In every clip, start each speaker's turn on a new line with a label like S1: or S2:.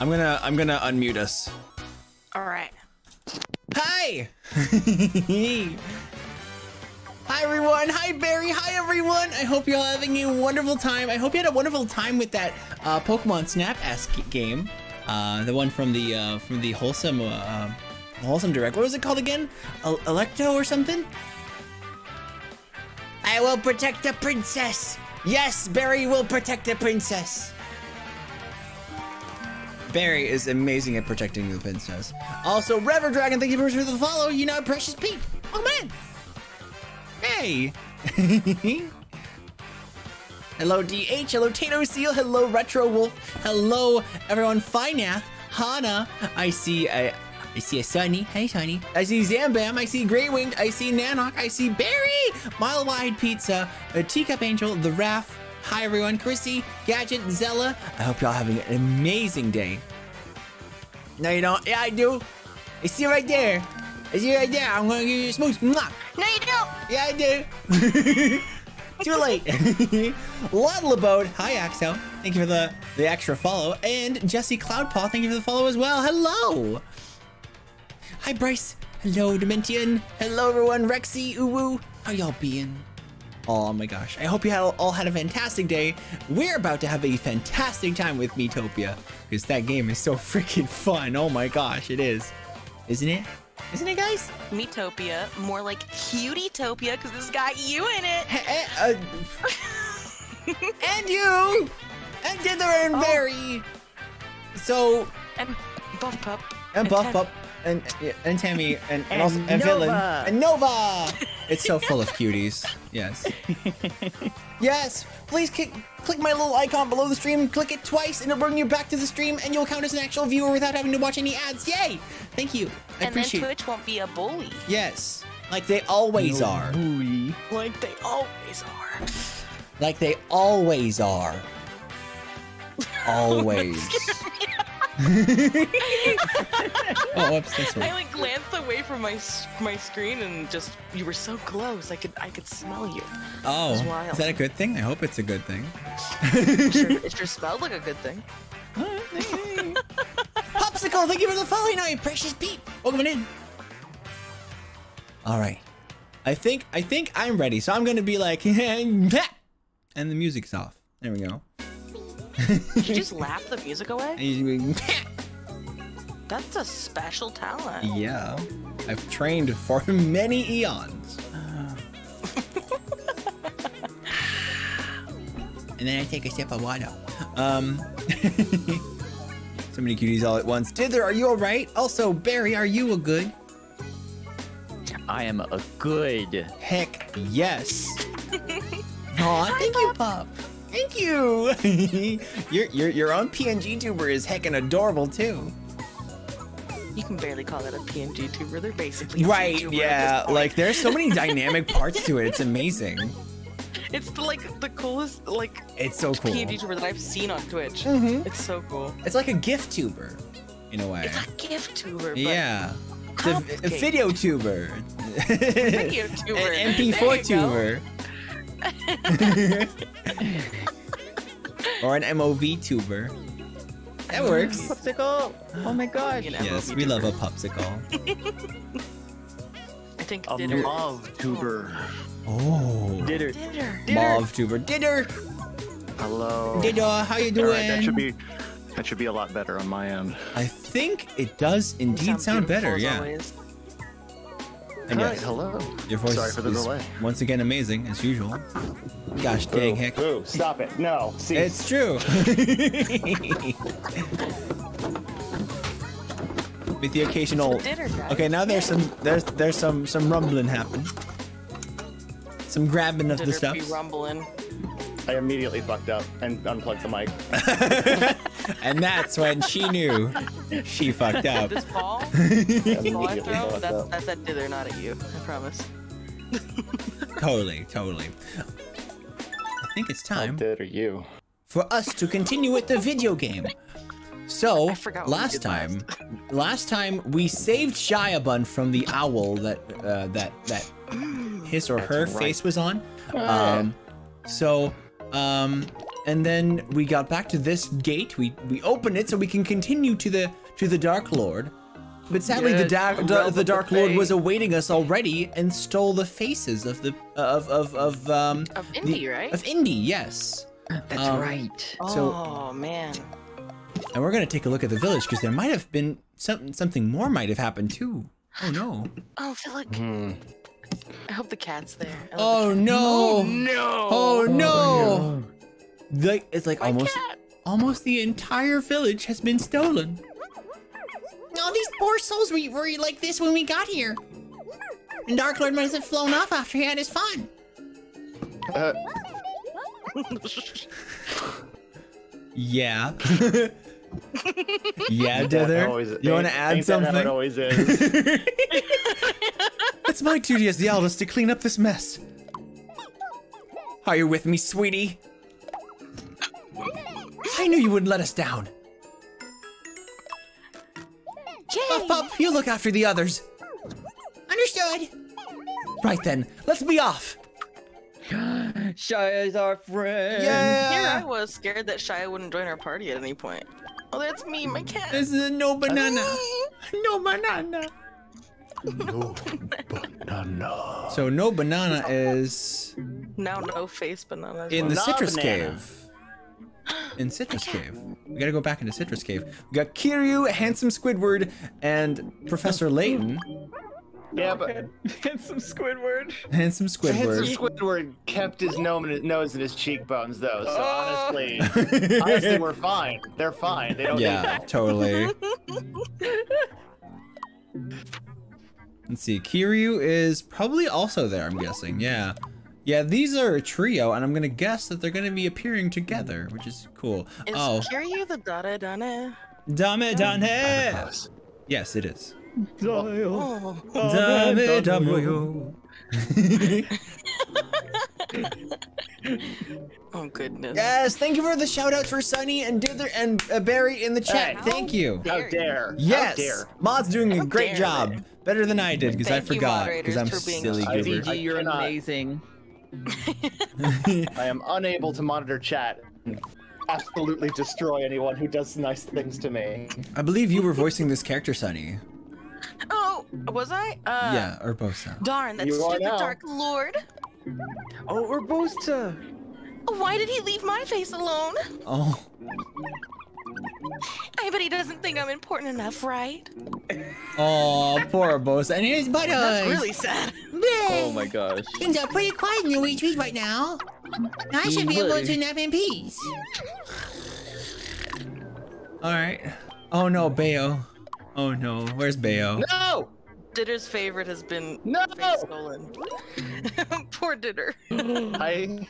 S1: I'm gonna I'm gonna unmute us.
S2: All right.
S1: Hi. Hi everyone. Hi Barry. Hi everyone. I hope you're all having a wonderful time. I hope you had a wonderful time with that uh, Pokemon Snap esque game. Uh, the one from the uh, from the wholesome uh, wholesome direct. What was it called again? El Electo or something? I will protect the princess. Yes, Barry will protect the princess. Barry is amazing at protecting the princess. Also, Rever Dragon, thank you for the follow. You know, Precious Pete. Oh man. Hey. hello, DH. Hello, Tato Seal. Hello, Retro Wolf. Hello, everyone. Finath. Hana. I see a. I see a Sunny. Hey, Sunny. I see Zambam. I see Grey Winged. I see Nanok. I see Barry. Mile Wide Pizza. A Teacup Angel. The Raff. Hi, everyone. Chrissy, Gadget, Zella. I hope y'all having an amazing day. No, you don't. Yeah, I do. I see you right there. I see you right there. I'm going to give you a smooch. Mwah.
S2: No, you don't.
S1: Yeah, I do. Too late. Waddle Abode. Hi, Axel. Thank you for the, the extra follow. And Jesse Cloudpaw, thank you for the follow as well. Hello. Hi, Bryce. Hello, Dementian. Hello, everyone. Rexy, Uwu. How y'all being? Oh my gosh. I hope you all had a fantastic day. We're about to have a fantastic time with Miitopia because that game is so freaking fun. Oh my gosh, it is. Isn't it? Isn't it, guys?
S2: Miitopia, more like Cutie-topia because it's got you in it.
S1: Hey, uh, and you! And Dither and oh. Barry! So...
S2: And Buff Pup.
S1: And, and Buff Pup and and Tammy and, and, and also and Villain and Nova. It's so full of cuties. Yes. yes. Please click click my little icon below the stream. Click it twice, and it'll bring you back to the stream, and you'll count as an actual viewer without having to watch any ads. Yay! Thank you. I
S2: and
S1: appreciate.
S2: then Twitch won't be a bully.
S1: Yes. Like they always
S3: no
S1: are.
S3: Bully.
S2: Like they always are.
S1: Like they always are. Always. oh, oops, that's right.
S2: I like glanced away from my my screen and just you were so close. I could I could smell you.
S1: Oh, is that a good thing? I hope it's a good thing.
S2: it, sure, it sure smelled like a good thing.
S1: Popsicle, thank you for the following night, precious Pete. Welcome in. All right, I think I think I'm ready, so I'm gonna be like, and the music's off. There we go.
S2: Did you just laugh the music away? That's a special talent.
S1: Yeah. I've trained for many eons. and then I take a sip of water. Um, so many cuties all at once. Dither, are you alright? Also, Barry, are you a good?
S3: I am a good.
S1: Heck yes. Aw, thank you, Pop. Thank you. your, your, your own PNG tuber is heckin' adorable too.
S2: You can barely call it a PNG tuber. They're basically
S1: right. Yeah, like there's so many dynamic parts to it. It's amazing.
S2: It's the, like the coolest like.
S1: It's so cool.
S2: PNG tuber that I've seen on Twitch.
S1: Mm -hmm.
S2: It's so cool.
S1: It's like a gift tuber, in a way.
S2: It's a gift tuber.
S1: yeah. A, video tuber.
S2: video tuber.
S1: An MP4 tuber. or an MOV tuber. That works.
S3: Popsicle! Oh my god.
S1: Yes, we love a popsicle.
S2: I think
S3: a
S2: Ditter.
S3: mauve tuber.
S1: Oh.
S3: Ditter.
S2: Ditter.
S1: Mauve tuber. Ditter.
S3: Hello.
S1: Ditter, how you doing?
S3: Right, that should be that should be a lot better on my end.
S1: I think it does indeed sound better. Yeah. Always.
S3: And yes, hello.
S1: Your voice
S3: Sorry for the
S1: is
S3: delay.
S1: once again amazing as usual. Gosh dang heck.
S4: Boo, stop it. No, see.
S1: It's true. With the occasional dinner, Okay, now there's some there's there's some some rumbling happening. Some grabbing of the stuff.
S2: Be rumbling.
S4: I immediately fucked up and unplugged the mic.
S1: and that's when she knew she fucked up.
S2: This ball, this ball I throw, that's, that's at Dither, not at you. I promise.
S1: totally, totally. I think it's time.
S4: Dither you.
S1: For us to continue with the video game. So last time, last time we saved Shiabun from the owl that uh, that that his or her right. face was on. Um, so um, and then we got back to this gate. We we opened it so we can continue to the to the Dark Lord. But sadly, the,
S5: Yes,
S1: da-
S5: the
S1: the,
S5: realm
S1: the
S5: of the
S1: Dark Lord was awaiting us already and stole the faces of the of of of um
S2: Of
S1: the-
S2: Indy, right?
S1: Of Indy, yes.
S5: That's
S1: Um,
S5: right.
S1: so-
S2: oh man.
S1: And we're gonna take a look at the village because there might have been something something more might have happened too. Oh no!
S2: Oh, Philip.
S3: Hmm.
S2: I hope the cat's there. I love
S1: Oh no!
S2: Oh no!
S1: Oh no! Like it's like
S2: My
S1: almost
S2: cat.
S1: almost the entire village has been stolen. All these poor souls were, were like this when we got here. And Dark Lord must have flown off after he had his fun.
S3: Uh,
S1: Yeah. yeah,
S4: That
S1: Dither.
S4: always-
S1: You want to add
S4: ain't that
S1: something?
S4: It always is.
S1: It's my duty as the eldest to clean up this mess. Are you with me, sweetie? I knew you wouldn't let us down. Puff Pup, you look after the others. Understood. Right then, let's be off.
S5: Shia is our friend. Yeah.
S2: Here I was scared that Shia wouldn't join our party at any point. Oh, that's me, my cat.
S1: This is a no banana. No banana.
S3: no banana.
S1: So no banana is
S2: Now no face banana. as
S1: in
S2: well.
S1: the
S4: Not
S1: citrus
S4: banana.
S1: cave. In citrus cave. We gotta go back into citrus cave. We got Kiryu, handsome Squidward, and Professor Layton.
S4: Yeah, but
S5: Handsome Squidward.
S1: Handsome Squidward.
S4: handsome
S1: Squidward.
S4: Squidward kept his nose in his, nose in his cheekbones, though. So
S5: Oh.
S4: honestly, honestly, we're fine. They're fine. They don't.
S1: Yeah, totally. Let's see. Kiryu is probably also there, I'm guessing. Yeah. Yeah, these are a trio, and I'm gonna guess that they're gonna be appearing together, which is cool.
S2: Is
S1: oh,
S2: Kiryu the Dada Dana?
S1: Dame Dane! Yes, it is.
S2: Oh.
S1: Dame Damoyo.
S2: oh goodness.
S1: Yes, thank you for the shout outs for Sunny and Dither and uh, Barry in the chat.
S4: Hey.
S1: Thank you.
S4: How dare?
S1: Yes,
S4: How dare?
S1: Mod's doing a great job.
S2: they.
S1: Better than I did because I forgot because I'm
S2: for being
S1: silly
S4: I
S1: goober.
S4: did-
S5: you're amazing.
S4: I am unable to monitor chat. Absolutely destroy anyone who does nice things to me.
S1: I believe you were voicing this character, Sunny.
S2: Oh, was I? Uh,
S1: yeah, or both.
S2: Darn, that
S4: You
S2: stupid
S4: now.
S2: Dark Lord.
S5: Oh, Urbosa.
S2: Why did he leave my face alone?
S1: Oh,
S2: I bet he doesn't think I'm important enough, right?
S1: oh, poor Bosa. And here's Butters.
S2: That's really sad.
S5: Oh my gosh.
S1: Things are pretty quiet in your retreat right now. I should be able to nap in peace. All right. Oh no, Bayo. Oh no, where's Bayo?
S4: No!
S2: Ditter's favorite has been
S4: No!
S2: face stolen. Poor Ditter.
S4: I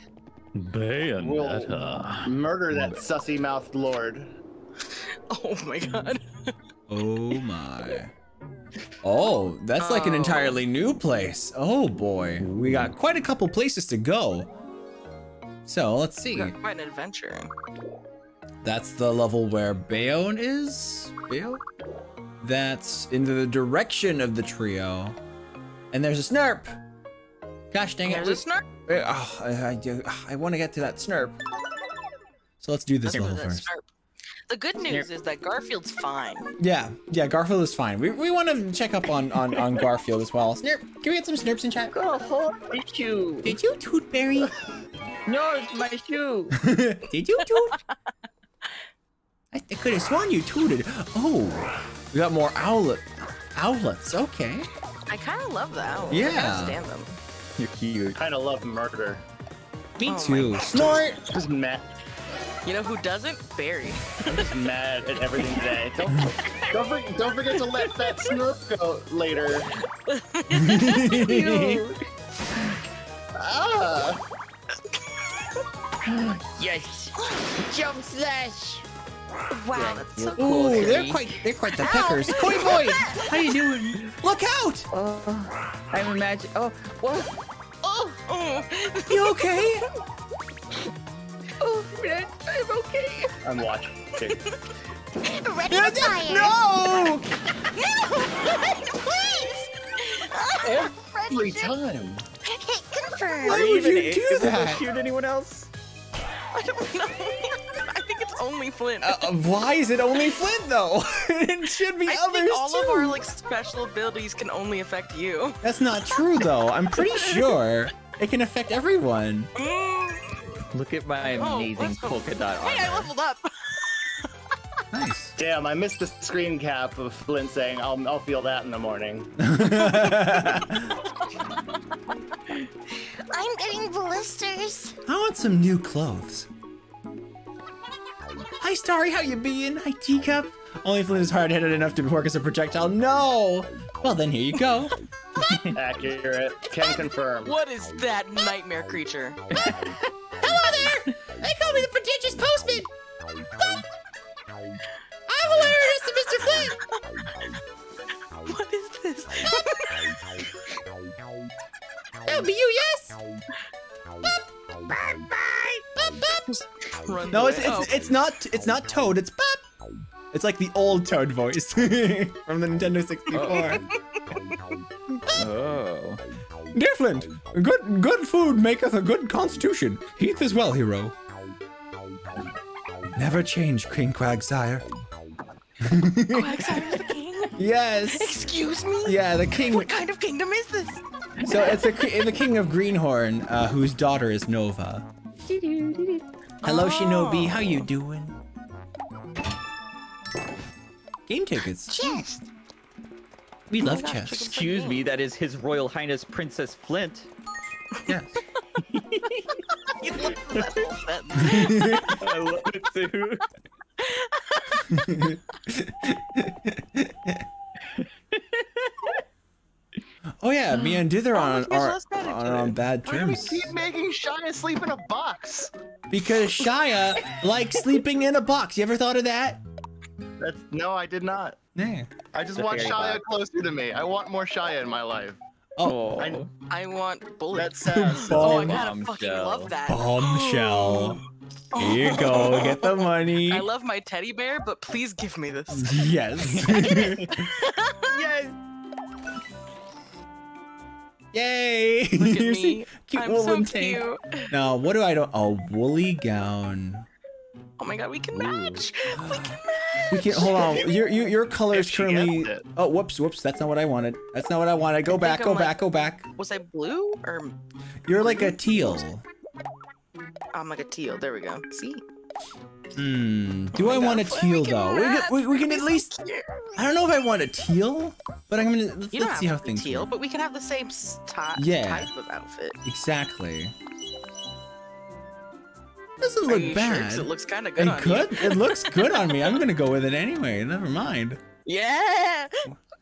S3: Bayonetta.
S4: murder that sussy mouthed lord.
S2: Oh my god.
S1: Oh my. Oh, that's like an
S2: Oh.
S1: entirely new place. Oh boy, we got quite a couple places to go. So let's see.
S2: Got quite an adventure.
S1: That's the level where Bayon is. Bayo? That's in the direction of the trio. And there's a Snurp. Gosh dang it.
S2: There's a snark.
S1: we- oh, I, I, do- I want to get to that Snurp. So let's do this level first.
S2: The good news is that Garfield's fine.
S1: Yeah, yeah, Garfield is fine. We, we want to check up on, on, on Garfield as well. Snurp, can we get some Snurps in chat?
S5: Oh, my shoe.
S1: Did you toot, Barry?
S5: No, it's my shoe.
S1: Did you toot? I, I could have sworn you tooted. Oh, we got more owlet owlets. Okay.
S2: I kind of love that. owl. I
S1: Yeah.
S2: can't stand them.
S5: You're cute.
S4: Kind of love murder.
S1: Me
S2: Oh
S1: too. Snort.
S4: Just mad.
S2: You know who doesn't? Barry.
S4: I'm just mad at everything today. Don't don't, for, don't forget to let that snurp go later. Ah!
S5: Yes. Jump slash.
S2: Wow, that's so
S1: Ooh,
S2: cool.
S1: they're quite they're quite the peckers. Cody boy, how you doing? Look out!
S5: Oh, I'm imagining. Oh, what?
S2: Oh, oh.
S1: You okay?
S5: Oh, Fred, I'm okay.
S4: I'm watching.
S2: Ready to fire.
S1: No!
S2: Please.
S4: Every time.
S2: Confirm.
S1: Why would you do that?
S5: shoot anyone else?
S2: I don't know. Flint.
S1: Uh, uh, why is it only Flint though? it should be
S2: I
S1: others
S2: think all
S1: too.
S2: of our like special abilities can only affect you.
S1: That's not true though. I'm pretty sure it can affect everyone.
S2: Mm.
S5: Look at my
S2: Oh,
S5: amazing
S2: let's
S5: polka dot armor.
S2: Hey, I leveled up.
S1: Nice.
S4: Damn, I missed the screen cap of Flint saying, I'll, I'll feel that in the morning.
S6: I'm getting blisters.
S1: I want some new clothes. Hi, Starry. How you being? Hi, Teacup. Only Flint is hard-headed enough to work as a projectile. No. Well, then here you go.
S4: Accurate. Can confirm.
S2: What is that nightmare creature?
S1: Hello there. They call me the prodigious postman. I'm hilarious to Mr. Flint.
S2: What is this?
S1: That would be you, yes.
S2: Run
S1: No, it's
S2: away.
S1: it's, it's not it's not Toad. It's Bop. It's like the old Toad voice from the Nintendo 64.
S5: Oh.
S1: Dear Flint, good good food maketh a good constitution. Heath is well, hero. Never change, King Quagsire.
S2: Quagsire the king?
S1: Yes.
S2: Excuse me?
S1: Yeah, the king.
S2: What kind of kingdom is this?
S1: So it's the the king of Greenhorn, uh, whose daughter is Nova. Hello, Shinobi. How you oh. doing? Game tickets.
S6: Chest.
S1: We love
S2: gosh,
S1: chess.
S5: Excuse me, that is His Royal Highness Princess Flint.
S1: Yes.
S2: You love that whole sentence.
S5: I love it too.
S1: Oh yeah, me and Dither
S2: Oh,
S1: on are, are on
S2: it.
S1: bad
S4: Why do we keep making Shia sleep in a box?
S1: because Shia likes sleeping in a box. You ever thought of that?
S4: That's no, I did not.
S1: Nah.
S4: I just
S5: The
S4: want Shia
S5: box.
S4: closer to me. I want more Shia in my life.
S5: Oh.
S4: I-
S2: I want bullets.
S4: That's sad.
S2: Oh, I
S1: Bomb
S2: gotta fucking love that.
S1: Bombshell. Here you go. Get the money.
S2: I love my teddy bear, but please give me this.
S1: Yes.
S4: Yes.
S1: Yay!
S2: Look at
S1: You're
S2: me.
S1: see- Cute
S2: I'm so
S1: tank.
S2: cute.
S1: Now, what do I do? A woolly gown.
S2: Oh my god, we can match. We can match.
S1: We can hold on. Your your, your color is
S4: If she
S1: currently. Oh, whoops, whoops. That's not what I wanted. That's not what I wanted. Go
S2: think
S1: back. Go
S2: I'm
S1: back.
S2: like-
S1: Go back.
S2: Was I blue or
S1: You're like a teal.
S2: I'm like a teal? There we go. See?
S1: Hmm. Do
S2: Oh
S1: I
S2: God,
S1: want a teal
S2: we
S1: though? We can, we, we can at
S2: It's so
S1: least.
S2: cute.
S1: I don't know if I want a teal, but I'm gonna. Let's,
S2: You don't
S1: let's see how things.
S2: teal,
S1: work.
S2: but we can have the same s-
S1: Yeah.
S2: type of outfit.
S1: Exactly. Doesn't
S2: Are
S1: look
S2: you sure? it looks kind of good
S1: it
S2: on
S1: could.
S2: you.
S1: It looks good on me. I'm gonna go with it anyway. Never mind.
S2: Yeah.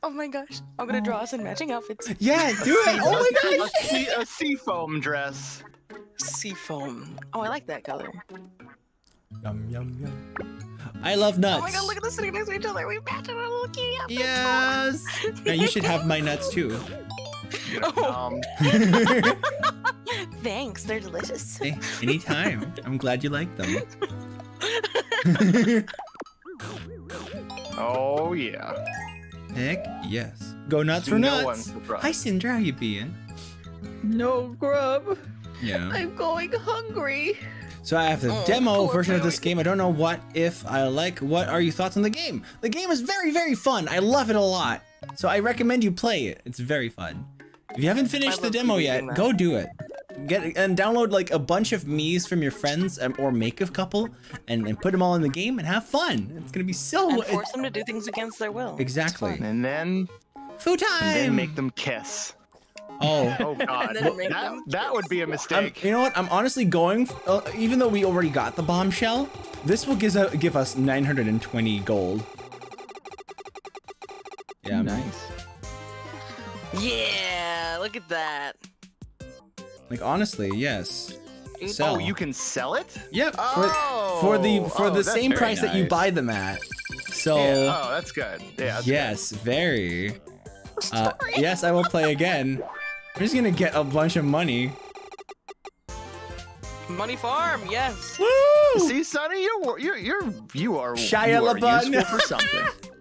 S2: Oh my gosh, I'm gonna draw us in matching outfits.
S1: Yeah, do it. Oh my
S4: A
S1: gosh.
S4: sea, a seafoam dress.
S2: Seafoam. Oh, I like that color.
S1: Yum yum yum. I love nuts.
S2: Oh my god, look at us sitting next to each other. We match our little cute outfits.
S1: Yes. now you should have my nuts too.
S4: Um,
S2: Thanks, they're delicious.
S1: Hey, anytime. I'm glad you like them.
S4: oh yeah.
S1: Heck yes. Go nuts for
S4: no
S1: nuts.
S4: one's.
S1: Hi Cinder, how you being?
S5: No grub.
S1: Yeah.
S5: I'm going hungry.
S1: So I have the
S2: Oh,
S1: demo
S2: poor
S1: version of this game. I don't know what if I like. What are your thoughts on the game? The game is very, very fun. I love it a lot. So I recommend you play it. It's very fun. If you haven't finished the demo yet,
S2: that.
S1: go do it. Get and download like a bunch of Mii's from your friends um, or make a couple and, and put them all in the game and have fun. It's gonna be so
S2: And force them to do things against their will.
S1: Exactly.
S4: And then,
S1: Food
S4: and then make them kiss.
S1: Oh.
S4: Oh god,
S2: then make
S4: that, that would be a
S1: I'm,
S4: mistake.
S1: you know what? I'm honestly going. Uh, even though we already got the bombshell, this will give, us- give us 920 gold. Yeah.
S5: Nice.
S2: Yeah, look at that.
S1: Like honestly, yes.
S2: Dude,
S1: Sell.
S4: Oh, you can sell it?
S1: Yep. For,
S4: Oh,
S1: for the for
S4: oh,
S1: the same
S5: very
S1: price that you buy them at. So
S4: Yeah. Oh, that's good. Yeah. that's
S1: yes, very. Uh, yes, I will play again. I'm just gonna get a bunch of money.
S2: Money Farm, yes.
S1: Woo!
S4: See, Sonny, you're you're you're you are
S1: Shia
S4: you are useful for something.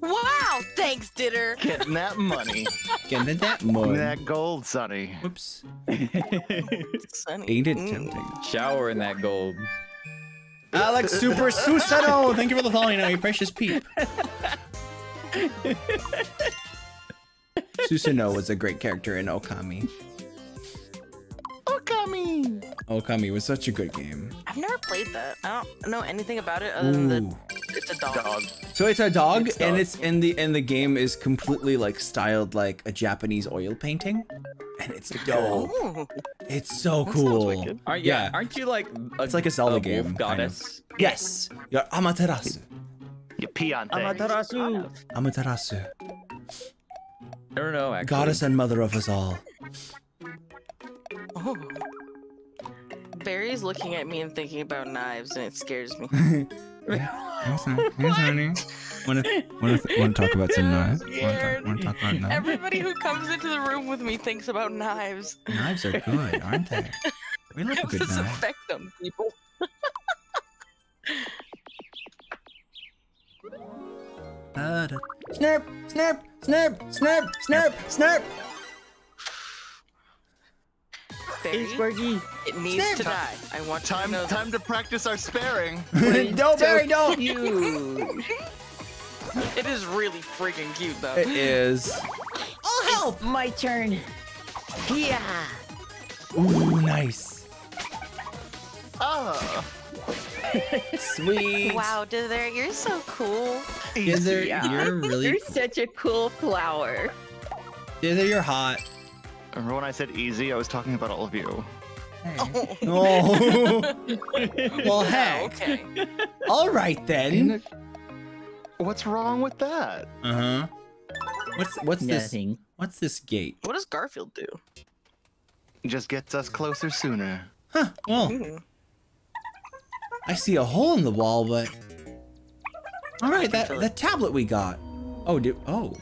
S2: Wow, thanks, Ditter.
S4: Getting that money.
S1: Getting that money.
S3: That gold, Sonny.
S1: Whoops.
S2: Sonny.
S1: Ain't it
S2: Mm.
S1: tempting?
S5: Shower in that gold.
S1: Alex Super Susano, thank you for the following now, you precious peep. Susanoo was a great character in Okami.
S3: Okami.
S1: Okami was such a good game.
S2: I've never played that. I don't know anything about it other than
S1: Ooh.
S2: that it's a dog.
S4: Dog.
S1: So it's a dog,
S5: It's
S1: and
S5: dog.
S1: it's in the and the game is completely like styled like a Japanese oil painting, and it's dope.
S2: Ooh.
S1: It's so
S2: That
S1: cool.
S5: Aren't
S1: Yeah.
S5: yeah? Aren't you like? A,
S1: It's like a Zelda
S5: wolf
S1: game, kind of.
S5: goddess.
S1: Yes, you're Amaterasu.
S3: You peon thing.
S5: Amaterasu.
S1: Amaterasu,
S5: I don't know. Actually.
S1: goddess and mother of us all.
S2: Oh. Barry's looking at me and thinking about knives, and it scares me.
S1: Yes, honey. Want to want to want to talk about some knives? Want to
S2: Scared.
S1: want to talk about knives?
S2: Everybody who comes into the room with me thinks about knives.
S1: Knives are good, aren't they? We love a
S2: How
S1: good
S2: does this
S1: knife.
S2: affect them, people?
S1: Da-da. Snurp, snurp, snurp, snurp, snurp, snurp.
S2: Barry, it needs
S1: Snap.
S2: to die. I want
S3: Time,
S2: to know
S3: time to practice our sparing.
S1: don't, Barry, don't.
S5: Huge.
S2: that. It is really freaking cute, though.
S1: It is.
S6: I'll help. My turn. Yeah.
S1: Ooh, nice.
S3: Ah.
S1: Sweet.
S2: Wow, Dither, you're so cool.
S1: Dither,
S5: Yeah.
S1: you're really.
S5: You're such a cool flower.
S1: Dither, you're hot.
S3: Remember when I said easy? I was talking about all of you.
S2: Oh,
S1: Oh. well,
S2: yeah,
S1: heck.
S2: okay.
S1: All right then.
S3: What's wrong with that?
S1: Uh huh. What's what's this?
S5: Nothing.
S1: What's this gate?
S2: What does Garfield do?
S3: Just gets us closer sooner.
S1: Huh. Well,
S2: Ooh.
S1: I see a hole in the wall, but. All right, that that tablet we got. Oh, do oh.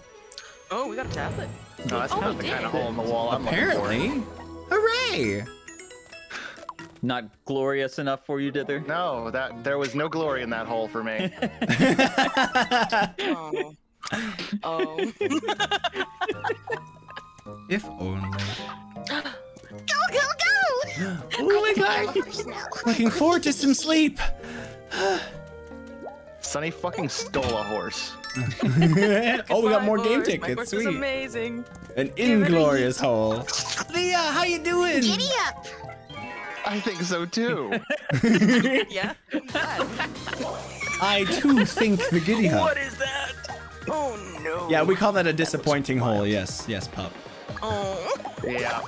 S2: Oh, we got a tablet.
S3: No, that's
S2: Oh, oh
S3: not
S2: we
S3: the kind of hole in the wall I'm.
S1: Apparently. Hooray!
S5: Not glorious enough for you, Dither?
S3: No, that there was no glory in that hole for me.
S2: Oh. Oh.
S1: if only.
S6: Go, go, go.
S1: Oh my god! Looking forward to some sleep.
S3: Sonny fucking stole a horse.
S1: oh, we got
S2: My
S1: more game
S2: horse, My
S1: tickets.
S2: horse is
S1: Sweet.
S2: amazing.
S1: An
S2: Give
S1: inglorious hole. Leah, how you doing?
S6: Giddy up.
S3: I think so too.
S2: Yeah.
S1: I too think the giddy hop.
S2: What is that? Oh no.
S1: Yeah, we call that a disappointing hole. Yes, yes, pup.
S2: Oh.
S3: yeah.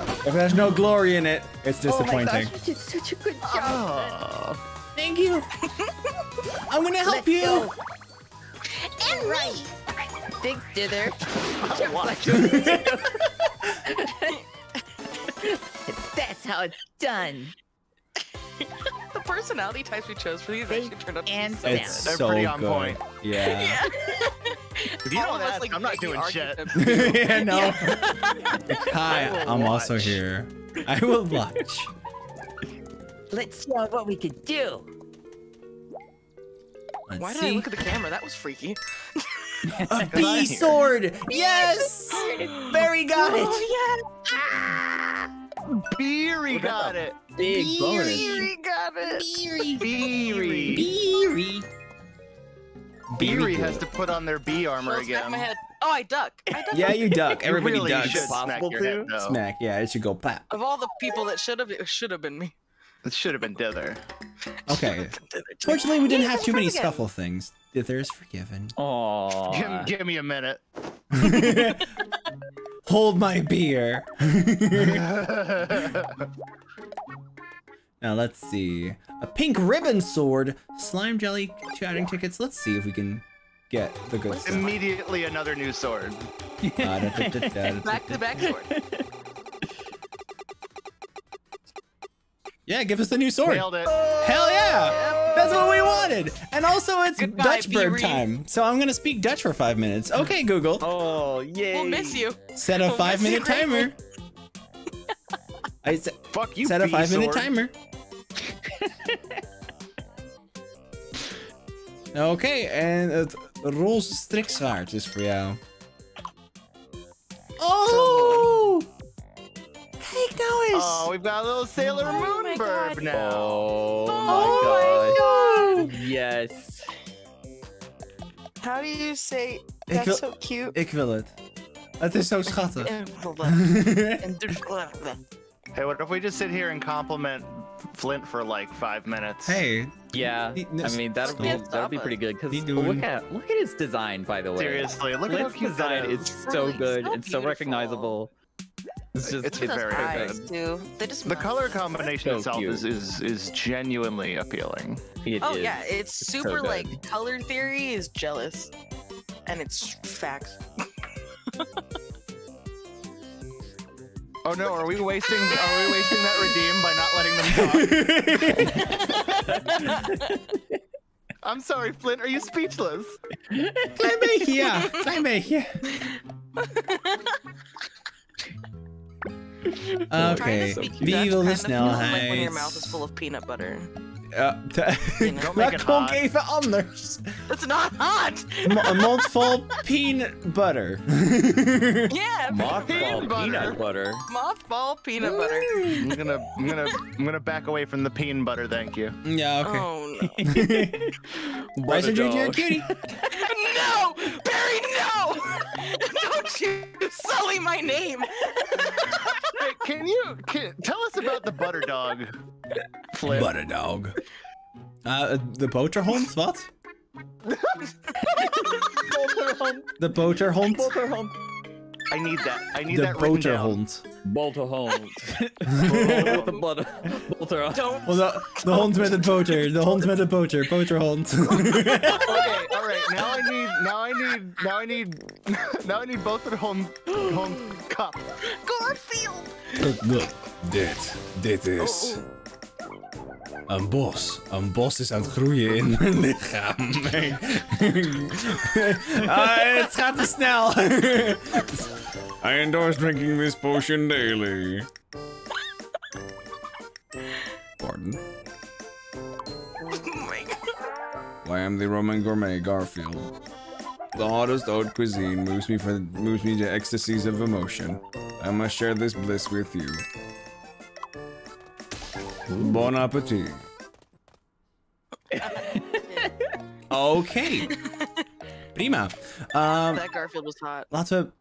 S1: If there's no glory in it, it's disappointing.
S5: Oh my
S1: disappointing.
S5: gosh, you did such a good job.
S3: Oh.
S1: Thank you. I'm gonna help
S5: Let's
S1: you.
S5: go.
S6: And right.
S5: Thanks, Dither. That's how it's done.
S2: The personality types we chose for these actually turned out to be
S5: and
S2: so
S1: It's
S5: sound.
S3: They're
S1: so
S3: pretty on
S1: good.
S3: point.
S1: Yeah.
S2: Yeah.
S3: If you don't ask,
S2: like,
S3: I'm not doing shit.
S1: yeah, no. Hi,
S3: I will
S1: I'm also here. I will watch.
S5: Let's show what we could do.
S1: Let's
S2: Why did I look at the camera? That was freaky.
S1: A
S3: I'm
S1: bee sword! Yes! Barry got it!
S2: Oh
S3: Beery got it.
S5: Big bonus.
S2: Got it.
S3: Beery.
S1: Beery.
S3: Beery has to put on their bee armor
S2: Oh, smack my
S3: again.
S2: head. Oh, I duck. I duck.
S1: Yeah, you duck.
S3: You
S1: Everybody
S3: really
S1: ducks.
S3: should smack
S5: Possible
S3: your head,
S5: to?
S1: Smack, yeah, it should go pop.
S2: Of all the people that should have, it should have been me.
S3: It should have been Dither.
S1: Okay. Fortunately, we didn't have too many scuffle things. Dither is forgiven.
S5: Aww.
S3: Give, give me a minute.
S1: Hold my beer. Now let's see. A pink ribbon sword, slime jelly, chatting tickets. Let's see if we can get the good stuff.
S3: Immediately another new sword.
S2: Back to back sword.
S1: Yeah, give us the new sword.
S3: Nailed it.
S1: Hell yeah! That's what we wanted. And also, it's
S2: Goodbye,
S1: Dutch bird
S2: Beery.
S1: time, so I'm gonna speak Dutch for five minutes. Okay, Google,
S5: Oh, yay.
S2: We'll miss you.
S1: set a
S2: we'll
S1: five minute timer. I se-
S3: Fuck you,
S1: set a
S3: bee
S1: five minute
S3: sword.
S1: Timer. okay, and uh, roze strikzwaard is voor jou. Oh! Kijk nou eens!
S3: Oh, we've got a little Sailor
S2: Oh
S3: Moon
S2: God.
S3: now.
S5: Oh,
S1: Oh
S5: my gosh. Yes.
S2: How do you say
S1: Ik
S2: that's
S1: wil-
S2: so cute?
S1: Ik wil het. Het is zo schattig.
S2: And
S3: Hey, what if we just sit here and compliment Flint for like five minutes?
S1: hey,
S5: Yeah.
S1: Niet-
S5: I mean, that'll be that'd be pretty good because
S1: Niet doen.
S5: look at look at his design, by the way.
S3: Seriously, look at how
S5: Flint's
S3: cute that
S5: design
S3: is.
S5: is so
S2: Really
S5: good
S2: so
S5: and so recognizable. It's just
S3: It's
S5: it's,
S3: very
S2: eyes
S5: good.
S2: too. They just
S3: The color combination
S5: So
S3: itself
S5: cute.
S3: is, is is genuinely appealing.
S5: It
S2: Oh
S5: is.
S2: yeah, it's
S5: so
S2: super
S5: good.
S2: like color theory is jealous, and it's facts.
S3: Oh no, are we wasting are we wasting that redeem by not letting them talk? I'm sorry, Flint, are you speechless?
S1: klein beetje, ja. Klein beetje. Oké,
S2: Trying to speak
S1: wie
S2: Dutch
S1: wil de
S2: kind of feels Like when your mouth is full of peanut butter.
S1: Ja, te-
S3: Don't make
S1: dat
S3: it
S1: klonk
S3: hot.
S1: even anders.
S2: It's not hot.
S1: Mo- Een mond peanut butter.
S2: Yeah,
S5: Mothball
S3: Peanut butter.
S5: peanut butter.
S2: mothball peanut butter.
S3: I'm gonna I'm gonna I'm gonna back away from the peanut butter, thank you.
S1: Yeah. oké.
S2: Oh no.
S1: Bryce Jr.
S5: dog.
S1: cutie.
S2: no, Barry, no! Don't you sully my name.
S3: Hey, can you can, tell us about the butter dog, Flint?
S1: Butterdog. Uh, de boterhond, wat? De boterhond?
S3: I need that. I need
S1: De
S3: that written down.
S1: boterhond.
S5: Bolterhond. the butter. Bolterhond.
S2: Don't.
S1: Oh, de, de hond met het boter. De hond met het boter. Boterhond.
S3: Okay, all right. Now I need. Now I need. Now I need. Now I need both the home home cup.
S2: Garfield.
S1: dit. Dit is... Een bos. Een bos is aan het groeien in mijn lichaam. ah, het gaat te snel. I endorse drinking this potion daily. Pardon?
S2: Oh my God.
S1: I am the Roman gourmet Garfield. The hottest haute cuisine moves me for moves me to ecstasies of emotion. I must share this bliss with you. Bon appetit. okay. Prima. Um,
S2: That Garfield was hot.
S1: laten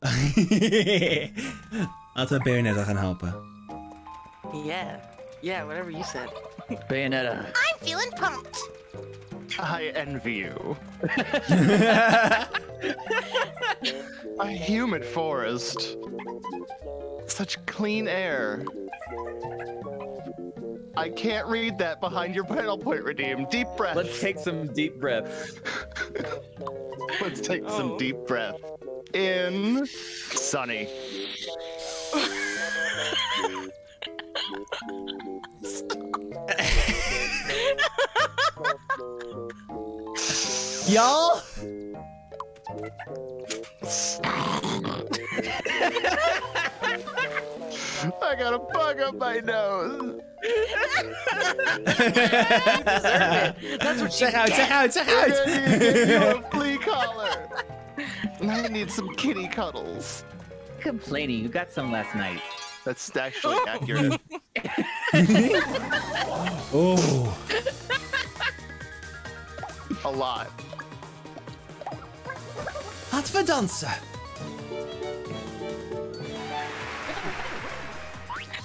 S1: we... laten we Bayonetta gaan helpen.
S2: Yeah. Yeah, whatever you said.
S5: Bayonetta.
S2: I'm feeling pumped.
S3: I envy you. A humid forest. Such clean air. I can't read that behind your panel point redeem. Deep breath.
S5: Let's take some deep breaths.
S3: Let's take some
S2: Oh.
S3: deep breath. In sunny.
S1: Y'all?
S3: I got a bug up my nose.
S2: That's what you
S1: Zeg out,
S2: get.
S1: zeg out, zeg
S3: I
S1: out!
S3: need to get you a flea collar. I need some kitty cuddles.
S5: Complaining. You got some last night.
S3: That's actually oh. accurate.
S1: Oh.
S3: A lot.
S1: Laten we dansen.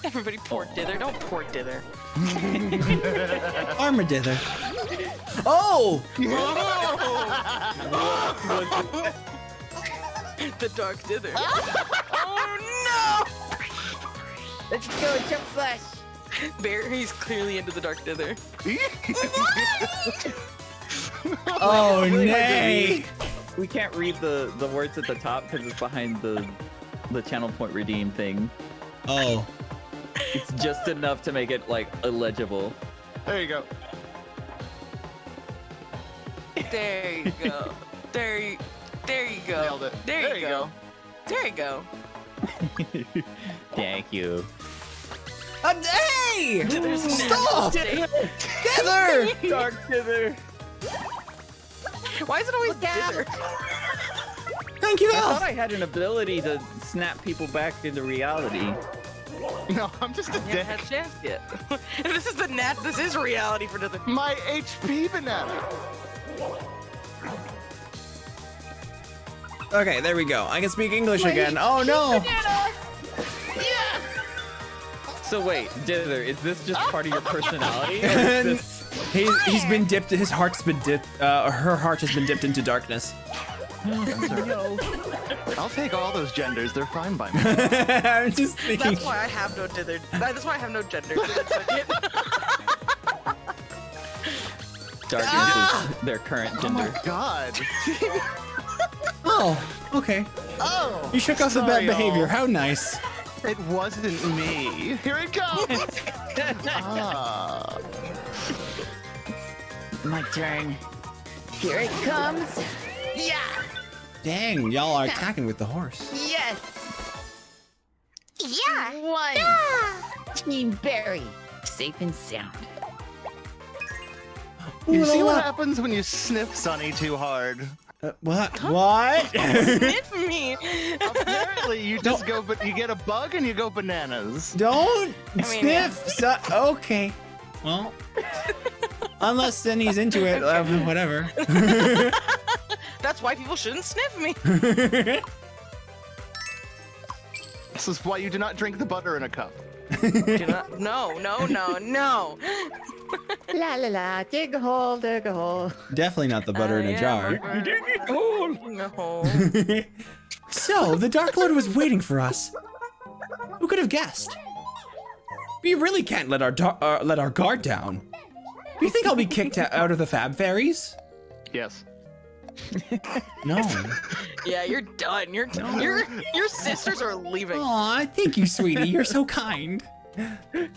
S2: Everybody pour oh. dither. Don't pour dither.
S1: Arme dither. Oh!
S2: the dark dither. oh no!
S6: Let's go, jump flash.
S2: no! Barry's clearly into the dark dither.
S1: Oh,
S5: really hard to
S1: nee!
S5: We can't read the the words at the top because it's behind the the channel point redeem thing.
S1: Oh.
S5: It's just enough to make it like illegible.
S3: There you go.
S2: There you go. There you, there you go.
S3: Nailed it.
S2: There,
S3: There
S2: you,
S3: you
S2: go.
S3: go.
S2: There you go.
S5: Thank you.
S1: Uh, hey!
S2: Dither's
S1: Stop!
S2: nasty.
S1: Dither!
S5: Dark Dither.
S2: Why is it always
S6: Look
S2: dither?
S1: Thank you,
S5: I thought I had an ability to snap people back into reality.
S3: No, I'm just a
S2: I haven't
S3: dick.
S2: had a chance yet. this is the nat. This is reality for dither.
S3: My HP banana.
S1: Okay, there we go. I can speak English again. Oh no.
S5: So wait, Dither, is this just part of your personality? Or this...
S1: he's, he's been dipped. His heart's been dipped. Uh, her heart has been dipped into darkness.
S3: I'll take all those genders. They're fine by me.
S1: I'm just thinking.
S2: That's why I have no dither. That's why I have no gender.
S5: Darkness is their current gender.
S3: Oh my God.
S1: Oh, okay.
S3: Oh.
S1: You shook off the bad behavior. How nice.
S3: It wasn't me. Here it comes. ah.
S6: My turn. Here it comes. Yeah.
S1: Dang, y'all are attacking with the horse.
S6: Yes.
S7: Yeah.
S6: One. Team Barry. Safe and sound.
S3: You see what
S1: What?
S3: happens when you sniff Sunny too hard?
S1: Uh, what? What?
S2: Sniff me.
S3: Apparently, you just go, but you get a bug and you go bananas.
S1: Don't
S2: mean,
S1: sniff. So, okay. Well, unless then he's into it, uh, whatever.
S2: That's why people shouldn't sniff me.
S3: This is why you do not drink the butter in a cup.
S2: Do not, no, no, no, no.
S6: La la la. Dig a hole. Dig a hole.
S1: Definitely not the butter in
S2: I
S1: a
S2: am
S1: jar.
S2: No.
S1: So, the Dark Lord was waiting for us. Who could have guessed? We really can't let our uh, let our guard down. Do you think I'll be kicked out of the Fab Fairies?
S3: Yes.
S1: No.
S2: Yeah, you're done. Your your your sisters are leaving.
S1: Aw, thank you, sweetie. You're so kind.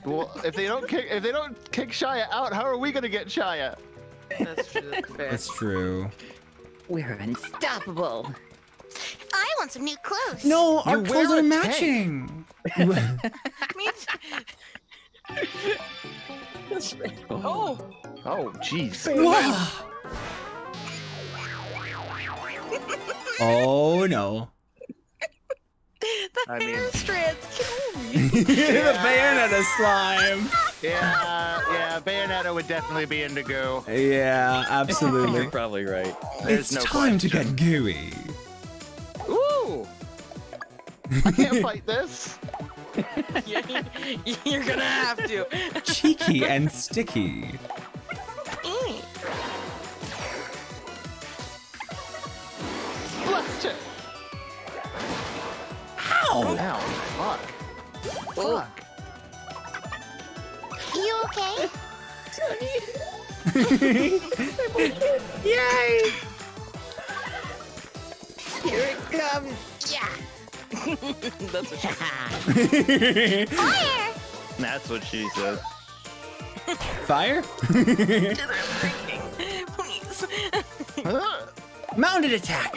S3: Well, if they don't kick, if they don't kick Shia out, how are we gonna get Shia?
S2: That's true. That's.
S1: That's true.
S6: We're unstoppable.
S7: I want some new clothes.
S1: No, our
S3: You
S1: clothes
S3: wear
S1: are
S3: a
S1: matching.
S2: Oh.
S3: oh, Oh, jeez.
S1: Wow. Oh no.
S3: The I mean,
S2: hair strands kill me.
S1: the Bayonetta slime.
S3: yeah, yeah, Bayonetta would definitely be into goo.
S1: Yeah, absolutely.
S5: You're probably right.
S3: There's
S1: it's
S3: no
S1: time to get gooey.
S3: Ooh! I can't fight this.
S2: You're gonna have to.
S1: Cheeky and sticky.
S7: Mm.
S3: Blast it!
S1: Ow!
S3: Ow, oh, fuck. Fuck.
S7: You okay?
S1: Yay!
S6: Here it comes.
S7: Yeah.
S2: That's what she
S7: Fire!
S3: That's what she said.
S1: Fire?
S2: Please.
S1: Mounted attack.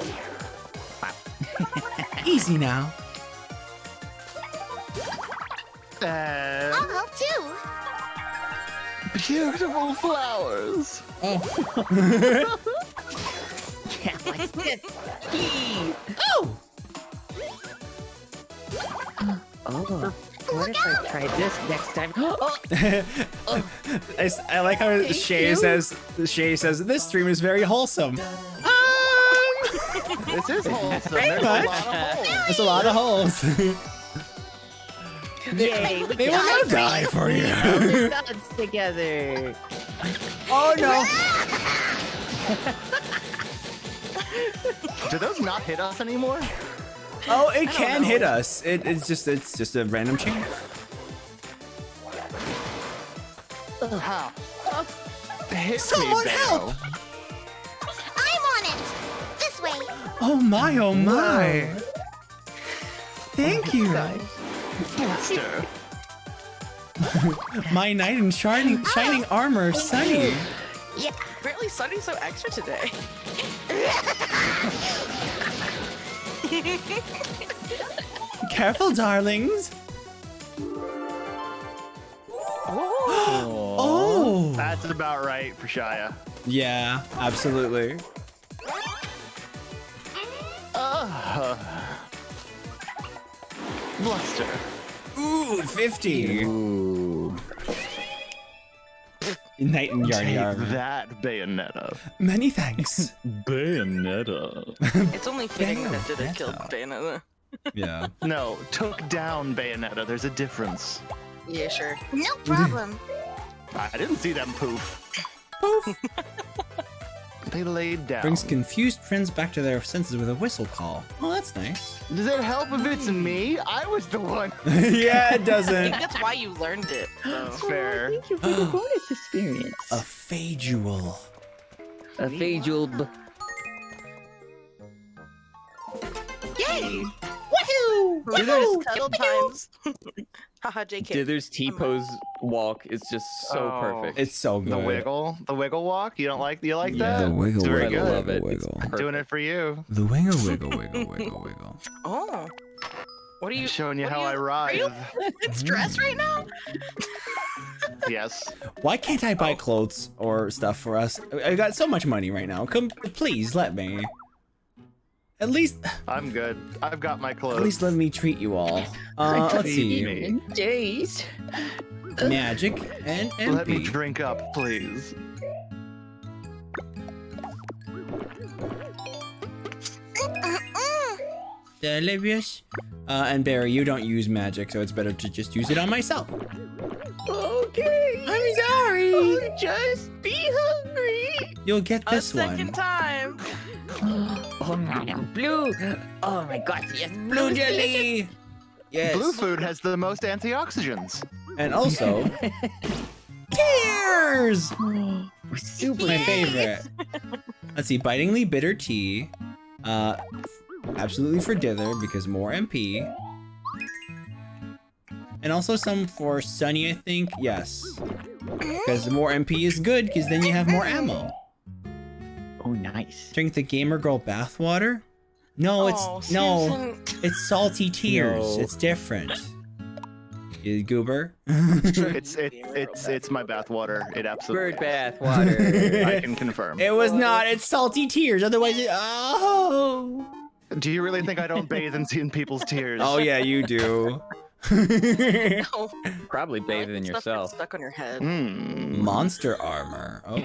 S1: Easy now.
S3: Uh,
S7: I'll help too.
S3: beautiful flowers.
S1: Oh.
S6: Yeah, like this.
S1: Oh!
S6: Oh. What if I try this next time? Oh,
S1: I, s- I like how Shay
S6: you.
S1: says Shay says this stream is very wholesome. Um,
S3: This is wholesome.
S1: Pretty
S3: There's
S1: much.
S3: a lot of holes.
S1: There's a lot of holes.
S6: yay! We
S1: they will not die for you.
S6: nuts together.
S1: oh no!
S3: Do those not hit us anymore?
S1: Oh, it can hit us. It, it's just it's just a random chance.
S3: How? Hit
S1: Someone
S3: me,
S1: help!
S7: This way.
S1: Oh my! Oh my! Thank you.
S3: Monster.
S1: My knight in shining shining armor, Sunny.
S7: Yeah.
S2: Apparently, Sunny's so extra today.
S1: Careful, darlings.
S5: Oh.
S1: Oh.
S3: That's about right for Shia.
S1: Yeah, absolutely.
S3: Uh, Bluster.
S1: Ooh, 50.
S5: Ooh.
S1: Knight and Yarny
S3: Take
S1: armor.
S3: that, Bayonetta.
S1: Many thanks.
S5: Bayonetta.
S2: It's only fitting that did it kill
S1: Bayonetta.
S2: Bayonetta.
S1: yeah.
S3: No, took down Bayonetta. There's a difference.
S2: Yeah, sure.
S7: No problem.
S3: I didn't see them poof.
S1: Poof.
S3: They laid down.
S1: Brings confused friends back to their senses with a whistle call. Oh, that's nice.
S3: Does it help if it's me? I was the one.
S1: yeah, it doesn't.
S2: I think that's why you learned it. though.
S3: Oh, that's fair.
S6: Thank you for the bonus experience.
S1: A fadual.
S6: A Fajul.
S2: Yay!
S1: Woohoo!
S2: Woohoo! Cuddle times. Haha, JK.
S5: Dither's T-pose walk is just so
S3: Oh.
S5: perfect.
S1: It's so good.
S3: The wiggle, the wiggle walk. You don't like? You like
S5: Yeah.
S3: that?
S1: The wiggle,
S3: It's very
S1: wiggle,
S3: good.
S5: love it.
S1: wiggle,
S5: It's
S1: wiggle.
S3: Doing it for you.
S1: The wiggle, wiggle, wiggle, wiggle, wiggle.
S2: Oh. What are you
S3: Showing you how
S2: are
S3: I
S2: ride?
S3: rise.
S2: Are you in stress right now?
S3: yes.
S1: Why can't I buy oh. clothes or stuff for us? I I got so much money right now. Come, please let me. At least,
S3: I'm good. I've got my clothes.
S1: at least let me treat you all. Uh, let's see.
S3: me.
S6: Days.
S1: Magic and
S3: Let me drink up, please.
S1: Delirious. Uh, and Barry, you don't use magic, so it's better to just use it on myself.
S6: Okay.
S1: I'm sorry.
S6: Just be hungry.
S1: You'll get this
S2: A
S1: this
S2: second
S1: one.
S2: time.
S6: Oh man, blue. Oh my gosh, yes,
S1: Blue jelly. Yes.
S3: Blue food has the most antioxidants.
S1: And also, tears.
S6: Super.
S1: My favorite. Let's see, bitingly bitter tea. Uh, absolutely for dither because more MP. And also some for Sunny, I think. Yes. Because more MP is good because then you have more ammo.
S6: Oh, nice.
S1: Drink the gamer girl bathwater? No, it's
S2: oh,
S1: no. It's salty tears.
S5: No.
S1: It's different. You goober.
S3: It's it, it's it's my bathwater. It absolutely.
S5: Bird bathwater.
S3: I can confirm.
S1: it was not. It's salty tears. Otherwise, it, oh.
S3: Do you really think I don't bathe in seeing people's tears?
S1: Oh yeah, you do.
S2: Oh,
S5: Probably bathe in yourself.
S2: Stuck on your head.
S3: Hmm.
S1: Monster armor. Oh.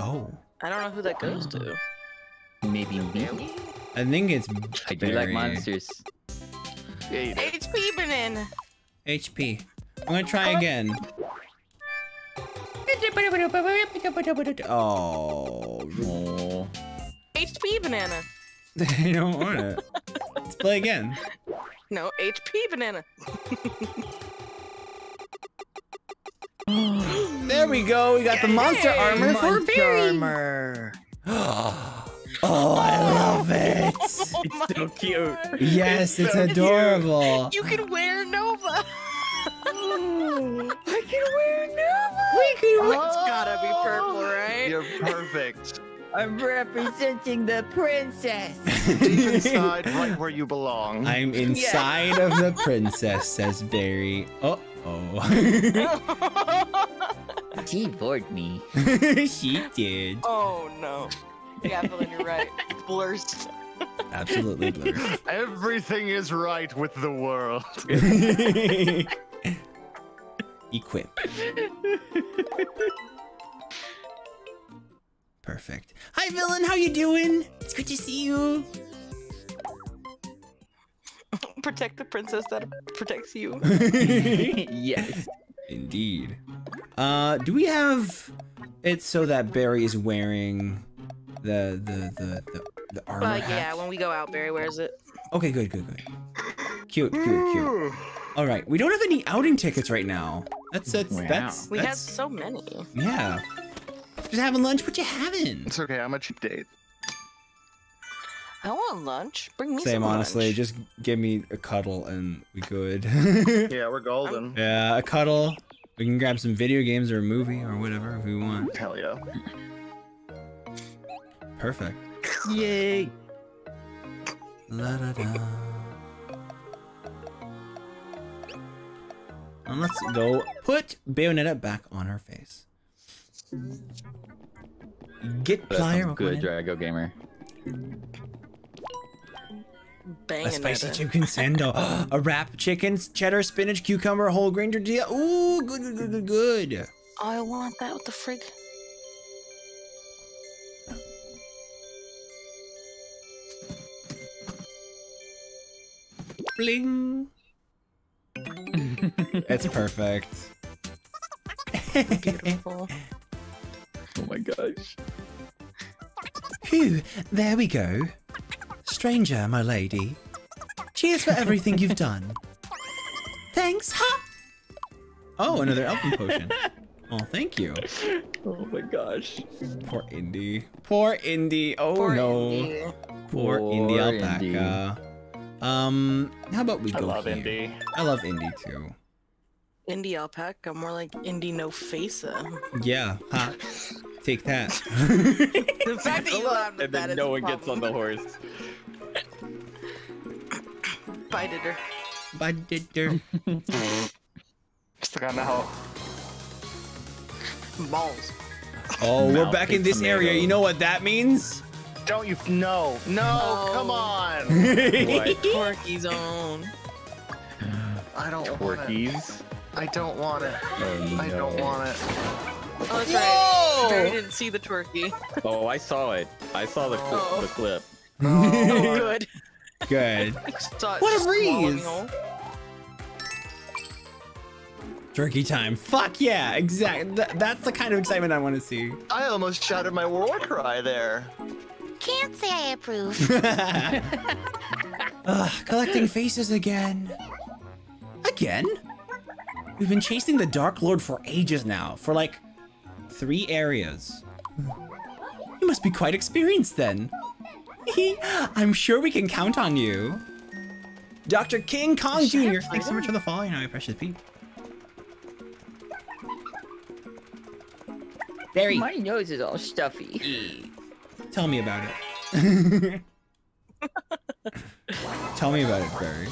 S1: Oh.
S2: I don't know who that goes to.
S6: Maybe me.
S1: I think it's
S5: I do like monsters.
S3: Yeah.
S2: HP banana.
S1: HP. I'm gonna try again. Oh,
S5: Oh.
S2: HP banana.
S1: I don't want it. Let's play again.
S2: No, HP banana.
S1: There we go. We got the monster armor for Barry.
S6: armor.
S1: Oh, I oh love it.
S2: Oh my,
S5: So cute.
S1: Yes, it's adorable.
S2: you can wear Nova.
S6: I can wear Nova.
S1: We can.
S2: Oh, it's gotta be purple, right?
S3: You're perfect.
S6: I'm representing the princess.
S3: Deep inside, right where you belong.
S1: I'm inside of the princess, says Barry. Oh, oh.
S6: She bored me.
S1: she did.
S2: oh no. Yeah, Evelyn, you're right. It blurs.
S1: Absolutely blurred.
S3: Everything is right with the world.
S1: Equip. Perfect. Hi, villain. How you doing? It's good to see you.
S2: Protect the princess that protects you.
S6: yes.
S1: Indeed. Uh, do we have it so that Barry is wearing the the the the, the armor?
S2: Uh,
S1: hat?
S2: yeah, when we go out, Barry wears it.
S1: Okay, good, good, good. Cute, cute, cute. All right, we don't have any outing tickets right now. That's that's
S5: Wow.
S1: that's
S2: We have so many.
S1: yeah. Just having lunch. What you having?
S3: It's okay. I'm a cheap date.
S2: I want lunch. Bring me
S1: Same,
S2: some
S1: honestly.
S2: lunch.
S1: Just give me a cuddle and we good.
S3: Yeah, we're golden.
S1: yeah, a cuddle. We can grab some video games or a movie or whatever if we want.
S3: Hell yeah.
S1: Perfect.
S6: Yay.
S1: La da da. And let's go put Bayonetta back on her face. Get
S5: That's
S1: plier.
S5: good
S1: open it.
S5: Drago gamer.
S2: Banging
S1: A spicy
S2: at
S1: chicken sando. a wrap chicken, cheddar, spinach, cucumber, whole grain tortilla. Ooh, good, good, good, good, good.
S2: I want that. What the frig?
S1: Bling. it's perfect.
S2: Beautiful.
S5: Oh my gosh.
S1: Phew, there we go. Stranger, my lady. Cheers for everything you've done. Thanks, ha! Oh, another elfin potion. Oh, thank you.
S5: Oh my gosh.
S1: Poor Indy. Poor Indy. Oh
S2: Poor
S1: no.
S2: Indy.
S1: Poor, Indy
S5: Poor
S1: alpaca. Um, how about we
S4: I
S1: go
S4: love
S1: here?
S4: Indy.
S1: I love Indy too.
S2: Indie alpaca, more like indie no facer.
S1: Yeah, ha. Take that.
S2: The fact that you laughed at
S5: And
S2: that
S5: then
S2: is
S5: no
S2: a
S5: one gets on the horse.
S2: Bited her.
S1: But did there-
S3: Still got no.
S2: Balls.
S1: Oh, we're
S5: Mouth
S1: back in
S5: and
S1: this area. You know what that means?
S4: Don't you? No, no,
S2: Oh.
S4: come on.
S5: What?
S2: Quirky zone.
S3: I don't want it. I don't want it.
S5: Oh,
S3: I don't want it.
S2: Oh, that's right. Barry didn't see the twerky.
S5: Oh, I saw it. I saw the, cl-
S2: Oh.
S5: the clip.
S2: Oh, good.
S1: Good. What a
S2: swallowing
S1: breeze.
S2: whole.
S1: Turkey time. Fuck yeah, exactly. Th- that's the kind of excitement I want to see.
S3: I almost shouted my war cry there.
S7: Can't say I approve.
S1: Ugh, collecting faces again. Again? We've been chasing the Dark Lord for ages now, for like three areas. Hmm. You must be quite experienced then. I'm sure we can count on you. Dr. King Kong Jr. Thanks so much for the follow, you know, my precious Pete. Barry,
S6: My nose is all stuffy.
S1: tell me about it. tell me about it, Barry.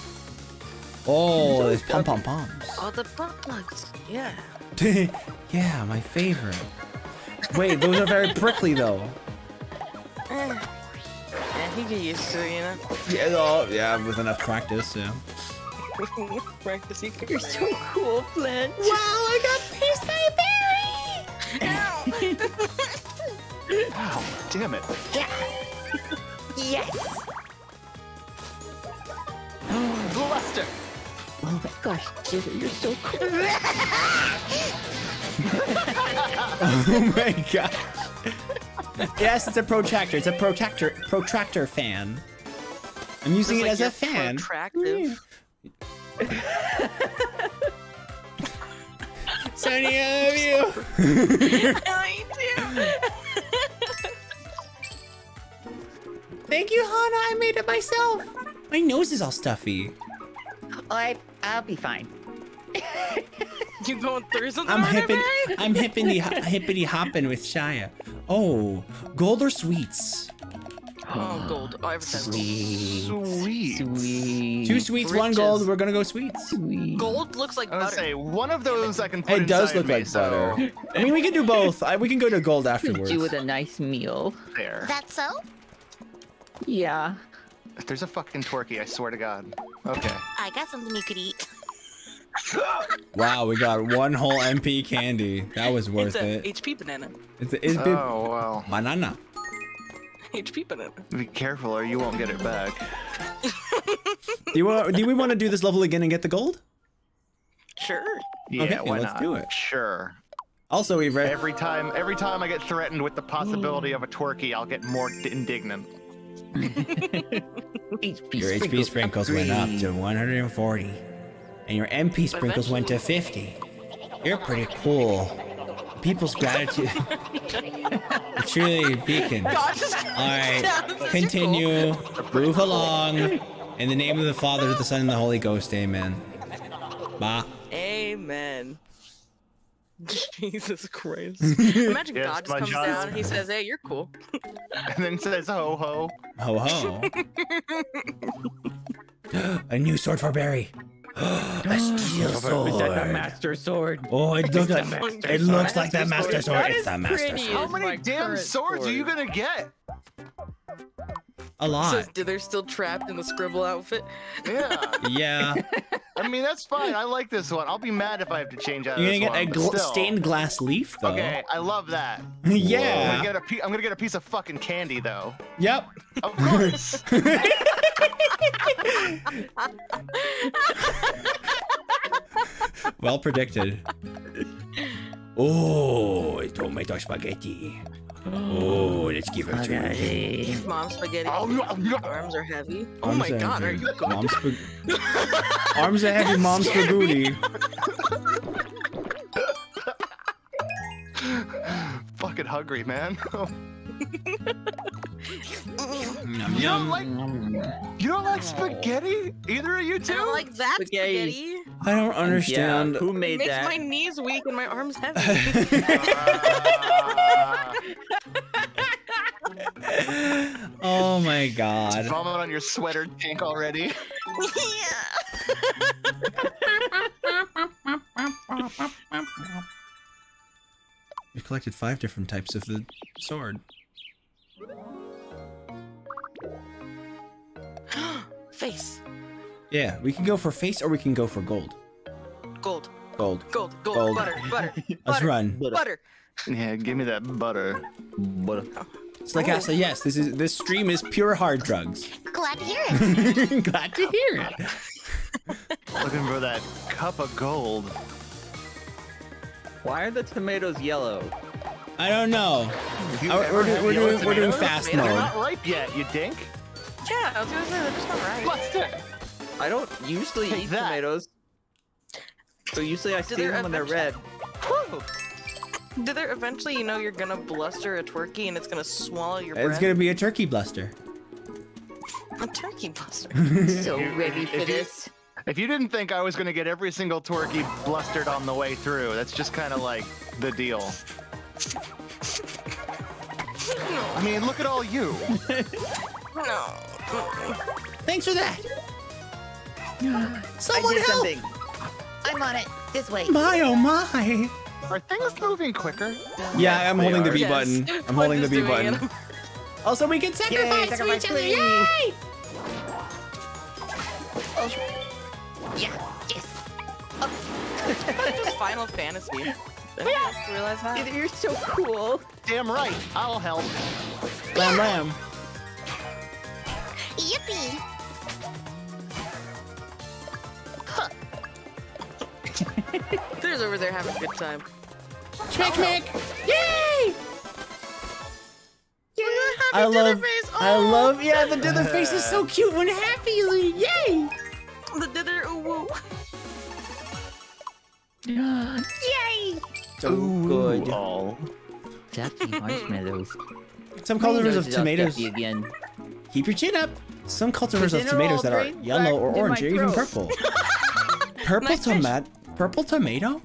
S1: Oh, there's pom pom poms.
S2: Oh, the butt plugs. Yeah.
S1: yeah, my favorite. Wait, those are very prickly though.
S2: Uh. Yeah, he get used to it, you know.
S1: Yeah, oh, yeah, with enough practice, yeah.
S2: Practice, you
S6: You're so cool, Flint.
S1: Wow, I got pierced by a berry!
S3: Wow, damn it. Yeah.
S7: yes.
S3: Bluster.
S6: Oh my gosh, Jitter, you're so cool.
S1: oh my gosh. Yes, it's a protractor. It's a protractor protractor fan. I'm using it as a fan.
S2: Attractive.
S1: Sunny, I love you.
S2: I do.
S1: Thank you, Hana. I made it myself. My nose is all stuffy.
S6: Oh, I, I'll be fine.
S2: You going through something
S1: I'm
S2: over there,
S1: hippin', I'm hippity hippity hopping with Shia. Oh, gold or sweets?
S2: Oh, gold. Oh, every time.
S3: Sweet.
S6: Sweet.
S1: Two sweets, one gold. We're gonna go sweets.
S6: Sweet.
S2: Gold looks like butter.
S3: gonna say one of those I can put
S1: It does look
S3: me,
S1: like
S3: so
S1: butter. I mean, we can do both. I, we can go to gold
S6: Could
S1: afterwards.
S6: do with a nice meal.
S3: There.
S7: That so?
S6: Yeah.
S3: There's a fucking Twerky, I swear to God. Okay.
S7: I got something you could eat.
S1: Wow, we got one whole MP candy. That was worth
S2: it's a
S1: it.
S2: HP banana.
S1: It's a, it's
S3: Oh well.
S1: banana.
S2: HP banana.
S3: Be careful, or you won't get it back.
S1: Do you want? Do we want to do this level again and get the gold?
S2: Sure.
S3: Yeah,
S1: Okay,
S3: why
S1: let's
S3: not?
S1: do it.
S3: Sure.
S1: Also, we've read.
S3: Every time, every time I get threatened with the possibility of a Twerky, I'll get more indignant.
S6: HP
S1: Your HP sprinkles went up to 140, and your MP sprinkles went to 50. You're pretty cool. People's gratitude. it's truly a beacon. All right, continue. Move along. In the name of the Father, the Son, and the Holy Ghost. Amen. Bah.
S2: Amen. Jesus Christ. Imagine
S3: Yes,
S2: God just comes
S3: John's-
S2: down and he says, hey, you're cool.
S3: And then says ho ho.
S1: Ho ho. a new sword for Barry. A steel sword.
S5: Is that the master sword?
S1: Oh, it looks,
S5: the
S1: it looks like that master sword.
S6: Not
S1: It's
S6: as
S1: the master sword.
S3: How many damn
S6: current
S3: swords are you gonna get?
S1: A lot.
S2: So
S1: lot.
S2: they're still trapped in the scribble outfit.
S3: Yeah.
S1: Yeah.
S3: I mean, that's fine. I like this one. I'll be mad if I have to change out of
S1: You're
S3: this
S1: gonna get
S3: one, but
S1: gl- stained glass leaf, though.
S3: Okay, I love that. I'm
S1: yeah.
S3: gonna, get a pe- I'm gonna get a piece of fucking candy though.
S1: Yep.
S3: Of course.
S1: well predicted. Oh, tomato spaghetti. Oh, let's give her to
S6: Spaghetti.
S2: Mom spaghetti.
S3: Oh, no, no.
S2: Arms are heavy. Oh
S1: Arms
S2: my
S1: are
S2: god, are
S1: heavy.
S2: you good?
S1: Mom's spag- Arms are heavy, mom's spaghetti.
S3: fucking hungry, man.
S1: Yum,
S3: you don't like you don't like spaghetti? Either of you two.
S2: I
S3: two?
S2: don't like that
S5: Spaghetti.
S2: spaghetti.
S1: I don't understand.
S5: Yeah, who made It
S2: makes
S5: that?
S2: Makes my knees weak and my arms heavy.
S3: Ah,
S1: oh my god.
S3: vomit on your sweater tank already.
S1: We've collected five different types of the sword.
S2: Face.
S1: Yeah, we can go for face or we can go for gold.
S2: Gold.
S1: Gold.
S2: Gold. Gold.
S1: Gold.
S2: Butter. Butter.
S1: Let's
S2: butter,
S1: run.
S2: Butter.
S3: Yeah, give me that butter.
S5: But
S1: It's like I said, yes, this is this stream is pure hard drugs.
S7: Glad to hear it.
S1: Glad to hear it.
S3: Looking for that cup of gold.
S5: why are the tomatoes yellow?
S1: I don't know.
S3: You
S1: Uh,
S3: ever
S1: we're, do- we're doing we're doing
S3: tomatoes?
S1: fast
S3: They're not ripe yet, you dink.
S2: Yeah, I was gonna say they're just not right.
S3: Bust it.
S5: I don't usually
S3: Take
S5: eat
S3: that.
S5: tomatoes. So usually I
S2: see
S5: them when they're red.
S2: Whew. Did there eventually, you know, you're gonna bluster a turkey and it's gonna swallow your breath?
S1: It's gonna be a turkey bluster.
S2: A turkey bluster.
S6: So
S3: If-
S6: ready
S3: if
S6: for
S3: you-
S6: this.
S3: If you didn't think I was gonna get every single turkey blustered on the way through, that's just kind of like the deal. I mean, look at all you.
S2: no.
S1: Thanks for that.
S6: I
S1: Someone
S6: did
S1: help!
S6: something. I'm on it. This way.
S1: My oh my!
S3: Are things moving quicker?
S1: Yeah, I'm
S3: they
S1: holding the
S3: are.
S1: B
S2: Yes.
S1: button. I'm
S2: Flint
S1: holding the B button.
S2: it.
S1: Also, we can sacrifice,
S6: sacrifice
S1: to each other.
S6: queen.
S1: Yay!
S6: Yeah. Yes. Oh.
S2: Just Final Fantasy. Did you just realize that?
S6: You're so cool.
S3: Damn right. I'll help.
S1: Lamb, lamb.
S7: Yippee.
S2: There's over there having a good time.
S1: Schmick, schmick. Yay!
S2: Yay!
S1: I love,
S2: face. Oh.
S1: I love, yeah, the dither face is so cute when happy. Yay!
S2: The dither ooh woo.
S7: Yay.
S1: So good.
S3: Oh.
S6: Duffy marshmallows.
S1: Some cultivars of tomatoes.
S6: Duffy again.
S1: Keep your chin up. Some cultivars of tomatoes that are yellow or orange or even purple. Purple tomato. Purple tomato.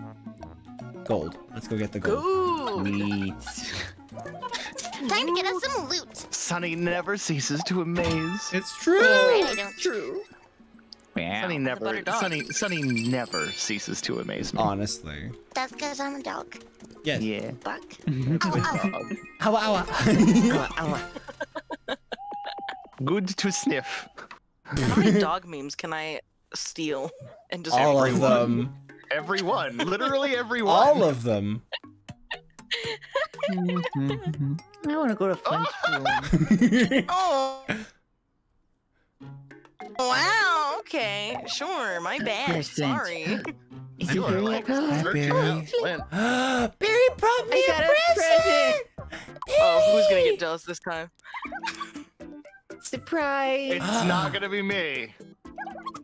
S1: Gold. Let's go get the gold.
S2: Ooh.
S6: Sweet.
S7: Time to get us some loot.
S3: Sunny never ceases to amaze.
S1: It's true.
S7: Right, I don't.
S2: True.
S3: Sunny never. Sunny, Sunny never ceases to amaze me.
S1: Honestly.
S7: That's because I'm a dog.
S1: Yes.
S3: Yeah.
S7: Buck. Ow, ow.
S1: Awa, awa.
S3: Good to sniff.
S2: How many dog memes can I steal and just
S1: All of
S3: Everyone.
S1: them.
S3: Everyone. Literally everyone.
S1: All of them. Mm-hmm.
S6: I want to go to fun school.
S2: Oh. Wow. Okay. Sure. My bad.
S6: Listen.
S2: Sorry.
S6: Is he
S3: You are like
S6: yet?
S3: searching
S1: Barry.
S3: out Flint.
S1: Barry brought me
S6: I got a present.
S2: Oh, who's gonna get jealous this time?
S6: Surprise.
S3: It's not gonna be me.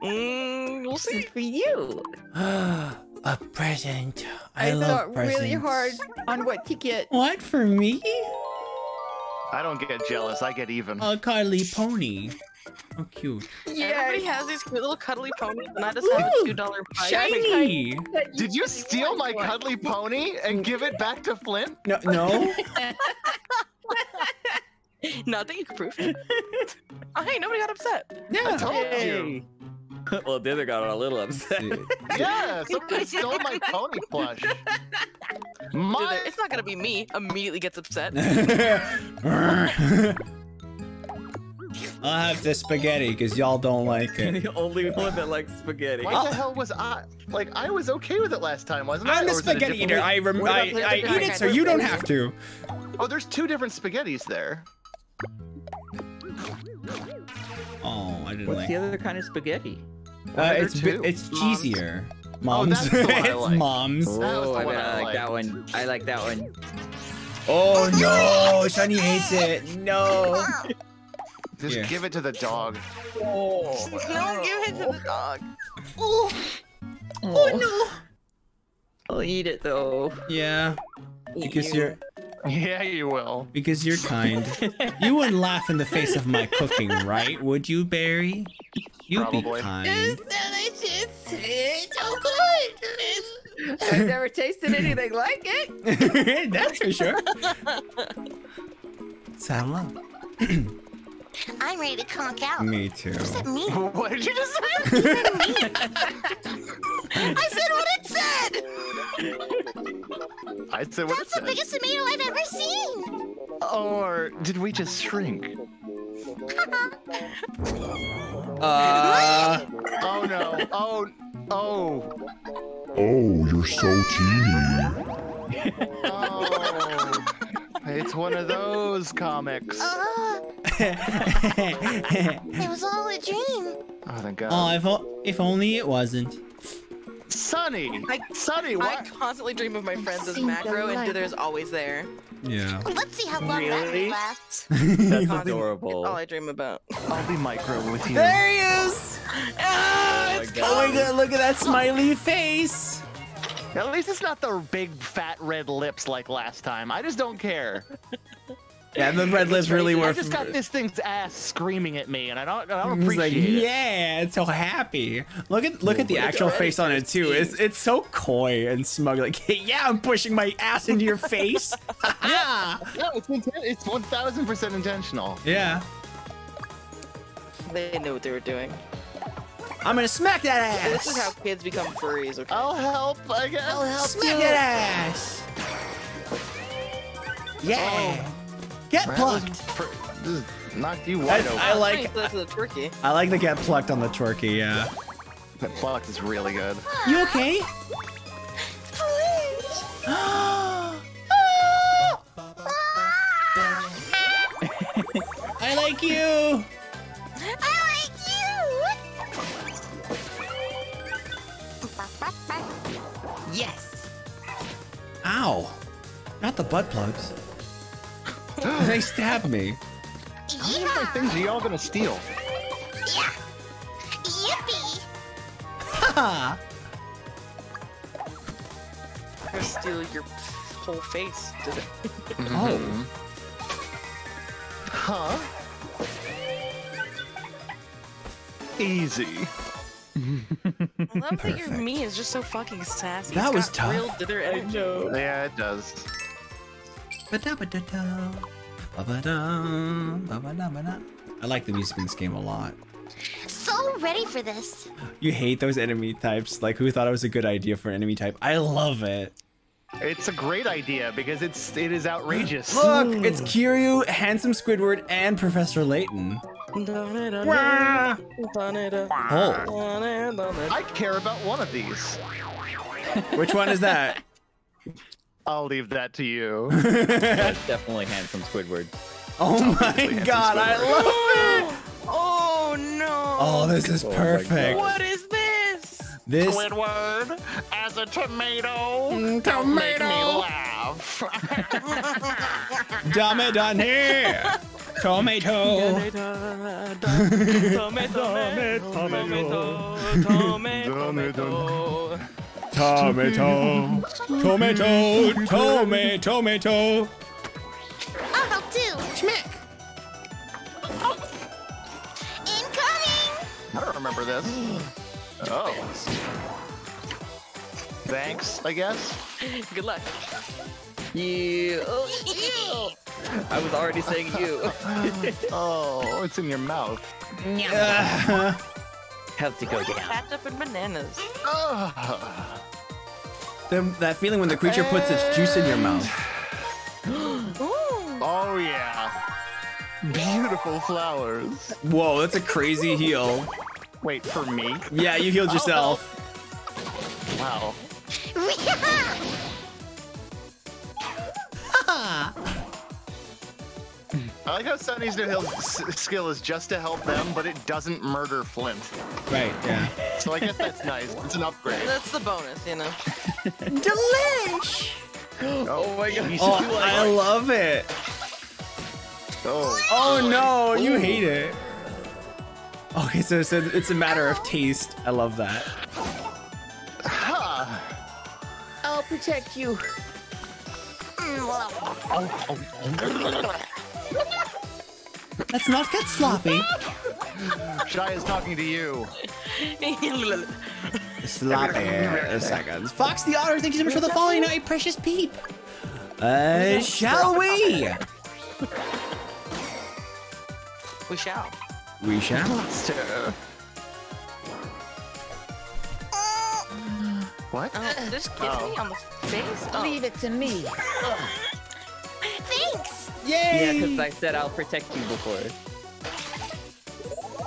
S2: Mm, we'll see.
S6: For you.
S1: a present. I,
S6: I,
S1: love
S6: thought
S1: presents.
S6: really hard on what to get.
S1: What for me?
S3: I don't get jealous. I get even.
S1: A cuddly pony. Oh, cute.
S2: Yeah, Everybody has these cute little cuddly ponies, and I just have a two dollar pipe.
S1: Shiny.
S3: Did you steal my cuddly pony and give it back to Flint?
S1: No, no.
S2: Not that you can prove it. oh, hey, nobody got upset.
S1: Yeah.
S3: I told you.
S5: well, the other got a little upset.
S3: Yeah, somebody stole my pony plush.
S2: Dude,
S3: My
S2: it's not gonna be me. Immediately gets upset.
S1: I'll have the spaghetti because y'all don't like it.
S5: the only one that likes spaghetti.
S3: Why the hell was I? Like, I was okay with it last time, wasn't I?
S1: I'm
S3: Or
S1: a
S3: was
S1: spaghetti eater.
S3: way?
S1: I, rem-
S3: What about
S1: I, I eat it so you don't have to.
S3: Oh, there's two different spaghettis there.
S1: Oh, I didn't
S5: What's
S1: like
S5: the other kind of spaghetti?
S1: Uh, it's
S3: two?
S1: it's
S3: Moms.
S1: cheesier. Mom's.
S3: that's I
S1: it's
S3: like.
S1: mom's.
S5: Oh, I,
S3: one
S5: bet
S3: I
S5: I like that one. I like that one.
S1: Oh no, Shiny hates it. No.
S3: Just
S1: Here.
S3: give it to the dog.
S2: no, give it to the dog.
S1: Oh,
S5: Oh, no. I'll eat it though.
S1: Yeah, because you're
S3: Yeah, you will.
S1: because you're kind. you wouldn't laugh in the face of my cooking, right? Would you, Barry? You'd
S3: Probably.
S1: be kind.
S7: It's delicious. It's so good.
S6: I've never tasted anything like it.
S1: That's for sure. Saddle up.
S7: I'm ready to conk out.
S1: Me too.
S7: Is that me?
S3: What did you just say?
S7: I said what it said.
S3: I said what it
S7: That's the biggest tomato I've ever seen.
S3: Or did we just shrink?
S1: Uh,
S3: Oh no. Oh. Oh.
S8: Oh, you're so teeny.
S3: Oh. It's one of those comics.
S7: Uh, it was all a dream.
S3: Oh, thank God.
S1: oh, if, o- if only it wasn't.
S3: Sunny.
S2: I-
S3: Sunny. what?
S2: I constantly dream of my friends as macro, and
S7: light.
S2: Dither's always there.
S1: Yeah.
S7: Let's see how long
S3: Really?
S7: that lasts.
S5: That's
S2: Constantly-
S5: adorable.
S2: All I dream about.
S3: I'll be micro with you.
S1: There he is!
S2: Ah,
S5: my
S2: it's
S5: God.
S1: Oh my god, look at that smiley face!
S3: At least it's not the big fat red lips like last time. I just don't care.
S1: Yeah, the red lips really
S3: I
S1: were.
S3: just got this thing's ass screaming at me, and I don't, I don't
S1: He's like,
S3: appreciate it.
S1: yeah, it's so happy. Look at look at the actual face on it too. It's it's so coy and smug. Like, hey, yeah, I'm pushing my ass into your face. yeah.
S3: No, it's inten- it's one thousand percent intentional.
S1: Yeah.
S2: They knew what they were doing.
S1: I'm gonna smack that ass.
S2: This is how kids become furries, okay?
S3: I'll help. I guess. I'll help
S1: smack that ass. Yeah. Oh. Get plucked.
S3: Just knocked you
S1: I,
S3: wide open.
S1: I like
S2: This is a turkey.
S1: I like the get plucked on the turkey. Yeah.
S3: That plucked is really good.
S1: You okay? Ah!
S7: I like you.
S6: Yes.
S1: Ow. Not the butt plugs. they stabbed me.
S3: How many
S7: Yeah.
S3: things are y'all gonna steal?
S7: Yeah. Yippee.
S1: Ha!
S2: I'm gonna steal your whole face. Dither. Mm-hmm.
S1: Oh.
S3: Huh? Easy.
S2: I love that your me is just so fucking sassy.
S1: That
S2: It's
S1: was
S2: got
S1: tough.
S2: Real Dither energy.
S3: Yeah, it does.
S1: Ba-da-ba-da-da. Ba-ba-da. Ba-ba-da-ba-da. I like the music in this game a lot.
S7: So ready for this.
S1: You hate those enemy types. Like, who thought it was a good idea for an enemy type? I love it.
S3: It's a great idea because it's it is outrageous.
S1: Look, it's Kiryu, Handsome Squidward, and Professor Layton. Oh,
S3: I care about one of these.
S1: which one is that?
S3: I'll leave that to you.
S5: That's definitely handsome Squidward.
S1: Oh my
S3: Handsome
S1: god, I love it!
S2: Oh no!
S1: Oh, this is
S5: Oh
S1: perfect.
S2: What is this?
S1: This
S3: Squidward as a tomato.
S1: Mm,
S3: Don't make me
S1: tomato.
S3: laugh.
S1: dumb it on here. Tomato. Tomato. Tomato. Tomato. Tomato.
S7: I'll help too.
S1: Schmick.
S7: Incoming.
S3: I don't remember this. Oh. Thanks, I guess.
S2: Good luck.
S5: You. Oh, I was already saying you.
S3: Oh, it's in your mouth.
S1: Yeah.
S6: Help to go down.
S2: Ketchup and bananas. Ah.
S3: Ugh.
S1: The, that feeling when the creature puts its juice in your mouth.
S3: Oh yeah. Beautiful flowers.
S1: Whoa, that's a crazy heal.
S3: Wait, for me?
S1: Yeah, you healed yourself.
S3: Wow. I like how Sunny's new heal skill is just to help them, but it doesn't murder Flint.
S1: Right, yeah.
S3: So I guess that's nice. It's an upgrade.
S2: That's the bonus, you know.
S1: Delish!
S3: Oh, oh my god.
S1: Oh, I love it.
S3: Oh.
S1: Oh no, you hate it. Okay, so, so it's a matter of taste. I love that.
S3: Ha.
S6: I'll protect you.
S1: Let's not get sloppy.
S3: Shai is talking to you.
S1: Sloppy seconds. Fox the Otter, thank you so much for the following, you precious peep. Uh, shall we?
S2: we shall.
S1: We shall.
S3: Monster. Uh, what?
S2: Oh, just kiss
S3: Oh.
S2: me on the face. Oh.
S6: Leave it to me.
S7: Thanks.
S6: Yeah,
S1: Yay!
S6: because I said I'll protect you before.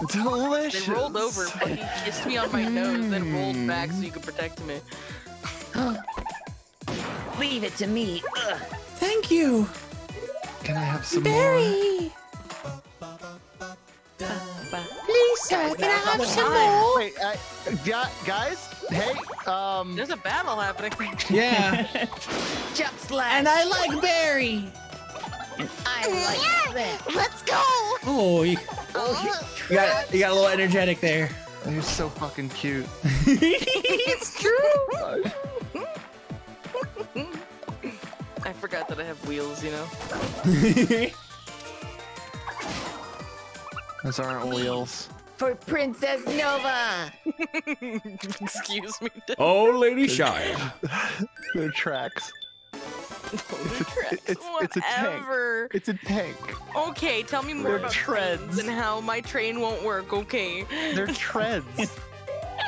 S3: Delicious.
S2: They rolled over, fucking kissed me on my nose, then rolled mm. back so you could protect me.
S6: Leave it to me. Ugh.
S1: Thank you.
S3: Can I have some
S1: Barry. Please, sir, can I have some
S3: more? Wait, uh, gu- guys. Hey, um.
S2: There's a battle happening.
S1: Yeah.
S6: Jump slash.
S1: and I like Barry.
S6: I like that.
S7: Let's go.
S1: Oh, you, you got you got a little energetic there.
S3: You're so fucking cute.
S1: it's true.
S2: I forgot that I have wheels, you know.
S3: Those aren't wheels.
S6: For Princess Nova.
S2: Excuse me.
S1: oh, Lady Shy.
S3: They're tracks.
S2: Tracks,
S3: it's- it's a tank. It's a tank.
S2: Okay, tell me more
S3: They're
S2: about
S3: treads.
S2: and how my train won't work. Okay.
S3: They're treads,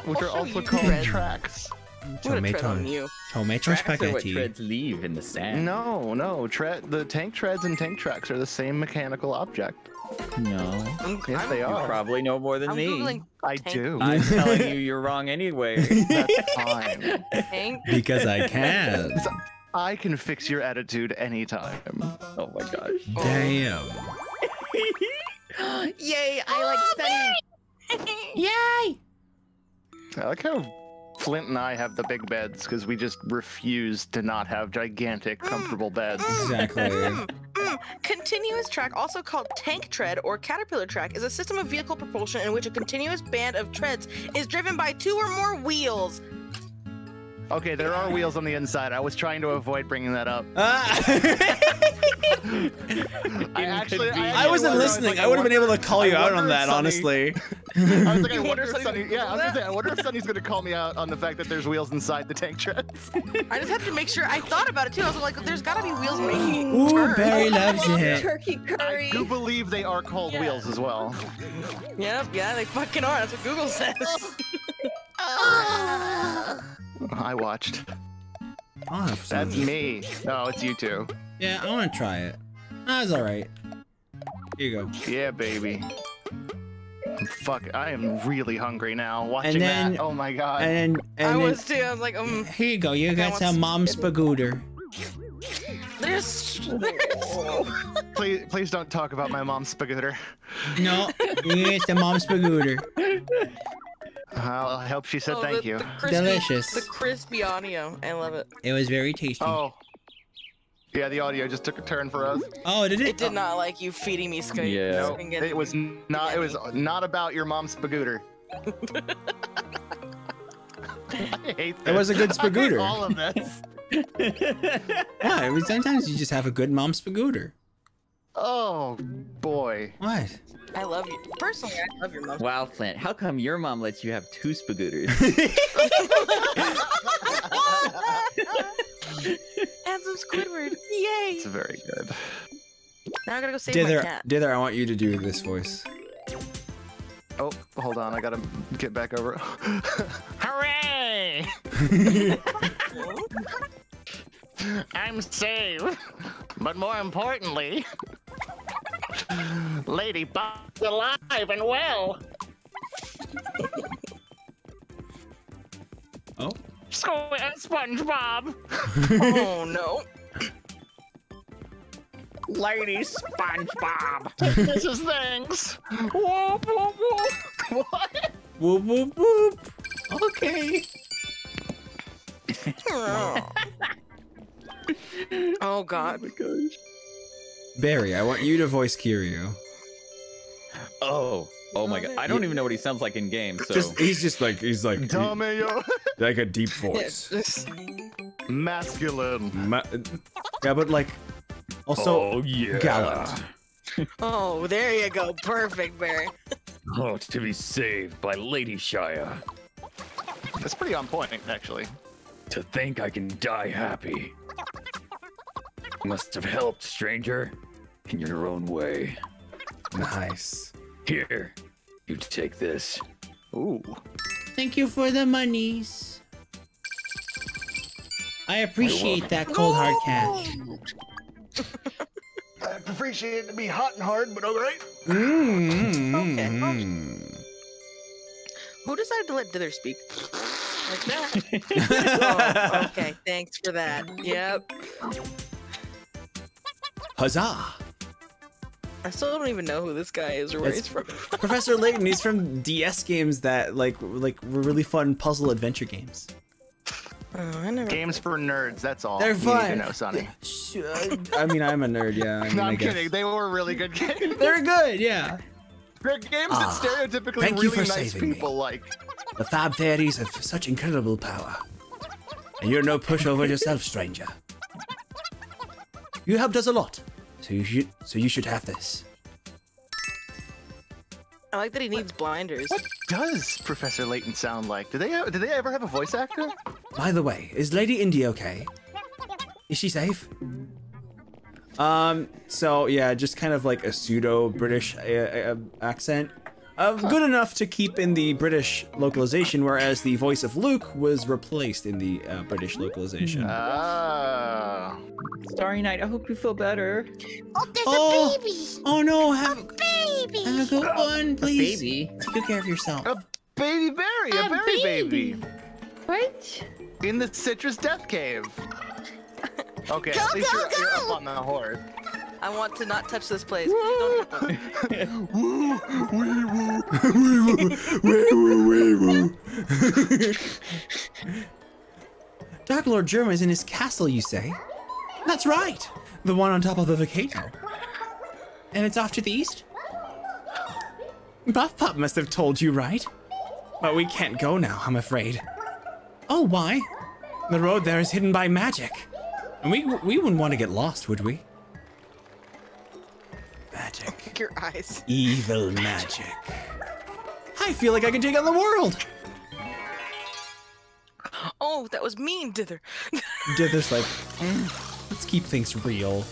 S3: which are
S2: I'll show
S3: also called
S2: treads.
S3: tracks.
S2: I'm tread on you.
S1: Tomato
S5: Tracks are what
S1: spaghetti.
S5: treads leave in the sand.
S3: No, no. Tre- the tank treads and tank tracks are the same mechanical object.
S5: No.
S2: I'm,
S3: Yes,
S2: I'm,
S3: they
S5: You
S3: are.
S5: probably know more than
S2: I'm
S5: me.
S2: googling
S3: I
S2: tank-
S3: do.
S5: I'm telling you, you're wrong anyway.
S3: That's fine.
S2: tank.
S1: Because I can.
S3: I can fix your attitude anytime.
S5: Oh my gosh.
S1: Damn.
S6: Yay, I like oh, Sunny. Yay!
S3: I like how Flint and I have the big beds because we just refuse to not have gigantic, comfortable beds.
S1: Exactly.
S2: Mm, mm. Continuous track, also called tank tread or caterpillar track, is a system of vehicle propulsion in which a continuous band of treads is driven by two or more wheels.
S3: Okay, there are wheels on the inside. I was trying to avoid bringing that up.
S1: Ah.
S3: I actually,
S1: I wasn't listening. I would have been able to call you out on that, honestly.
S3: I was like, I wonder
S2: wonder
S3: if
S2: if
S3: Sunny.
S2: Sunny's
S3: Yeah, I was
S2: gonna
S3: gonna say, I wonder if Sunny's gonna call me out on the fact that there's wheels inside the tank treads.
S2: I just had to make sure. I thought about it too. I was like, "There's gotta be wheels making it
S1: Ooh,
S2: turn."
S1: Barry loves it.
S6: Turkey
S3: I
S6: curry.
S3: do believe they are called
S2: Yeah.
S3: wheels as well.
S2: Yep, yeah, they fucking are. That's what Google says.
S3: I watched.
S1: I'll have.
S3: That's me. No, it's you two.
S1: Yeah, I want to try it. That's all right. Here you go.
S3: Yeah, baby. Fuck, I am really hungry now. Watching
S1: then-
S3: that. Oh my god.
S1: And and
S2: I
S1: then,
S2: was too. I was like, um,
S1: here you go. You
S2: I
S1: got some
S2: some
S1: mom spagooter.
S2: there's, there's
S3: please, please don't talk about my mom's spagooter.
S1: No, you get the mom spagooter.
S3: I hope she said
S2: oh,
S3: thank
S2: the,
S3: you.
S2: The crispy,
S1: Delicious.
S2: The crispy audio. I love it.
S1: It was very tasty.
S3: Oh. Yeah, the audio just took a turn for us.
S1: Oh, did it?
S2: It did not like you feeding me skin.
S5: Yeah.
S3: No, it was not. It was not about your mom's spagooter. I hate
S1: It was a good
S3: this. I hate
S1: spagooter.
S3: All of this.
S1: Yeah, I mean, sometimes you just have a good mom spagooter.
S3: Oh boy.
S1: What?
S2: I love you. Personally, I love your mom.
S5: Wow, Flint, how come your mom lets you have two spagooters?
S2: And some Squidward. Yay!
S3: It's very good.
S2: Now I gotta go save my
S1: Dither,
S2: cat.
S1: Dither, I want you to do this voice.
S3: Oh, hold on, I gotta get back over. Hooray! I'm safe, but more importantly, Lady Bug's alive and well.
S1: Oh.
S3: Squ- SpongeBob.
S2: Oh no.
S3: Lady SpongeBob. this is things. Whoop, whoop, whoop. What?
S1: Whoop whoop whoop. Okay.
S2: Oh god.
S1: Oh Barry, I want you to voice Kiryu.
S5: Oh, oh my god! I don't even know what he sounds like in game. So
S1: Just he's just like he's like he-
S3: eh,
S1: like a deep voice.
S3: Masculine.
S1: Ma- yeah, but like also oh,
S5: yeah.
S1: gallant.
S2: oh, there you go. Perfect, Barry.
S5: Oh, to be saved by Lady Shia.
S3: That's pretty on point, actually.
S5: To think I can die happy. Must have helped, stranger. In your own way.
S1: Nice.
S5: Here, you take this.
S3: Ooh.
S1: Thank you for the monies. I appreciate that cold hard cash.
S3: I appreciate it to be hot and hard, but alright.
S1: Mm.
S2: Who decided to let Dither speak? Like that. oh, okay, thanks for that. Yep.
S1: Huzzah!
S2: I still don't even know who this guy is or where
S1: It's-
S2: he's from.
S1: Professor Layton, he's from DS games that like like were really fun puzzle adventure games.
S2: Oh, I never.
S3: Games for nerds, that's all.
S1: They're fun.
S3: to know,
S1: Sunny. I mean, I'm a nerd, yeah. I mean,
S3: No,
S1: I
S3: I'm
S1: guess.
S3: kidding. They were really good games.
S1: They're good, yeah.
S3: They're games
S1: Ah,
S3: that stereotypically
S1: thank you
S3: really
S1: for
S3: nice
S1: saving me.
S3: people like.
S1: The Fab Fairies have such incredible power. And you're no pushover yourself, stranger. You helped us a lot. So you should so you should have this.
S2: I like that he needs blinders.
S3: What does Professor Layton sound like? Do they have, did they ever have a voice actor?
S1: By the way, is Lady Indy okay? Is she safe? Um, so yeah, just kind of like a pseudo British uh, uh, accent. Uh, good enough to keep in the British localization, whereas the voice of Luke was replaced in the uh, British localization.
S3: Ah.
S5: Starry Night, I hope you feel better.
S7: Oh, there's
S1: Oh.
S7: a baby.
S1: oh no, have, a
S7: Baby.
S1: have a good one, please.
S6: Baby.
S1: Take good care of yourself.
S3: A baby berry, a,
S7: A
S3: berry baby.
S7: baby.
S6: What?
S3: In the citrus death cave. Okay,
S7: Go,
S3: at least
S7: go,
S3: you're, you're up on the horse.
S2: I want to not touch this place.
S1: Dark Lord Germa is in his castle, you say? That's right. The one on top of the volcano. And it's off to the east? Buff Pup must have told you, right? But we can't go now, I'm afraid. Oh, why? The road there is hidden by magic. And we, we wouldn't want to get lost, would we? Magic.
S2: Your eyes.
S1: Evil magic. I feel like I can take on the world.
S2: Oh, that was mean, Dither.
S1: Dither's like, "Mm, let's keep things real.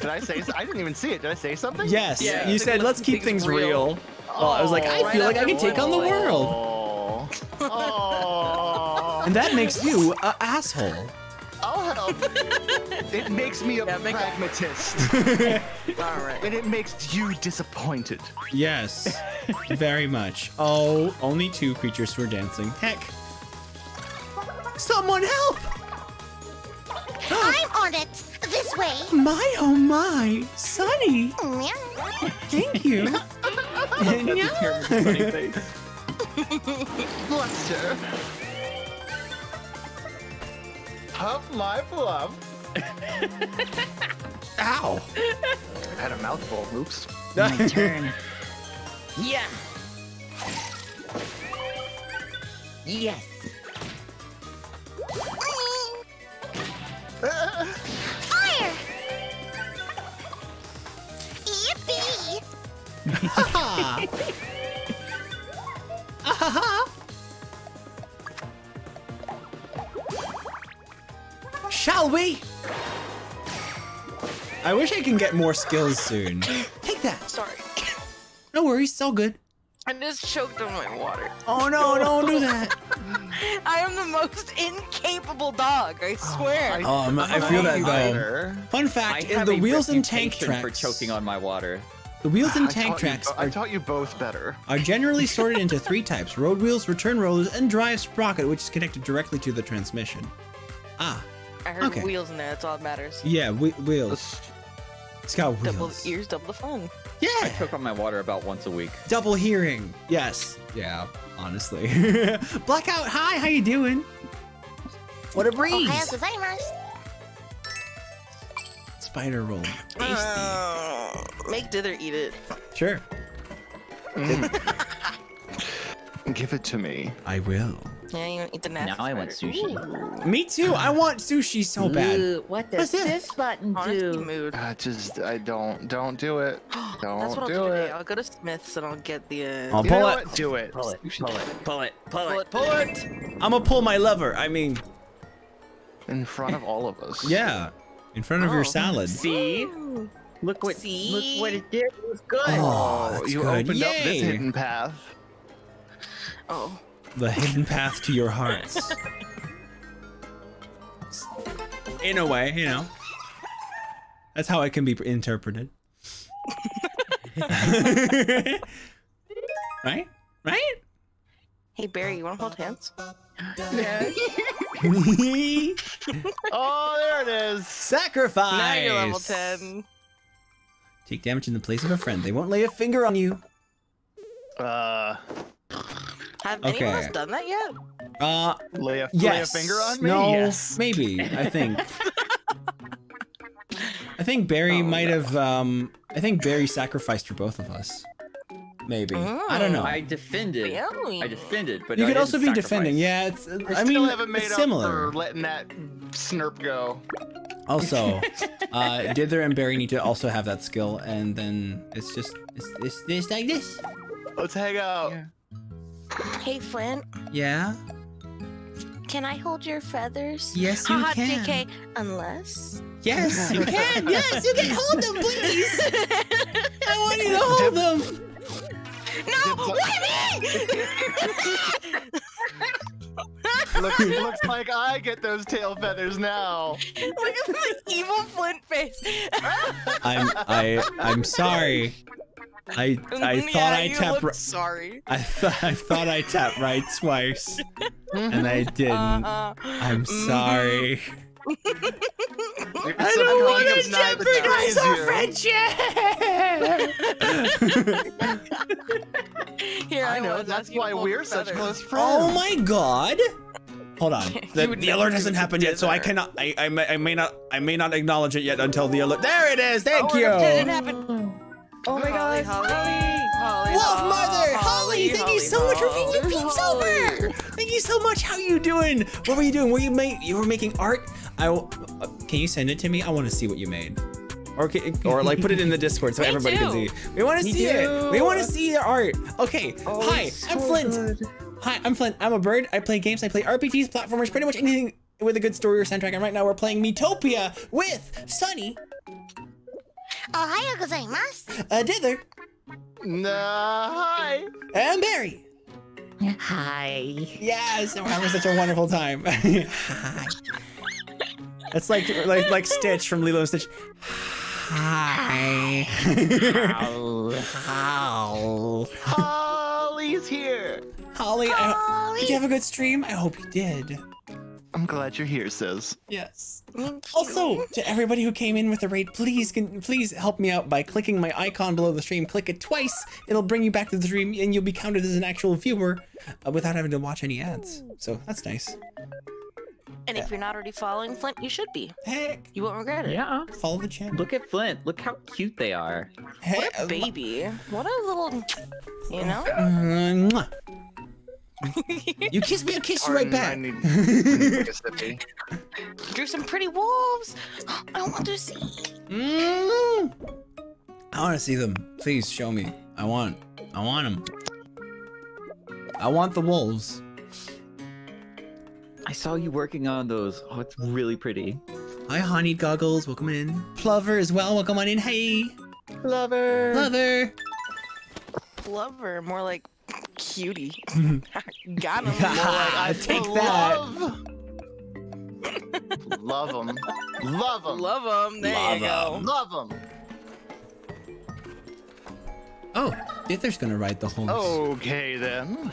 S3: Did I say? I didn't even see it. Did I say something?
S1: Yes,
S2: Yeah.
S1: you said let's keep things real. Well, I was like, I
S2: right
S1: feel like I can take on the world.
S3: Oh. Oh.
S1: And that makes you a asshole.
S3: I'll. It makes me a
S2: Yeah, make
S3: pragmatist,
S2: All right.
S3: and it makes you disappointed.
S1: Yes, very much. Oh, only two creatures were dancing. Heck. Someone help!
S7: I'm on it. This way.
S1: My oh my, Sunny. Thank you.
S5: Funny face.
S3: Bluster. Huff my fluff.
S1: Ow.
S3: I had a mouthful. Oops.
S6: My turn. Yeah. Yes.
S7: Fire. Yippee.
S1: Shall we? I wish I can get more skills soon. Take that.
S2: Sorry.
S1: No worries, it's all good.
S2: I just choked on my water.
S1: Oh no, don't do that.
S2: I am the most incapable dog, I swear.
S3: I-
S1: Um, I feel that though. Fun fact: in the wheels and tank
S5: reputation
S1: tracks,
S5: for choking on my water.
S1: the wheels and tank
S3: taught you
S1: tracks
S3: bo- I
S1: are,
S3: taught you both better.
S1: are generally sorted into three types: road wheels, return rollers, and drive sprocket, which is connected directly to the transmission. Ah,
S2: I heard
S1: okay.
S2: wheels in there, that's all that matters.
S1: yeah, whe- wheels. It's got wheels.
S2: Double
S1: wheels.
S2: ears, double the fun. Yeah.
S5: I
S1: Yeah,
S5: choke on my water about once a week.
S1: double hearing. Yes. Yeah. Honestly. Blackout. Hi. How you doing? What a breeze.
S7: Ohayou gozaimasu.
S1: Spider roll. Tasty.
S2: Uh, make Dither eat it.
S1: Sure.
S3: Give it to me.
S1: I will.
S2: Yeah, you want to eat the nasty
S5: Now I want
S2: spider.
S5: sushi.
S1: Me too. I want sushi so bad.
S6: Ooh, what does
S1: What's this?
S6: this button do?
S2: mood.
S3: Uh, just I don't don't do it. Don't
S2: That's what I'll
S3: do
S2: do today. I'll go to Smith's and I'll get the. Uh,
S1: I'll
S3: You
S1: pull
S3: know
S1: it.
S3: what? Do it.
S6: Pull it, pull it, pull it, pull
S2: pull
S6: it.
S2: it, pull it.
S1: I'm gonna pull my lever. I mean,
S3: In front of all of us.
S1: yeah, in front of
S2: Oh.
S1: your salad.
S6: See? Look what
S2: See?
S6: look what it did. It was good.
S1: Oh,
S3: Oh,
S1: that's
S3: you
S1: good.
S3: opened up this hidden path.
S2: Oh.
S1: The hidden path to your hearts. In a way, you know. That's how it can be interpreted. right? Right?
S2: Hey Barry, you want to hold hands?
S3: Oh, there it is.
S1: Sacrifice.
S2: Now you're level 10.
S1: Take damage in the place of a friend. They won't lay a finger on you.
S3: Uh,
S2: Have anyone
S1: Okay.
S2: else done that yet?
S1: Uh,
S3: lay a, lay a finger on me.
S1: No,
S3: Yes.
S1: maybe. I think. I think Barry
S2: Oh,
S1: might have. Um, I think Barry sacrificed for both of us. Maybe. I don't know.
S5: I defended.
S2: Really?
S5: I defended, but
S1: you
S5: I
S1: could also be
S5: didn't
S1: defending. Yeah, it's.
S3: I,
S1: I
S3: still
S1: mean,
S3: haven't made
S1: it's
S3: up
S1: similar.
S3: for letting that snurp go.
S1: Also, uh, Dither and Barry need to also have that skill, and then it's just it's it's, it's like this.
S3: Let's hang out.
S2: Hey Flint,
S1: Yeah.
S2: can I hold your feathers?
S1: Yes, you
S2: Haha,
S1: can.
S2: JK, unless.
S1: Yes, you can. Yes, you can hold them, please. I want you to hold them.
S2: No, why me?
S3: looks, looks like I get those tail feathers now.
S2: Look at the evil Flint face.
S1: I'm I I'm sorry. I I
S2: Yeah,
S1: thought I tapped.
S2: look
S1: ri-
S2: sorry.
S1: I thought I thought I tapped right twice, and I didn't.
S2: Uh-uh.
S1: I'm
S2: Mhm.
S1: sorry. I don't want to
S3: knife
S1: jeopardize
S3: that
S1: our friendship.
S2: Here,
S3: I know. That's why we're
S2: your
S3: such
S2: feathers.
S3: close friends.
S1: Oh my god! Hold on. The, the alert hasn't happened yet, so I cannot. I, I may I may not I may not acknowledge it yet until the alert. There it is. Thank
S2: Oh,
S1: you.
S2: it didn't happen.
S6: Oh my
S2: Holly,
S6: god.
S2: Holly, Holly,
S1: Love mother, Holly, thank you so much for being your peeps over. Thank you so much. How are you doing? What were you doing? Were you make you were making art? I w- uh, can you send it to me? I want to see what you made. Or, can, or like put it in the Discord so
S2: Me
S1: everybody can see. We want to
S6: Me
S1: see it. We want to see your art. Okay.
S6: Oh,
S1: Hi,
S6: it's
S1: I'm Flint.
S6: good.
S1: Hi, I'm Flint. I'm a bird. I play games. I play RPGs, platformers, pretty much anything with a good story or soundtrack. And right now we're playing Miitopia with Sunny,
S7: Ohayou gozaimasu.
S1: uh, Dither,
S3: Nah, hi.
S1: and Barry.
S6: Hi.
S1: Yes, we're having such a wonderful time. Hi. That's like like like Stitch from Lilo and Stitch. Hi. How?
S3: Holly's here.
S1: Holly, I, did you have a good stream? I hope you did.
S3: I'm glad you're here, sis.
S1: Yes. Also, to everybody who came in with the raid, please can please help me out by clicking my icon below the stream. Click it twice. It'll bring you back to the stream, and you'll be counted as an actual viewer uh, without having to watch any ads. So that's nice.
S2: And if you're not already following Flint, you should be.
S1: Heck,
S2: You won't regret it.
S5: Yeah.
S1: follow the channel.
S5: Look at Flint. Look how cute they are.
S1: Heck,
S2: What a baby. What a little, you know?
S1: Mwah. you kiss me, I kiss you right back.
S3: I need, I need to take a sippy.
S2: Drew some pretty wolves. I want to see.
S1: Mm. I want to see them. Please show me. I want. I want them. I want the wolves.
S5: I saw you working on those. Oh, it's really pretty.
S1: Hi, Honey Goggles. Welcome in. Plover as well. Welcome on in. Hey,
S6: Lover.
S1: Plover.
S2: Lover, more like cutie. Got him.
S1: I take that.
S3: Love them. Love them.
S2: Love him. There you go.
S3: Love them.
S1: Oh, Dither's gonna ride the horse.
S3: Okay then.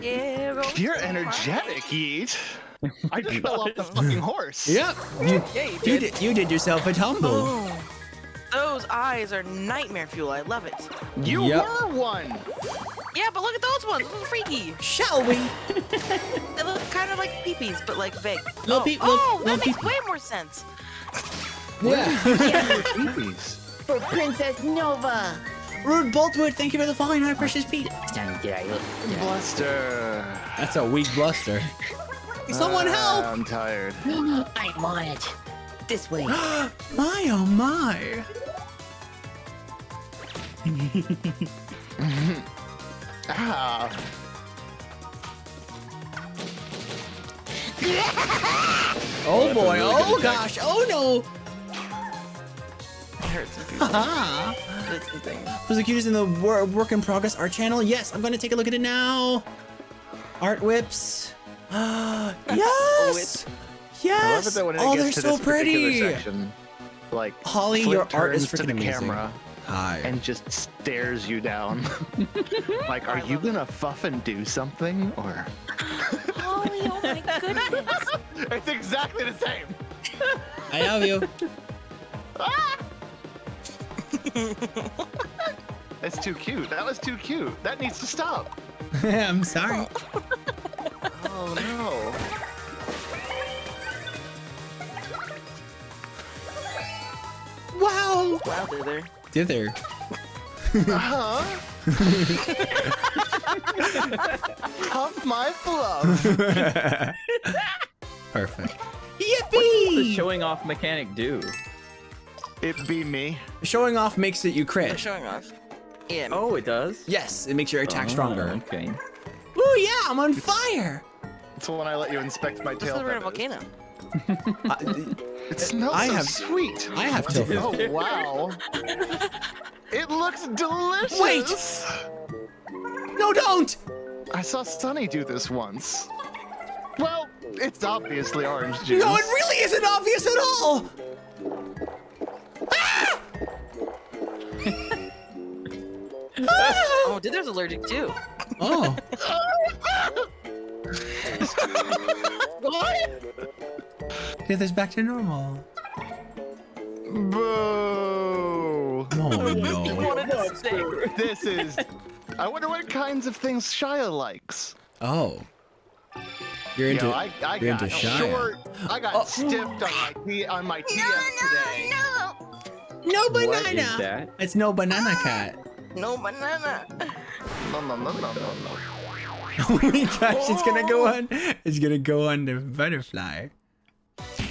S2: Yeah,
S3: You're energetic, Yeet. I fell off the fucking horse.
S1: Yep. You,
S2: Yeah, you
S1: you
S2: did.
S1: did. You did yourself a tumble.
S2: Boom. Those eyes are nightmare fuel. I love it.
S3: You
S1: Yep.
S3: were one.
S2: Yeah, but look at those ones. Those are freaky.
S1: Shall we?
S2: They look kind of like peepees, but like big.
S1: Little
S2: oh,
S1: peep-
S2: oh,
S1: little- oh,
S2: that
S1: little
S2: makes
S1: peep-
S2: way more sense.
S1: Yeah.
S3: Babies.
S6: For Princess Nova.
S1: Rude Boltwood, thank you for the following, my precious Pete.
S6: Did I, did I,
S3: Bluster.
S1: That's a weak bluster. Someone ah, help!
S3: I'm tired.
S6: I'm on it. This way.
S1: My oh my.
S3: Ah.
S1: Oh boy, oh gosh, oh no.
S2: It hurts some people.
S1: Ah.
S2: The.
S1: Was the cutest in the wor- work in progress art channel? Yes, I'm gonna take a look at it now. Art whips. yes. Yes.
S3: it that when it
S1: Oh, they're so pretty.
S3: section, like
S1: Holly, your art is freaking amazing.
S3: camera
S1: Hi.
S3: and just stares you down. like, are you gonna fuff and do something, or?
S2: Holly, oh my goodness.
S3: it's exactly the same.
S1: I love you.
S3: That's too cute. That was too cute. That needs to stop.
S1: I'm sorry.
S3: Oh. oh no.
S1: Wow.
S2: wow, they're there.
S1: Dither.
S3: Huh? Huff my fluff.
S1: Perfect. Yippee!
S5: What does the showing off mechanic do?
S3: It be me.
S1: Showing off makes it you
S2: They're
S1: crit.
S2: showing off. Yeah.
S5: Oh, it does?
S1: Yes, it makes your attack
S5: Oh,
S1: stronger.
S5: Okay.
S1: Ooh, yeah, I'm on fire.
S3: It's when I let you inspect my
S2: This is
S3: tail.
S2: the volcano.
S1: I,
S3: It smells
S1: I
S3: so
S1: have-
S3: sweet.
S1: I have tail feathers.
S3: Oh wow. it looks delicious.
S1: Wait! No, don't!
S3: I saw Sunny do this once. Well, it's obviously orange juice.
S1: No, it really isn't obvious at all! Ah! Ah!
S2: Oh, Dither's allergic too.
S1: Oh.
S3: What?
S1: Dither's back to normal.
S3: Boo.
S1: Oh
S2: He
S1: no.
S2: wanted to stay.
S3: This is. I wonder what kinds of things Shia likes.
S1: Oh. You're into
S3: Yo, I, I
S1: you're
S3: got
S1: into Shia.
S3: short. I got
S1: Oh.
S3: stiffed on my T on my TF today.
S1: No
S5: What
S1: banana.
S5: is that?
S1: It's no banana ah, cat.
S2: No banana.
S3: No, no, no, no, no, no.
S1: Oh my gosh, it's gonna go oh. on. It's gonna go on the butterfly.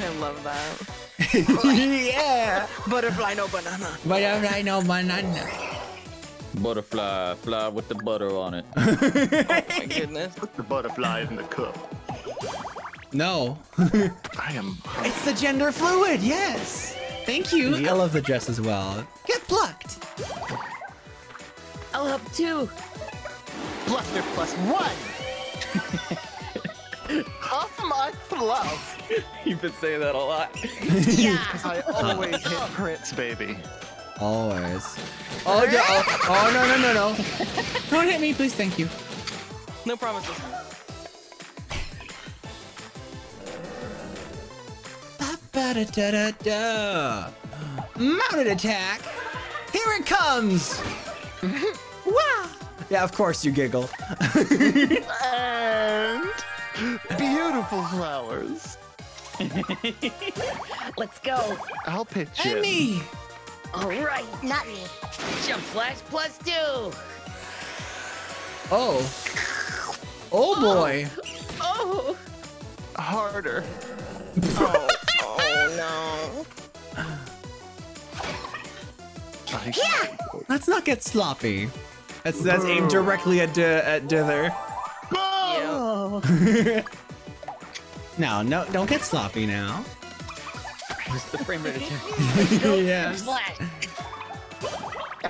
S2: I love that.
S1: yeah.
S2: Butterfly, no banana.
S1: Butterfly, no banana.
S5: Butterfly, fly with the butter on it.
S2: Oh my goodness.
S3: Put the butterfly in the cup.
S1: No.
S3: I am.
S1: It's the gender fluid, yes. Thank you. I love the dress as well. Get plucked.
S6: I'll help too.
S3: Bluster plus one. Off my fluff.
S5: You've been saying that a lot. Yeah.
S3: I always hit crits, baby.
S1: Always. Oh, yeah, oh, oh, no, no, no, no. Don't hit me, please. Thank you.
S2: No promises.
S1: Ba-ba-da-da-da-da. Mounted attack. Here it comes. wow. Yeah, of course you giggle.
S3: And beautiful flowers.
S6: Let's go.
S3: I'll pitch in.
S1: Emmy.
S6: All right.
S7: Not me.
S6: Jump flash plus two.
S1: Oh. Oh, oh. boy.
S6: Oh.
S3: Harder.
S2: Oh, oh
S1: Let's not get sloppy. That's that's aimed directly at D- at Dither. Oh.
S2: no.
S1: No, no, don't get sloppy now.
S5: the frame rate attack.
S1: yeah.
S6: Flash.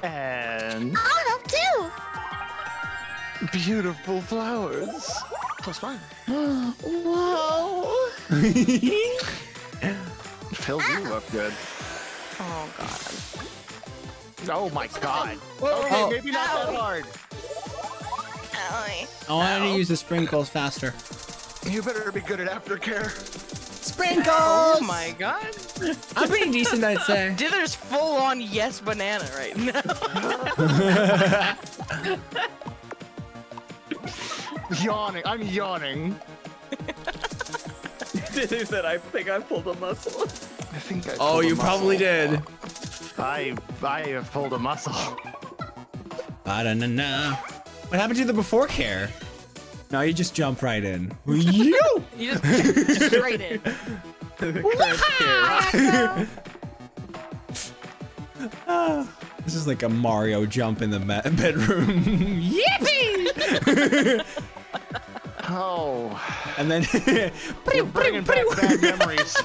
S3: And
S7: I'll help too.
S3: Beautiful flowers.
S2: Plus one.
S6: Whoa!
S3: Phil, you ah. look good.
S2: Oh god.
S3: Oh my god. Oh. Okay,
S1: Oh.
S3: maybe not that hard.
S2: Owie.
S1: I wanted to use the sprinkles faster.
S3: You better be good at aftercare.
S1: Sprinkles!
S2: Oh my god.
S1: I'm pretty decent, I'd say.
S2: Dither's full on yes banana right now.
S3: Yawning. I'm yawning.
S5: Dither said, I think I pulled a muscle.
S3: I think I.
S1: Oh,
S3: a
S1: you probably did.
S3: I I have pulled a muscle.
S1: Ba-da-na-na. What happened to the before care? No, you just jump right in. you!
S2: you just jump straight in.
S1: This is like a Mario jump in the bedroom. Yippee!
S3: Oh,
S1: and then.
S3: you're bringing back bad memories.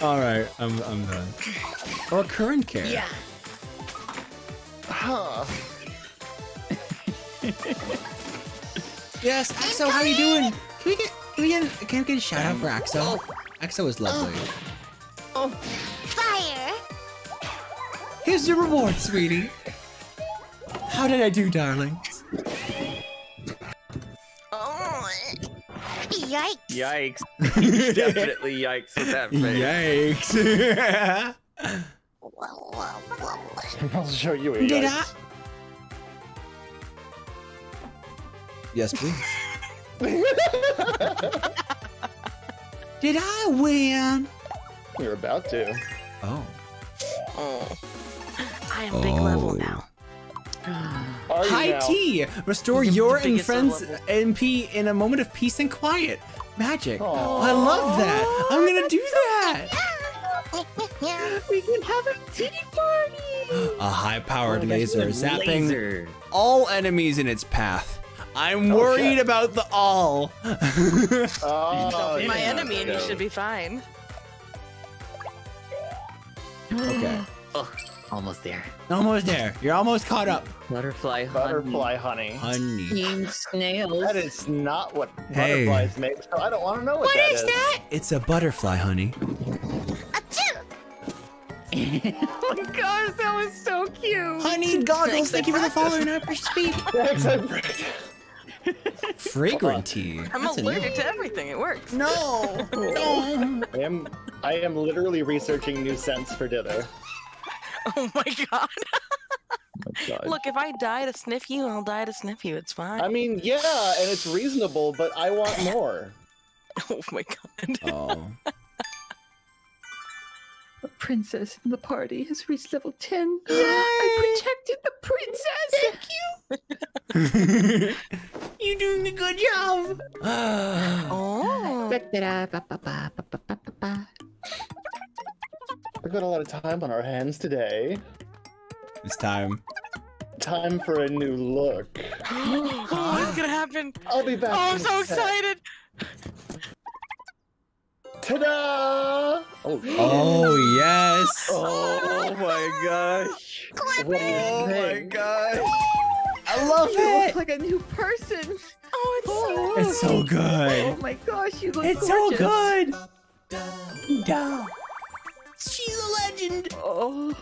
S1: All right, I'm, I'm done. Or current care. Yeah.
S3: Huh.
S1: Yes, Axo, how you doing? Can we get can we get can we get a shout out for Axo? Oh. Axo is lovely. Oh.
S7: oh fire.
S1: Here's your reward, sweetie. How did I do, darling?
S7: Yikes.
S5: Yikes. Definitely yikes with that face.
S1: Yikes.
S4: I'll show you a
S1: did I? Yes, please. did I win?
S4: You're about to.
S1: Oh.
S2: Oh. I am big oh. level now.
S4: Are you
S1: High
S4: now?
S1: T! Restore
S2: The
S1: your and friends. MP in a moment of peace and quiet. Magic.
S4: Aw.
S1: Oh, I love that. I'm gonna do that.
S6: We can have a titty party!
S1: A high-powered
S6: Oh,
S1: laser zapping
S6: laser.
S1: all enemies in its path. I'm
S4: Oh,
S1: worried
S4: shit.
S1: about the all.
S4: Oh,
S2: My
S4: yeah.
S2: enemy and you should be fine.
S1: okay.
S6: Oh, almost there.
S1: Almost there. You're almost caught up.
S6: Butterfly honey.
S4: Butterfly honey.
S1: Honey.
S6: Team snails.
S4: That is not what
S1: Hey.
S4: butterflies make, so I don't want to know what, that is. What is that?
S1: It's a butterfly, honey.
S6: Oh my gosh, that was so cute.
S1: Honey goggles,
S2: Thanks,
S1: thank you for the follow and I appreciate
S4: Thanks, I hmm. break.
S1: Fragrant tea.
S2: I'm
S1: That's
S2: allergic to everything. It works.
S1: No. no.
S4: I am, I am literally researching new scents for dither.
S2: Oh my god.
S5: Oh god.
S2: Look, if I die to sniff you, I'll die to sniff you. It's fine.
S4: I mean, yeah, and it's reasonable, but I want more.
S2: oh my god.
S1: Oh.
S6: The princess in the party has reached level 10. Yay! I protected the princess. Thank you!
S1: You're doing a good job.
S2: Oh.
S4: We've got a lot of time on our hands today.
S1: it's time.
S4: Time for a new look.
S2: oh, what's gonna happen?
S4: I'll be back.
S2: Oh, I'm so
S4: sec.
S2: excited.
S4: Ta-da! Oh,
S1: Oh yes.
S5: Oh my gosh.
S4: what do
S5: Oh my gosh.
S1: I love
S6: You
S1: it.
S6: look like a new person.
S2: Oh, it's so oh.
S1: It's so good.
S6: Oh my gosh, you look
S1: It's so
S6: gorgeous.
S1: good. Duh. She's a legend.
S6: Oh,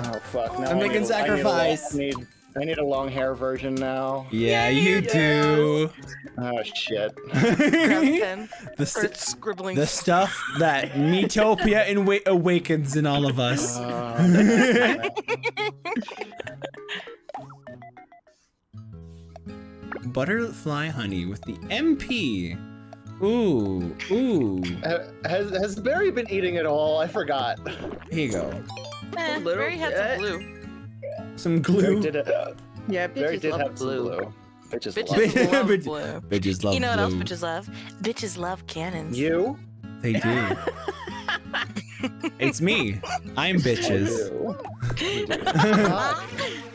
S4: Oh fuck! Now
S1: I'm
S4: I
S1: making
S4: need a- I need
S1: sacrifice.
S4: I need, I need a long hair version now.
S1: Yeah, you do.
S4: Oh shit!
S2: grab pen.
S1: the, st-
S2: scribbling.
S1: the stuff that Miitopia inwa- awakens in all of us.
S4: Uh,
S1: Butterfly honey with the MP. Ooh, ooh.
S4: ha- has has Barry been eating it all? I forgot.
S1: Here you go.
S2: Eh,
S5: little
S2: Barry had some
S5: bit.
S2: blue.
S1: Some
S4: Barry
S1: glue.
S4: did it.
S6: yeah,
S4: Barry did
S6: love
S4: have some
S6: blue.
S4: blue. Bitches
S2: Bitches
S4: love
S2: love
S1: bitch-
S2: blue.
S1: Bitches love
S2: You know what else
S1: blue.
S2: bitches love? Bitches love cannons.
S4: You?
S1: They do. it's me. I'm bitches.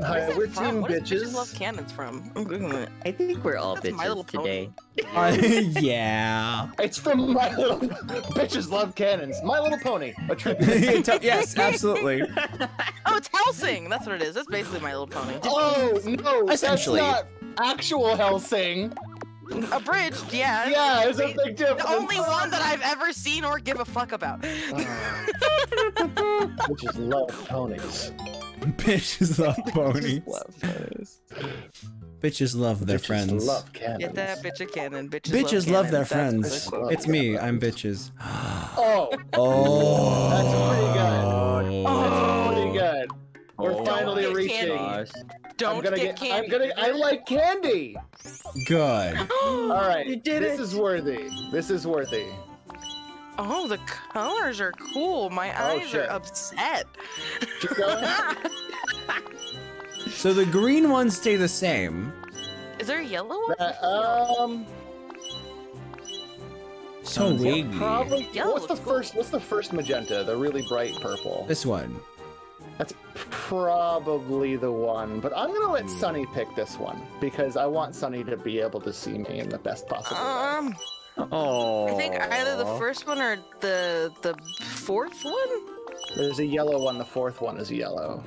S4: You.
S3: Hi, we're
S2: from?
S3: team
S2: What is bitches love cannons from? I'm googling it.
S5: I think we're all
S2: That's My Little
S5: bitches today.
S1: Uh, yeah.
S3: It's from My Little Bitches Love Cannons. My Little Pony. A tribute.
S1: yes, absolutely.
S2: Oh, it's Hellsing. That's what it is. That's basically My Little Pony.
S3: oh no,
S1: Essentially.
S3: that's not actual Hellsing.
S2: Abridged, yeah.
S3: Yeah, it's a big difference.
S2: The only one that I've ever seen or give a fuck about.
S3: Bitches love ponies.
S1: Bitches love ponies. Bitches love their
S3: Bitches
S1: friends.
S3: Love cannons.
S2: Get that bitch a cannon. Bitches,
S1: Bitches love their friends.
S2: That's the quote.
S1: It's me. I'm bitches.
S3: Oh,
S1: Oh.
S3: That's pretty good. that's pretty oh. good. We're
S5: Oh
S3: finally
S2: my
S3: reaching.
S5: Gosh.
S2: Don't
S3: I'm gonna
S2: get,
S3: get.
S2: candy.
S3: I'm gonna. I like candy.
S1: Good.
S3: All right.
S5: You did
S3: this
S5: it.
S3: is worthy. This is worthy.
S2: Oh, the colors are cool. My
S3: Oh,
S2: eyes
S3: shit.
S2: are upset.
S1: So the green ones stay the same.
S2: Is there a yellow one?
S3: Uh, um.
S1: So wiggy.
S3: Probably.
S2: Yellow
S3: what's the
S2: looks cool.
S3: first? What's the first magenta? The really bright purple.
S1: This one.
S3: That's probably the one. But I'm gonna let Sunny pick this one because I want Sunny to be able to see me in the best possible way.
S5: Oh.
S2: I think either the first one or the the fourth one.
S3: There's a yellow one. The fourth one is yellow.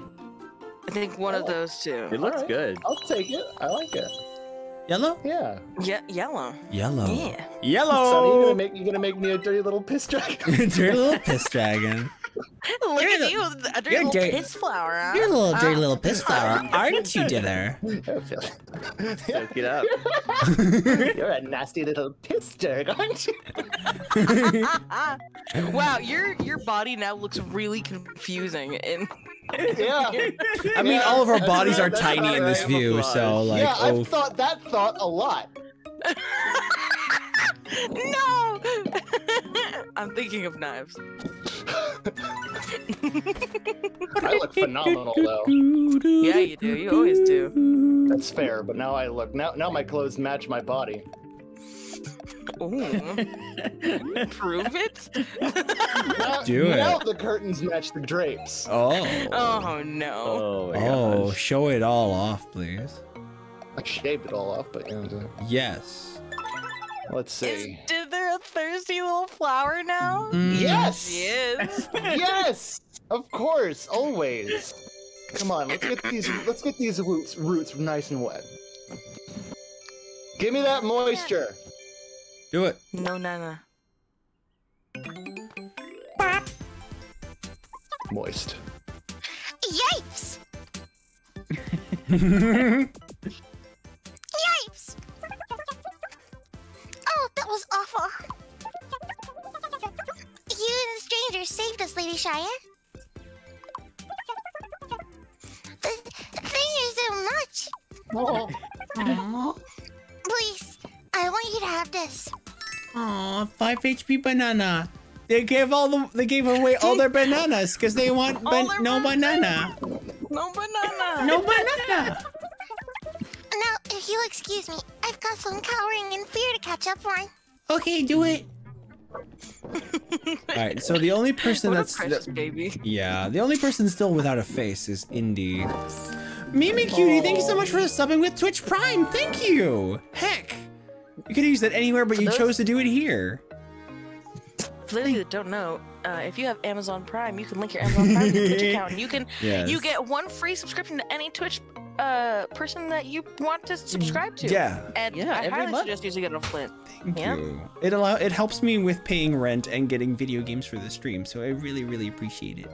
S2: I think one of those two.
S5: It looks
S3: Alright.
S5: good.
S3: I'll take it. I like it.
S1: Yellow?
S3: Yeah.
S2: Yeah, yellow.
S1: Yellow.
S2: Yeah. Yellow.
S3: Sunny, you
S1: Yellow.
S3: gonna make you gonna make me a dirty little piss dragon?
S1: Dirty little piss dragon.
S2: Look
S1: You're
S2: at
S1: the-
S2: you, a dirty little
S1: dirty-
S2: piss flower. Huh?
S1: You're a little dirty
S2: Ah.
S1: little piss flower, aren't you, dither?
S5: Soak it up.
S3: You're a nasty little piss jerk, aren't you?
S2: Wow, your your body now looks really confusing and
S3: Yeah.
S1: I mean,
S3: Yeah,
S1: all of our bodies are tiny in this view, so like,
S3: yeah,
S1: oh,
S3: I've thought that thought a lot.
S2: no. I'm thinking of knives.
S3: I look phenomenal though.
S2: Yeah, you do. You always do.
S3: That's fair, but now I look now now my clothes match my body.
S2: Ooh. Prove it.
S3: Now,
S1: Do it.
S3: now the curtains match the drapes.
S1: Oh.
S2: Oh no.
S5: Oh
S1: Oh, show it all off, please.
S3: I shaved it all off, but you know,
S1: Yes.
S3: Let's
S2: Is
S3: see.
S2: did there a thirsty little flower now?
S1: Mm.
S3: Yes!
S2: She is.
S3: yes, of course, always. Come on, let's get these let's get these roots roots nice and wet. Give me that moisture.
S1: Do it.
S2: No, Nana.
S3: Moist.
S7: Yipes! Yipes! was awful. You and the stranger saved us, Lady Shire. Thank you so much.
S3: Oh,
S7: Please, I want you to have this.
S1: Aw, 5 HP banana. They gave all the they gave away all their bananas because they want
S2: All
S1: ban-
S2: their
S1: no
S2: bananas.
S1: banana.
S2: No banana.
S1: No banana.
S7: Now, if you'll excuse me, I've got some cowering and fear to catch up on.
S1: Okay, do it. all right, so the only person
S2: What a
S1: that's
S2: precious baby.
S1: yeah, the only person still without a face is Indy. Mimi Cutie, thank you so much for subbing with Twitch Prime. Thank you. Heck, you could have used that anywhere, but you chose to do it here.
S2: For those of you that don't know, uh, if you have Amazon Prime, you can link your Amazon Prime to your Twitch account. and You can
S1: Yes.
S2: you get one free subscription to any Twitch uh, person that you want to subscribe to.
S1: Yeah.
S2: And
S5: Yeah,
S2: I
S5: every
S2: highly
S5: month.
S2: suggest using it on Flint.
S1: Thank
S2: Yeah.
S1: you. It allow it helps me with paying rent and getting video games for the stream, so I really really appreciate it.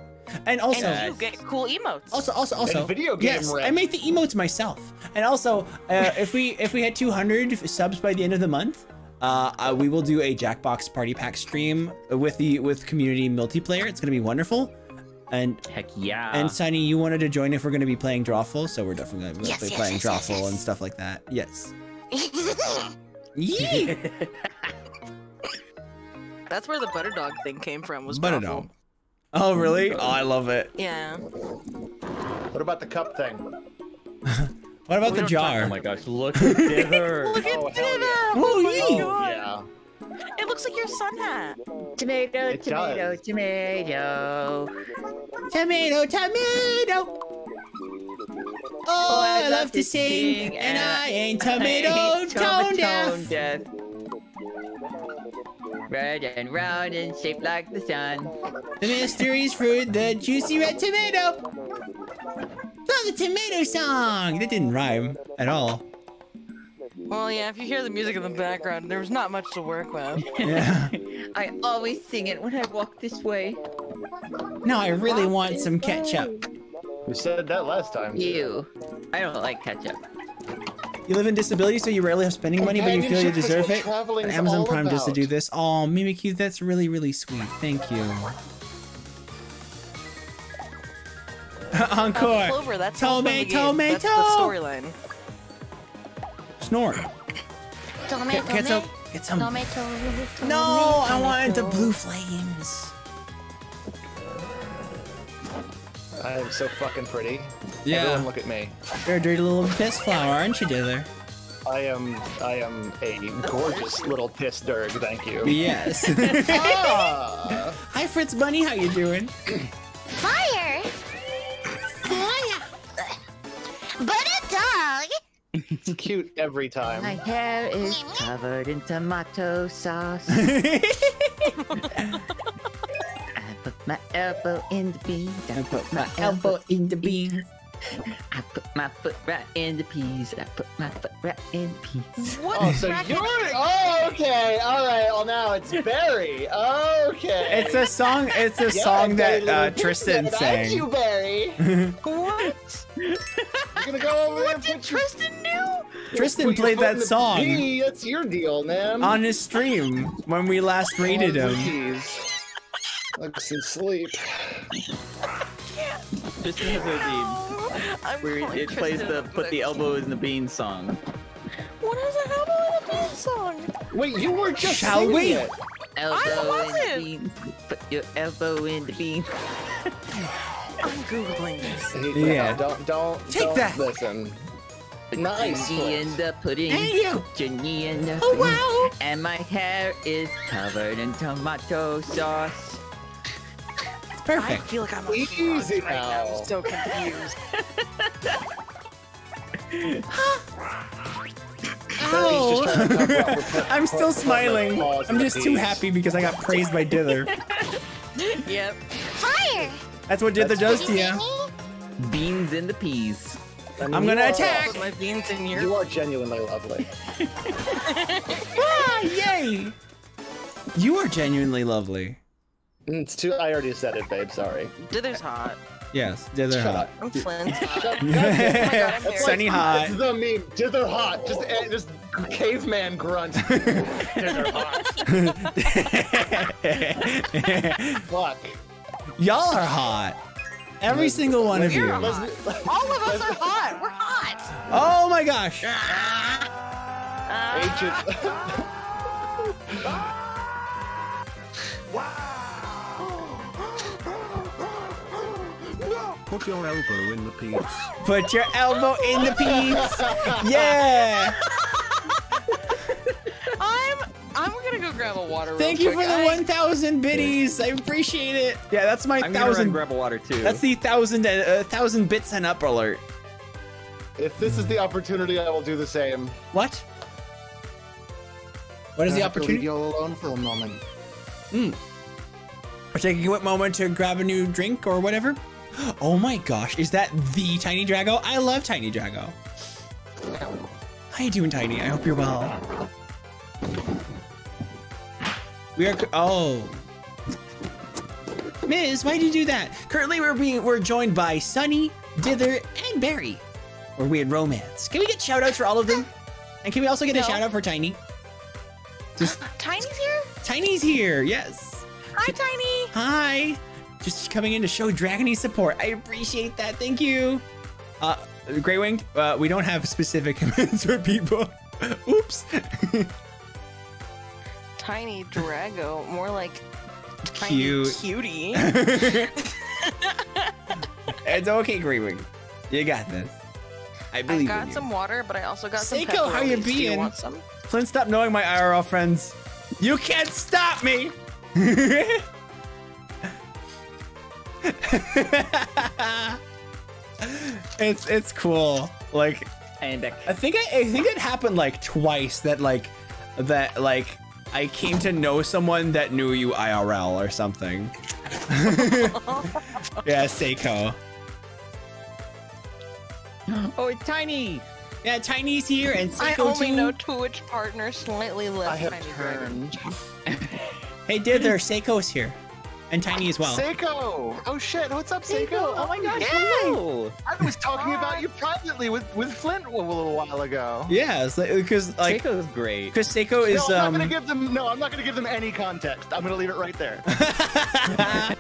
S1: And also,
S2: and you get cool emotes.
S1: also, also, also,
S3: video game
S1: yes,
S3: rent.
S1: I make the emotes myself. And also, uh, if we if we had 200 subs by the end of the month, uh, uh, we will do a Jackbox Party Pack stream with the with community multiplayer. It's gonna be wonderful. And
S5: Heck yeah.
S1: and Sunny, you wanted to join if we're gonna be playing Drawful, so we're definitely gonna
S7: Yes,
S1: be
S7: yes,
S1: playing
S7: yes, yes,
S1: Drawful
S7: yes.
S1: and stuff like that. Yes. Yee!
S2: That's where the butter dog thing came from. Was
S1: Butter
S2: Drawful.
S1: dog. Oh really? Oh, I love it.
S2: Yeah.
S3: what about the cup thing?
S1: What about
S2: We
S1: the
S2: don't talk-
S1: jar?
S5: oh my gosh, look at Dither.
S2: Look at
S3: Oh,
S2: Dinner!
S3: yeah.
S1: Oh,
S2: my
S3: yeah.
S2: It looks like your sun hat.
S6: Tomato,
S3: It
S6: tomato,
S3: does.
S6: tomato.
S1: Tomato, tomato. Oh, oh I love to sing, and I ain't tomato tone deaf.
S6: deaf. Red and round and shaped like the sun.
S1: The mystery's fruit, the juicy red tomato. Love the tomato song. That didn't rhyme at all.
S2: Well, yeah, if you hear the music in the background, there was not much to work with.
S1: Yeah.
S6: I always sing it when I walk this way.
S1: No, I really want some ketchup.
S3: You said that last time.
S6: You. I don't like ketchup.
S1: You live in disability, so you rarely have spending money, but you feel you deserve it.
S3: traveling's
S1: Amazon
S3: all
S1: Prime just to do this. Oh, Mimikyu, that's really, really sweet. Thank you. Encore.
S2: Clover, that's sounds fun to
S1: Tomato.
S2: That's the
S1: tomato.
S2: storyline.
S1: Snore.
S7: Tomato,
S1: Get, get some. Get some.
S7: tomato,
S1: No, I
S7: tomato.
S1: wanted the blue flames.
S3: I am so fucking pretty.
S1: Yeah.
S3: Everyone look at me.
S1: You're a dirty little piss flower, aren't you, Dither?
S3: I am I am a gorgeous little piss dirg, thank you.
S1: Yes.
S3: Ah,
S1: Hi, Fritz Bunny. How you doing?
S7: Fire! Fire!
S3: It's cute every time.
S6: My hair is covered in tomato sauce. I put my elbow in the beans. I put my elbow.
S1: in the bean.
S6: I put my foot right in the peas. I put my foot right in the peas.
S2: What
S3: Oh, so you're oh okay, all right. Well, now it's Barry. Okay.
S1: It's a song. It's a
S3: Yeah,
S1: song that uh, Tristan
S3: Pizza,
S1: sang.
S3: Thank you, Barry.
S2: What?
S3: You're gonna go over there and
S2: Did Tristan do?
S1: Tristan played that song
S3: pee. That's your deal, man.
S1: on his stream when we last rated
S3: Oh,
S1: him.
S3: jeez. Let's sleep.
S6: Tristan has a theme
S2: I'm
S6: where
S2: calling
S6: it plays the put the elbow in the bean song.
S2: What is an elbow in the bean song?
S3: Wait, you were just
S1: Shall
S3: singing
S1: we?
S3: It.
S6: Elbow in
S2: wasn't.
S6: the beans. Put your elbow in the bean.
S2: I'm googling this.
S3: He-
S1: Yeah.
S3: don't don't
S1: Take
S3: don't
S1: that.
S3: listen. Nice.
S6: Knee in the pudding.
S1: Thank you.
S6: Put your knee in the
S1: Oh
S6: pudding.
S1: wow!
S6: And my hair is covered in tomato sauce.
S1: It's
S2: I feel like I'm a
S3: Easy
S2: frog right now.
S3: now.
S2: I'm so confused.
S1: Ow!
S3: Barry's just trying to cover up with put-
S1: I'm still
S3: put- put
S1: smiling. I'm just too happy because I got praised by Dither.
S2: yep.
S7: Fire!
S1: That's what Dither does to
S7: You
S1: you.
S7: me?
S6: Beans in the peas.
S3: I mean,
S1: I'm
S3: you
S1: gonna
S3: are-
S1: attack.
S2: My beans in your.
S3: You are genuinely lovely.
S1: Ah, yay! You are genuinely lovely.
S3: It's too. I already said it, babe. Sorry.
S2: Dither's hot.
S1: Yes, Dither
S3: Shut
S1: hot.
S3: up.
S2: I'm Flint's hot.
S3: Shut-
S1: Yeah.
S2: That's
S1: Sunny
S3: It's
S1: hot.
S3: the meme. Dither hot. Just, eh, just caveman grunt. Dither hot. Fuck.
S1: Y'all are hot. Every single one of you.
S2: You're hot.
S3: Let's-
S2: All of us are hot. We're hot.
S1: Oh my gosh.
S3: Ancient.
S9: Put your elbow in the peas.
S1: Put your elbow in the peas. Yeah.
S2: I'm. I'm gonna go grab a water. real
S1: Thank you for the
S2: I-
S1: 1,000 biddies. I appreciate it. Yeah, that's my
S6: I'm gonna run
S1: thousand.
S6: grab a water too.
S1: That's the thousand, uh, thousand bits and up alert.
S3: If this is the opportunity, I will do the same.
S1: What? What is the
S3: I have to leave
S1: opportunity?
S3: you alone for a moment.
S1: Or take a quick moment to grab a new drink or whatever. Oh my gosh, is that the Tiny Drago? I love Tiny Drago. How you doing, Tiny? I hope you're well. We are. Oh. Miz, why did you do that? Currently, we're being we're joined by Sunny, Dither, and Barry. Or Weird Romance. Can we get shout outs for all of them? And can we also get a
S2: No.
S1: shout out for Tiny?
S2: Uh, Tiny's here.
S1: Tiny's here, yes.
S2: Hi, Tiny.
S1: Hi! Just coming in to show Dragony support. I appreciate that. Thank you. Uh, Grey Winged, uh, we don't have specific commands for people. Oops.
S2: Tiny Drago. More like tiny
S1: Cute.
S2: cutie.
S1: it's okay, Grey Winged. You got this. I believe I got
S2: some water, but I also got some
S1: Seiko, how you.
S2: Do you want some?
S1: Flynn, stop knowing my IRL friends. You can't stop me! it's it's cool. Like
S5: And back.
S1: I think I, I think it happened like twice that like that like I came to know someone that knew you IRL or something. yeah, Seiko.
S5: Oh, it's tiny.
S1: Yeah, Tiny's here and
S2: I
S1: Seiko
S2: only
S1: too.
S2: know Twitch partner slightly less
S4: I have
S2: Tiny
S4: turned.
S1: Hey, dude, there Seiko's here, and Tiny as well.
S3: Seiko! Oh shit, what's up, Seiko?
S5: Oh my gosh,
S3: Yay!
S5: hello.
S3: I was talking about you privately with, with Flint a little while ago.
S1: Yeah, it's like because like
S5: Seiko's great.
S1: because Seiko is
S3: no, I'm
S1: um.
S3: not gonna give them. No, I'm not gonna give them any context. I'm gonna leave it right there.
S1: uh,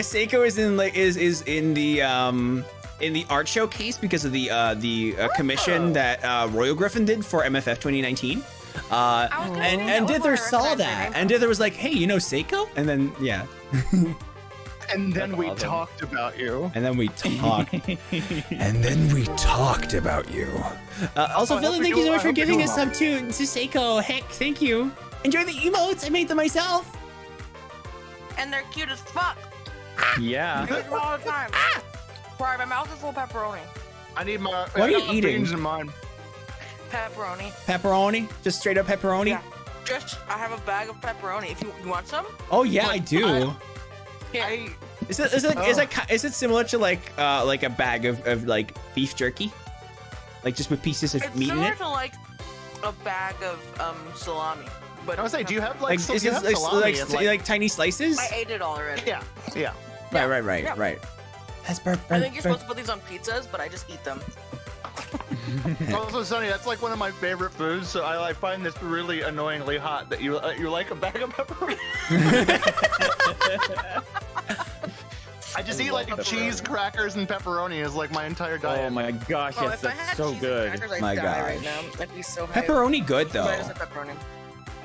S1: Seiko is in like is is in the um in the art showcase because of the uh the uh, commission that uh, Royal Griffin did for MFF 2019. Uh,
S2: I was gonna
S1: and and Dither saw that, and Dither was like, "Hey, you know Seiko?" And then yeah,
S3: And then
S5: That's
S3: we
S5: awesome.
S3: talked about you.
S1: and then we talked, and then we talked about you. Uh, also,
S3: I
S1: Villain, thank
S3: you-
S1: you so much for giving
S3: do
S1: us
S3: well.
S1: sub to to Seiko. Heck, thank you. Enjoy the emotes. I made them myself.
S2: And they're cute as fuck.
S5: yeah.
S2: I use them all the time. Sorry, my mouth is full of pepperoni.
S3: I need my.
S1: What are you
S3: I got
S1: eating?
S3: beans in mine.
S2: Pepperoni.
S1: Pepperoni, just straight up pepperoni.
S2: Yeah. Just, I have a bag of pepperoni. If you, you want some?
S1: Oh yeah, I
S2: Like,
S1: do.
S2: Here.
S3: I,
S1: Is it is it is
S3: Oh.
S1: it ki- is it similar to like uh like a bag of, of like beef jerky, like just with pieces of
S2: it's
S1: meat in
S2: similar
S1: it?
S2: to like a bag of um salami. But
S3: I was say, do you have like,
S1: Like
S3: so
S1: is
S3: you
S1: it
S3: have
S1: like,
S3: salami
S1: like,
S3: and,
S1: like tiny slices?
S2: I ate it all already.
S3: Yeah, yeah.
S1: Right, right, right,
S2: Yeah.
S1: right. That's bur-
S2: I think you're
S1: bur-
S2: supposed to put these on pizzas, but I just eat them.
S3: Also, Sunny, that's like one of my favorite foods. So I, I find this really annoyingly hot that you uh, you like a bag of pepperoni. I just eat like
S5: love
S3: cheese, crackers, and pepperoni is like my entire diet.
S5: Oh my gosh,
S2: Oh,
S5: yes,
S2: if I
S5: that's so good.
S2: crackers, I'd
S1: My
S2: die right
S1: gosh.
S2: now. I'd be so high.
S1: pepperoni good though.
S2: just have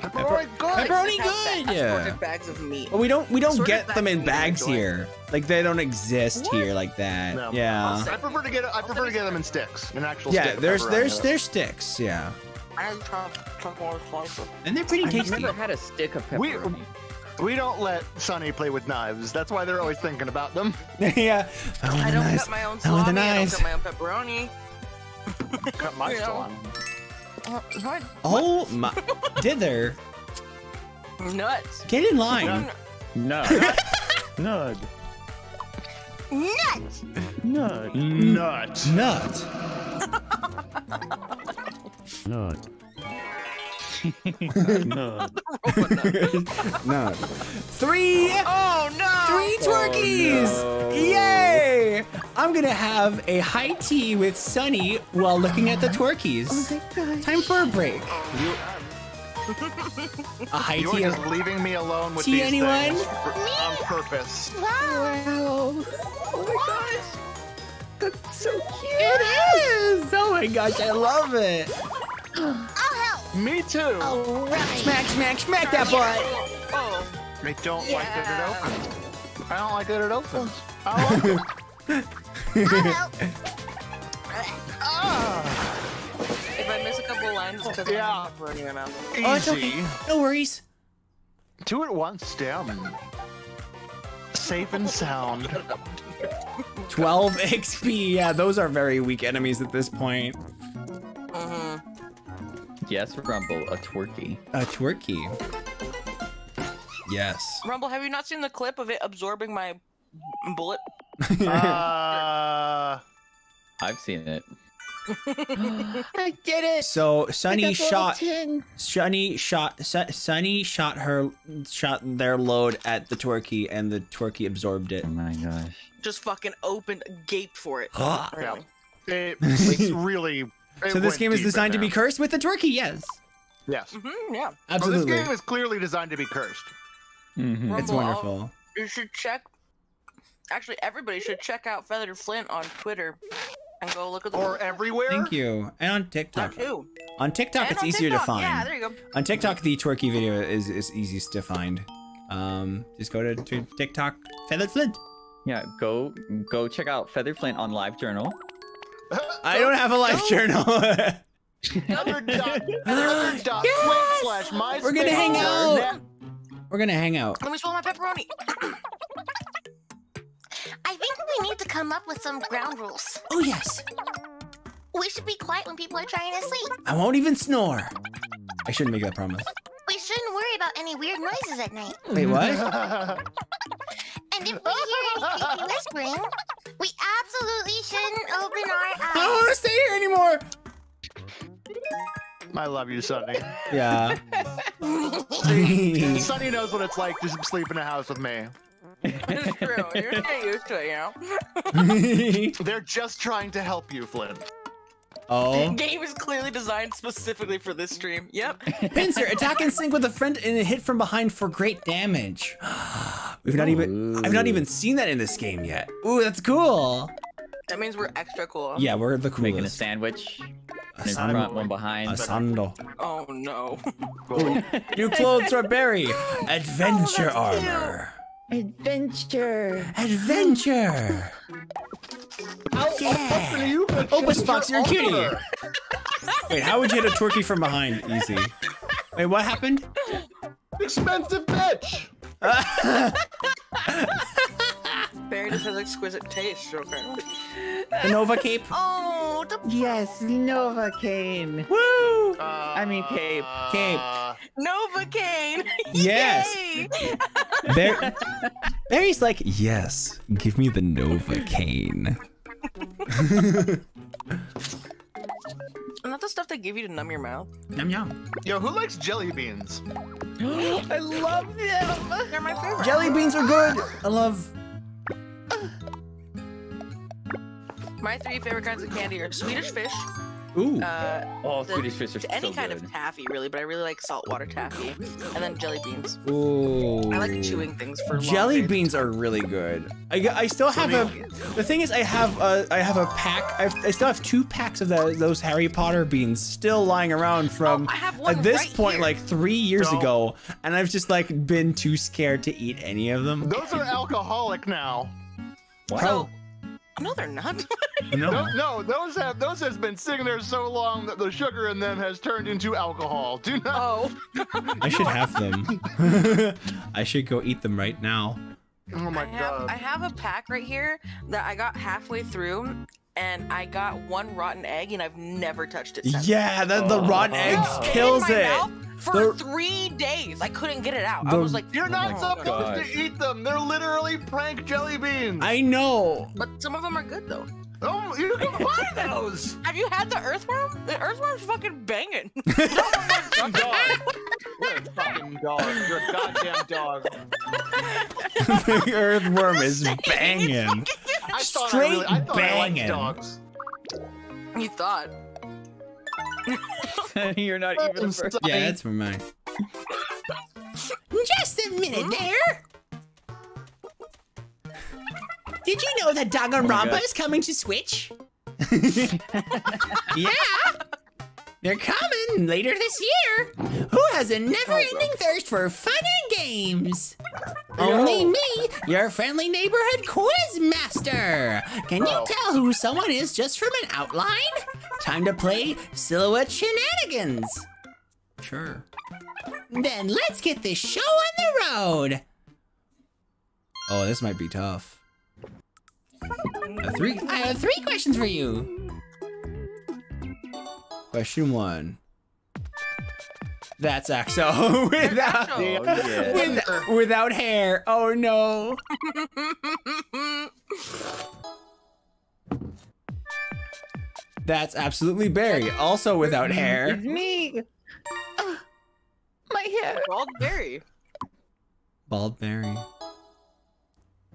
S2: pepperoni.
S3: Pepperoni, good.
S1: Pepperoni
S2: I just
S1: good, yeah.
S2: Bags of meat.
S1: But we don't we don't get them in
S2: of meat I
S1: bags here. Like they don't exist
S2: What?
S1: here like that.
S3: No.
S1: Yeah.
S3: I prefer to get I prefer to get them in sticks, an actual
S1: Yeah,
S3: stick. of
S1: there's
S3: pepperoni.
S1: there's there's sticks. Yeah,
S2: I just have pepperoni slices.
S1: and they're pretty tasty.
S5: I've
S1: tasty.
S5: never had a stick of
S3: We-
S5: pepperoni.
S3: We don't let Sunny play with knives. That's why they're always thinking about them.
S1: yeah. I want
S2: I
S1: the
S2: don't
S1: knives.
S2: cut my own
S1: I want the
S2: salami. I don't cut my own pepperoni.
S3: Cut my
S2: You know.
S3: salami.
S2: Uh, what?
S1: Oh my! Dither,
S2: Nuts.
S1: get in line.
S5: No. Nug.
S7: Nuts!
S5: Nug.
S3: Nut.
S1: Nut.
S8: Nut.
S5: Nug.
S1: Nut. Three.
S2: Oh no!
S1: Three oh, twerkies!
S5: no.
S1: Yay! I'm gonna have a high tea with Sunny while looking at the twerkies. Oh, Time for a break. A high
S3: You're
S1: tea.
S3: just leaving me alone with
S1: Tea,
S3: these
S1: anyone?
S3: things for- on purpose.
S7: Wow!
S6: Wow. Oh my gosh. That's so cute.
S1: It is! Oh my gosh, I love it!
S7: I'll help!
S3: Me too.
S7: Alright!
S1: Smack, smack, smack that butt!
S2: Oh,
S3: I don't like that it
S2: Yeah.
S3: opens. I don't like that it opens. I don't like it.
S7: I'll help!
S3: Ah,
S2: if I miss a couple lines, it's because
S3: Yeah.
S2: I have pepperoni in my mouth.
S1: Oh, it's
S3: easy.
S1: okay. No worries.
S3: Two at once, damn. Safe and sound.
S1: 12 XP. Yeah, those are very weak enemies at this point.
S2: hmm
S5: Yes, Rumble, a twerky.
S1: A twerky. Yes.
S2: Rumble, have you not seen the clip of it absorbing my bullet?
S3: Uh,
S5: I've seen it.
S6: I did it.
S1: So Sunny
S6: got the little
S1: shot. Sunny shot. Sunny shot her. Shot their load at the twerky, and the twerky absorbed it.
S5: Oh my gosh.
S2: Just fucking opened, gaped for it.
S1: Ah.
S2: Really.
S3: it's really. It
S1: So this game is designed to be cursed with the twerky. Yes,
S3: Yes.
S2: hmm yeah.
S3: Oh,
S1: absolutely.
S3: this game is clearly designed to be cursed.
S5: Mhm.
S1: it's
S2: Rumble, I'll-
S1: wonderful.
S2: You should check. Actually, everybody should check out Feathered Flint on Twitter and go look at the
S3: Or everywhere.
S1: Thank you. And on TikTok.
S2: too.
S1: On TikTok,
S2: And
S1: it's
S2: on
S1: easier
S2: TikTok.
S1: to find.
S2: Yeah, there you go.
S1: On TikTok, the twerky video is is easiest to find. Um, just go to, to TikTok, Feathered Flint.
S5: Yeah, go go check out Feather Flint on LiveJournal.
S1: I don't have a live journal.
S3: Feathered dot, feathered dot twit slash MySpace
S1: We're gonna hang out.
S3: net.
S1: We're gonna hang out.
S2: Let me swallow my pepperoni.
S7: I think we need to come up with some ground rules.
S1: Oh yes.
S7: We should be quiet when people are trying to sleep.
S1: I won't even snore. I shouldn't make that promise.
S7: We shouldn't worry about any weird noises at night.
S1: Wait, what?
S7: And if we hear any whispering, we absolutely shouldn't open our eyes.
S1: I don't want to stay here anymore.
S3: I love you, Sunny.
S1: Yeah.
S3: Sunny knows what it's like to sleep in a house with me.
S2: It's true. You're getting used to it, you know?
S3: They're just trying to help you, Flynn.
S1: Oh.
S2: Game is clearly designed specifically for this stream. Yep.
S1: Pincer, attack in sync with a friend and hit from behind for great damage. We've not even I've not even seen that in this game yet. Ooh, that's cool.
S2: That means we're extra cool.
S1: Yeah, we're the coolest.
S5: Making a sandwich.
S1: A
S5: One in front, one behind.
S1: a sando.
S2: Oh no.
S1: New clothes for Barry. Oh, adventure armor.
S6: Adventure.
S1: Adventure.
S4: Open you, but
S1: Opus
S4: change
S1: Fox,
S4: your
S1: you're a cutie. Wait, how would you hit a turkey from behind? Easy. Wait, what happened?
S4: Expensive bitch.
S2: Barry just has exquisite taste. Okay.
S1: The Nova Cape.
S2: Oh, the
S6: Yes, Novocaine.
S1: Woo!
S6: I mean, Cape.
S1: Cape.
S2: Novocaine.
S1: Yes.
S2: Yay!
S1: Bar- Barry's like, yes, give me the Novocaine.
S2: Not the stuff they give you to numb your mouth.
S1: Yum yum.
S3: Yo, who likes jelly beans?
S6: I love them.
S2: They're my favorite.
S1: Jelly beans are good. I love.
S2: My three favorite kinds of candy are Swedish fish,
S1: Ooh.
S2: uh,
S5: Oh,
S2: the-
S5: Swedish fish are
S2: any
S5: so
S2: kind
S5: good.
S2: of taffy, really, but I really like saltwater taffy, and then jelly beans.
S1: Ooh.
S2: I like chewing things for long
S1: Jelly
S2: periods
S1: beans are really good. I, I still have a. The thing is, I have a I have a pack. I've, I still have two packs of the, those Harry Potter beans still lying around from
S2: Oh, I have one
S1: at this
S2: right
S1: point
S2: here.
S1: like three years
S3: Don't.
S1: ago, and I've just like been too scared to eat any of them.
S3: Those are alcoholic now.
S2: So, no, they're not.
S1: No.
S3: No, no, those have those has been sitting there so long that the sugar in them has turned into alcohol. Do not.
S2: oh,
S1: I should have them. I should go eat them right now.
S3: Oh my
S2: I have
S3: god.
S2: I have a pack right here that I got halfway through, and I got one rotten egg, and I've never touched it since.
S1: Yeah, the, the oh. rotten egg
S2: It in
S1: kills
S2: my
S1: it.
S2: mouth For
S1: The-
S2: three days, I couldn't get it out. I was like,
S3: You're not
S2: "Oh
S3: supposed
S2: God."
S5: gosh.
S3: to eat them. They're literally prank jelly beans.
S1: I know.
S2: But some of them are good though.
S3: Oh, you can buy those.
S2: Have you had the earthworm? The earthworm's fucking banging.
S3: dog. You're a fucking dog. You're a goddamn dog.
S1: the earthworm is banging.
S3: I thought
S1: Straight
S3: I, really, I thought I
S1: banging.
S3: dogs.
S2: you thought.
S5: You're not even the first.
S1: Yeah, that's for mine. Just a minute mm. there. Did you know that Danganronpa oh
S5: God.
S1: is coming to Switch? yeah. They're coming later this year. Who has a never-ending oh. thirst for fun and games? Oh. Only me, your friendly neighborhood quiz master. Can you
S4: Oh.
S1: tell who someone is just from an outline? Time to play silhouette shenanigans. Sure. Then let's get this show on the road. Oh, this might be tough. Uh, three. I have three questions for you. Question one. That's Axo without,
S5: Oh, yeah.
S1: with- without hair. Oh no. That's absolutely Barry, also without hair.
S6: It's me. Ah, my hair.
S2: Bald berry.
S1: Bald Barry.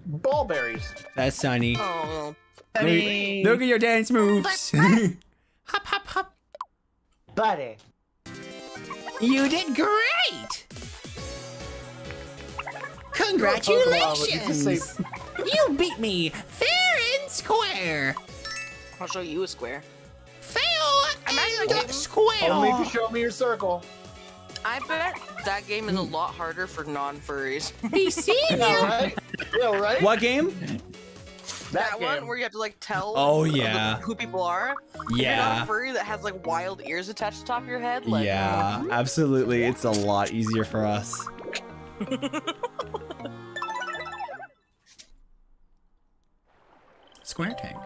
S4: Ballberries.
S1: That's Sunny.
S2: Oh.
S6: Sunny.
S1: Look at your dance moves. hop, hop, hop.
S4: Buddy.
S1: You did great. Congratulations. You beat me fair and square.
S2: I'll show you a square.
S1: Fair
S2: I'm actually
S1: and
S2: getting-
S1: square.
S4: Only if you show me your circle.
S2: I bet that game is a lot harder for non-furries.
S1: Be seeing
S4: Yeah,
S1: you.
S4: right? Yeah, right?
S1: What game?
S2: That,
S4: game.
S2: one where you have to like tell
S1: Oh,
S2: the-
S1: yeah.
S2: who people are.
S1: Yeah.
S2: not a furry that has like wild ears attached to the top of your head. Like,
S1: Yeah, uh-huh. absolutely. It's a lot easier for us. square tank.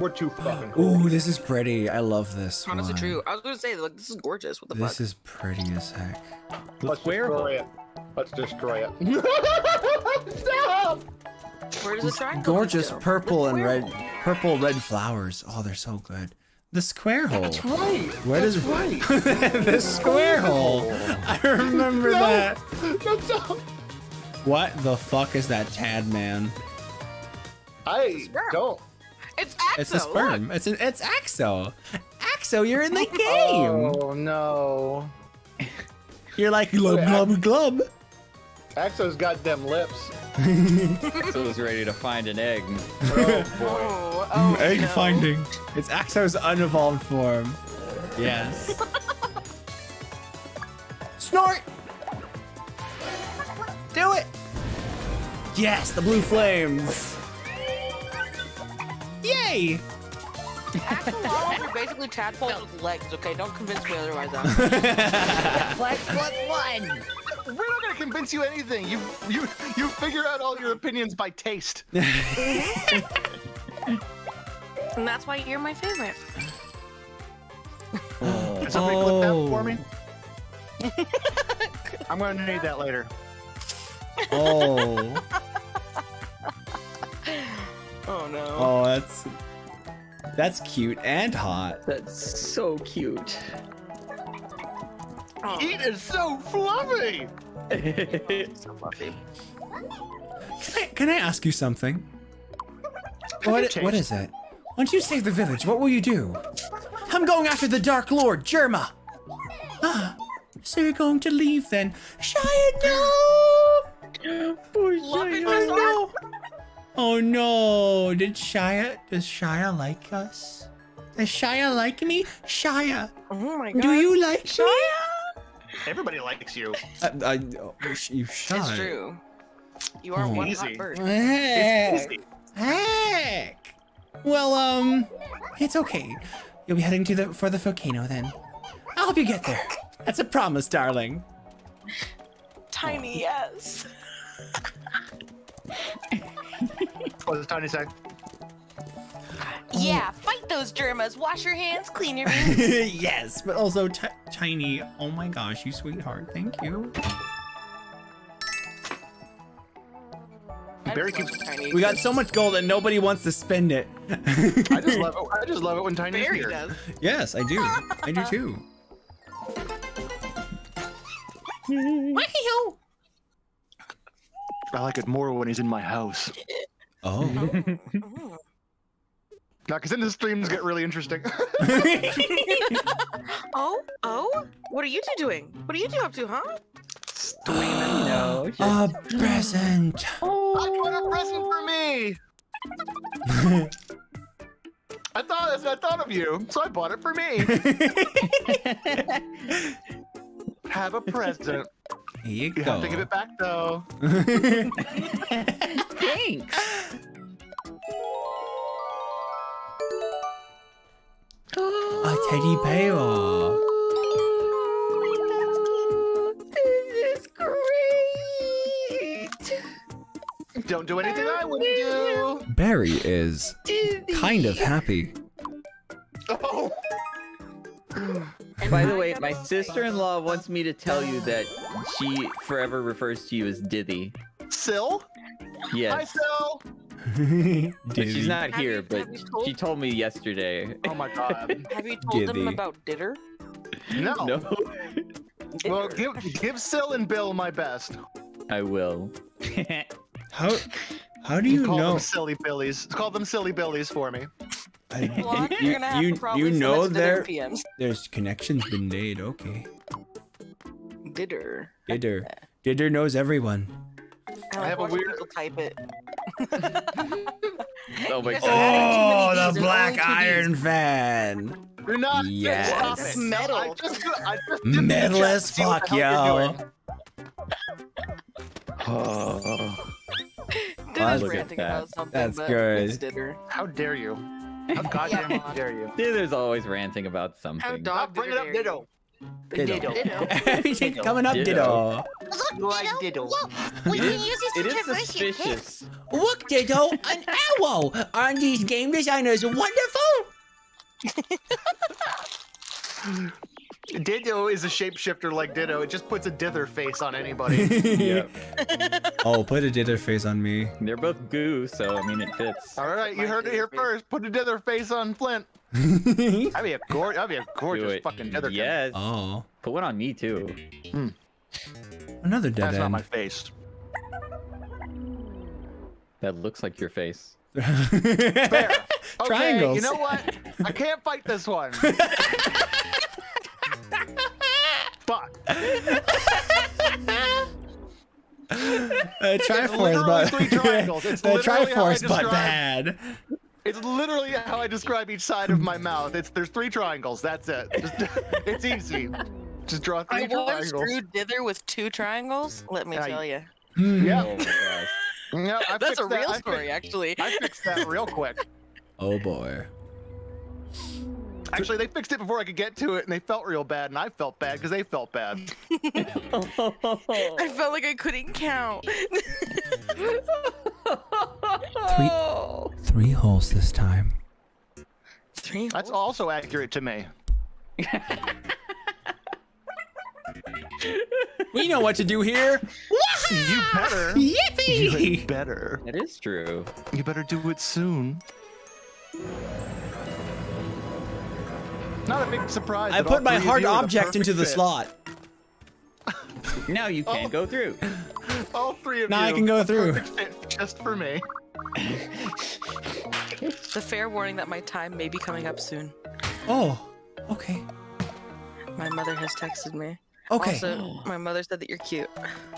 S4: We're too fucking cool.
S1: Ooh, this is pretty. I love this
S2: Honestly,
S1: one.
S2: true. I was gonna say, like, this is gorgeous. What the
S1: This
S2: fuck?
S1: This is pretty as heck.
S4: Let's
S5: square
S4: destroy it. Let's destroy it. Stop!
S2: Where does the triangle
S1: Gorgeous
S2: go?
S1: purple and red,
S2: hole.
S1: purple red flowers. Oh, they're so good. The square hole.
S4: That's right.
S1: Where
S4: That's
S1: does
S4: right.
S1: the square hole? I remember that.
S4: That's all.
S1: What the fuck is that Tad man?
S4: I don't.
S2: It's Axo.
S1: It's a sperm. It's an it's Axel. Axel, you're in the oh, game.
S4: Oh no.
S1: You're like glub glub glub.
S4: Axel's got them lips.
S5: So was ready to find an egg.
S4: Oh boy.
S2: Oh, oh,
S1: Egg
S2: no.
S1: finding. It's Axel's unevolved form. Yes. Snort! Do it! Yes, the blue flames. Yay!
S2: Axolotls are basically tadpoles with legs. Okay, don't convince me otherwise. Alex.
S5: Flex plus one.
S3: We're not gonna convince you anything. You you you figure out all your opinions by taste.
S2: and that's why you're my favorite.
S3: Can somebody clip that for
S1: Oh.
S3: me? I'm gonna need that later.
S1: Oh.
S2: Oh no.
S1: Oh, that's that's cute and hot.
S6: That's so cute.
S2: Oh,
S3: Eat is so fluffy.
S2: so fluffy.
S1: Can I, can I ask you something? What, what is it? Once you save the village, what will you do? I'm going after the Dark Lord, Germa. Ah, so you're going to leave then? Shia, no!
S2: Love it,
S1: Oh
S2: Miss
S1: no! Oh no! Did Shia? Does Shia like us? Does Shia like me? Shia,
S2: Oh my god.
S1: do you like me?
S3: Everybody likes you.
S1: Uh, I, oh, you shot.
S2: It's true. You are
S1: Oh.
S2: one
S3: Easy.
S2: hot bird.
S1: Heck. Heck. Well, um, it's okay. You'll be heading to the for the volcano then. I'll help you get there. That's a promise, darling.
S2: Tiny, yes.
S3: What does Tiny say?
S2: Yeah, fight those germas. Wash your hands, clean your rings.
S1: yes, but also ti- tiny. Oh my gosh, you sweetheart. Thank you.
S2: I
S3: Barry keeps-
S2: Tiny.
S1: We got so much gold and nobody wants to spend it.
S3: I just love it. I just love it when Tiny
S2: Barry
S3: here.
S2: does.
S1: yes, I do. I do too.
S3: I like it more when he's in my house.
S1: Oh.
S2: Ooh.
S3: Now, because then the streams get really interesting.
S2: Oh, oh, what are you two doing? What are you two up to, huh?
S5: no.
S1: a present. Oh.
S3: I got a present for me. I thought I thought of you, so I bought it for me. Have a present.
S1: Here you
S3: You
S1: go.
S3: have to give it back though.
S6: Thanks.
S1: a teddy bear.
S6: This is great.
S3: Don't do anything I wouldn't do.
S1: Barry is kind of happy.
S3: Oh,
S5: By the way, my sister-in-law wants me to tell you that she forever refers to you as Dithy.
S3: Sil. Hi,
S5: Yes.
S3: Sil.
S5: But she's not here,
S2: you-
S5: but
S2: told-
S5: she told me yesterday.
S3: Oh my God.
S2: Have you told them about Ditter?
S3: No.
S5: No,
S3: Well, give give Sil and Bill my best.
S5: I will.
S1: How how do you
S3: Call
S1: know?
S3: them silly billies. Call them silly billies for me.
S1: I-
S2: Well,
S1: you,
S2: you're gonna have
S1: you,
S2: to
S1: you know
S2: that to their
S1: there
S2: PMs.
S1: there's connections been made. Okay,
S2: Ditter.
S1: Didder Didder knows everyone.
S3: I have a weird-
S2: people type it.
S5: Oh my god.
S1: Oh, the
S2: only
S1: Black. Iron Fan.
S3: You're not.
S1: Yes.
S3: Stop.
S2: Metal.
S3: I just, I just dipped in the
S1: Metal
S3: chat
S1: as
S3: to see what
S1: fuck,
S3: the hell you're
S1: yo.
S5: Oh.
S2: Ditter's
S5: look at
S2: ranting
S5: that.
S2: about something.
S1: That's
S2: but
S1: good.
S3: How dare you? How goddamn
S2: Yeah.
S3: dare you?
S5: There's always ranting about
S2: How
S5: something.
S2: dog
S3: Stop bringing up
S2: Ditter dare
S3: Ditto.
S1: Ditto.
S2: Ditto.
S1: Coming up, ditto.
S7: Look,
S3: Like
S7: Ditto.
S3: Ditto.
S7: Whoa, we can use
S5: it
S7: this to
S5: is
S7: traverse your
S5: suspicious.
S1: Look, ditto, an owl. Aren't these game designers wonderful?
S3: Ditto is a shapeshifter like Ditto. It just puts a dither face on anybody.
S5: Yep.
S1: oh, put a dither face on me.
S5: They're both goo, so I mean it fits.
S3: All right, you heard it here first. Put a dither face on Flint. That'd be a gor- That'd be a gorgeous fucking dither.
S5: Yes. Oh. Put one on me too. Hmm.
S1: Another dead
S3: That's not my face.
S5: That looks like your face.
S3: Fair. Okay,
S1: Triangles.
S3: you know what? I can't fight this one. Fuck.
S1: Uh, Triforce, but.
S3: It's
S1: the
S3: literally how I
S1: Triforce, but
S3: describe-
S1: bad.
S3: It's literally how I describe each side of my mouth. It's there's three triangles. That's it. Just, it's easy. Just draw
S2: I
S3: three
S2: once
S3: triangles.
S2: drew dither with two triangles. Let me
S3: Yeah,
S2: tell you.
S1: Hmm.
S3: Yeah.
S5: Oh.
S3: Yeah, I
S2: That's a
S3: fixed that.
S2: real
S3: I
S2: story,
S3: fixed-
S2: actually.
S3: I fixed that real quick.
S1: Oh boy.
S3: Actually, they fixed it before I could get to it, and they felt real bad, and I felt bad because they felt bad.
S2: I felt like I couldn't count.
S1: Three, three holes this time.
S2: Three.
S3: That's also accurate to me.
S1: We know what to do here.
S3: You better.
S1: Yippee!
S3: You better.
S5: That is true.
S3: You better do it soon. Not a big surprise.
S1: I put my
S3: three
S1: hard
S3: you are the
S1: object into the
S3: fit.
S1: slot.
S5: Now you
S3: Oh.
S5: can't go through.
S3: All three of
S1: Now
S3: you.
S1: Now I can go through.
S3: just for me.
S2: The fair warning that my time may be coming up soon.
S1: Oh, okay.
S2: My mother has texted me.
S1: Okay.
S2: Also, my mother said that you're cute.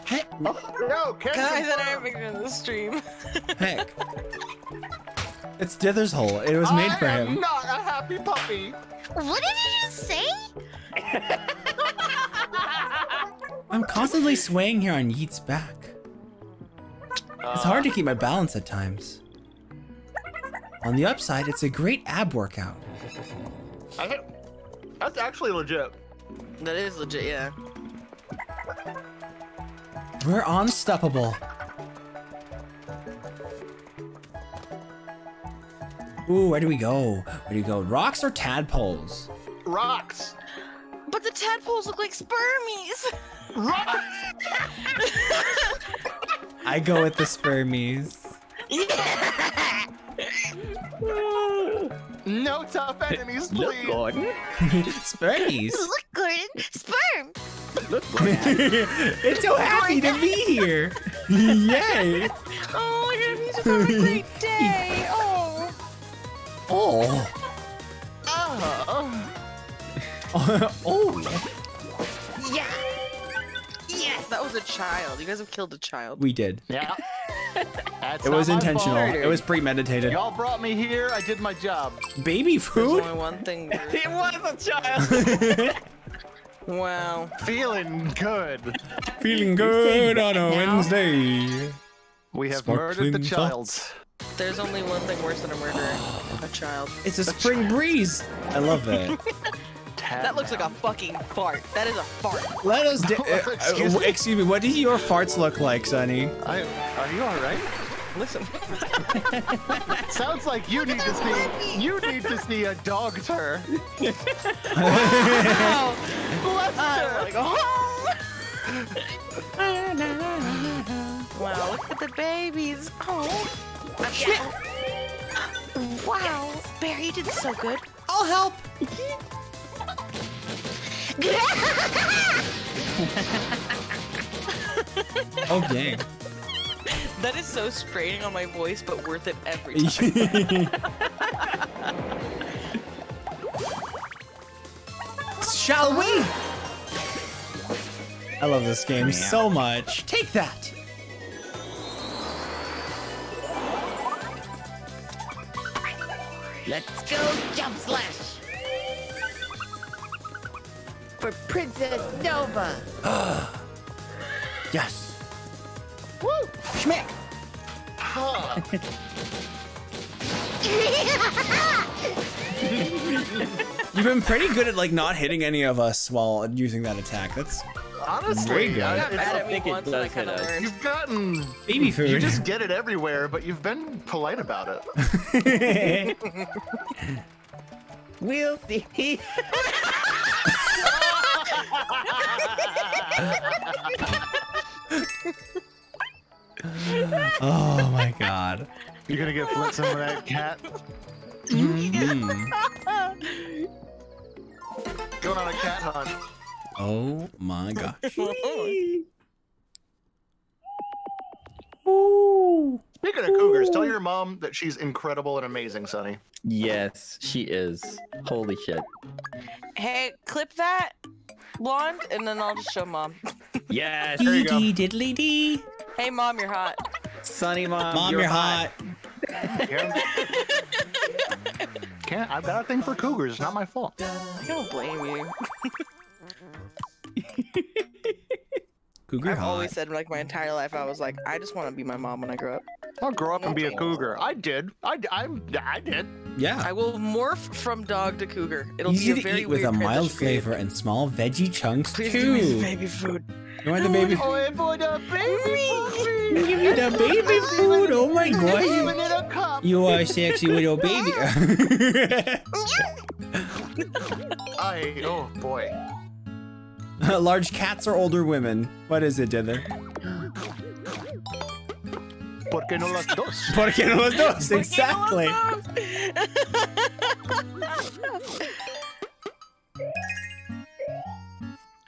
S1: Heck.
S3: Oh, no, catch
S2: Guys,
S3: him.
S2: that I am making the stream.
S1: Heck. It's Dither's hole. It was made for
S3: I am
S1: him.
S3: not a happy puppy.
S7: What did you just say?
S1: I'm constantly swaying here on Yeet's back. It's hard to keep my balance at times. On the upside, it's a great ab workout.
S3: I that's actually legit.
S2: That is legit, yeah.
S1: We're unstoppable. Ooh, where do we go? Where do we go? Rocks or tadpoles?
S3: Rocks.
S2: But the tadpoles look like spermies. Rocks.
S1: I go with the spermies.
S3: No tough enemies,
S5: Look,
S3: please.
S5: Gordon.
S1: Spermies.
S7: Look, Gordon, sperm.
S5: Look, Gordon.
S1: it's so happy to be here. Yay.
S2: Oh my god, he's just having a great day. Oh.
S1: Oh.
S3: Uh,
S1: oh.
S2: Yeah. Yes. That was a child. You guys have killed a child.
S1: We did.
S3: yeah. That's
S1: It was intentional.
S3: fault.
S1: It was premeditated.
S3: Y'all brought me here. I did my job.
S1: Baby
S2: There's
S1: food?
S2: only one thing.
S5: it was a child.
S2: wow.
S3: Feeling good.
S1: Feeling good on a Wednesday.
S3: We have
S1: Sparkling
S3: murdered the child.
S1: thoughts.
S2: There's only one thing worse than a murder. A child.
S1: It's a spring breeze. I love it.
S2: That looks like a fucking fart. That is a fart.
S1: Let us. Di- uh,
S3: Excuse
S1: uh,
S3: me?
S1: excuse me. What do your farts look like, Sunny?
S3: I, are you all right?
S2: Listen.
S3: Sounds like you need to see. You need to see a doctor.
S2: Oh,
S3: Bless
S2: I
S3: her.
S2: wanna go home. wow, look at the babies. Oh. Wow, Barry, you did so good.
S1: I'll help. Oh dang.
S2: That is so straining on my voice, but worth it every time.
S1: Shall we? I love this game so much. Take that.
S6: Let's go jump slash. For Princess Nova.
S1: Yes. Woo! Schmick. You've been pretty good at like not hitting any of us while using that attack. That's
S3: Honestly,
S1: Very good.
S3: I-
S2: got mad at me once and I kind of learned.
S3: You've gotten
S1: baby food.
S3: You just get it everywhere, but you've been polite about it.
S5: We'll see.
S1: oh my god.
S3: You're gonna get Flint some of that cat.
S1: Mm.
S3: Going on a cat hunt.
S1: Oh my gosh.
S3: Speaking of cougars, tell your mom that she's incredible and amazing, Sunny.
S5: Yes, she is. Holy shit.
S2: Hey, clip that blonde, and then I'll just show mom.
S5: Yes.
S3: There you go.
S1: Dee diddly dee.
S2: Hey, mom, you're hot.
S5: Sunny, mom.
S1: Mom, you're, hot.
S3: Can't, can't. I've got a thing for cougars. It's not my fault.
S2: I don't blame you.
S1: Cougar
S2: I've
S1: hot.
S2: always said like my entire life, I was like, I just want to be my mom when I grow up.
S3: I'll grow up and be a cougar. I did. I, I, I did.
S1: yeah.
S2: I will morph from dog to cougar. It'll
S1: Easy
S2: be a
S1: to eat with a mild
S2: transition period.
S1: flavor and small veggie chunks
S2: Please give me
S1: too.
S2: the baby food.
S1: You want the baby?
S3: Oh, for the baby
S1: Give me the baby food. Oh my
S3: Even
S1: god.
S3: in a cup.
S1: You are a sexy little baby.
S3: I. Oh boy.
S1: Large cats or older women? What is it, Dither?
S3: ¿Por qué no las dos?
S1: ¿Por qué no los dos? Exactly.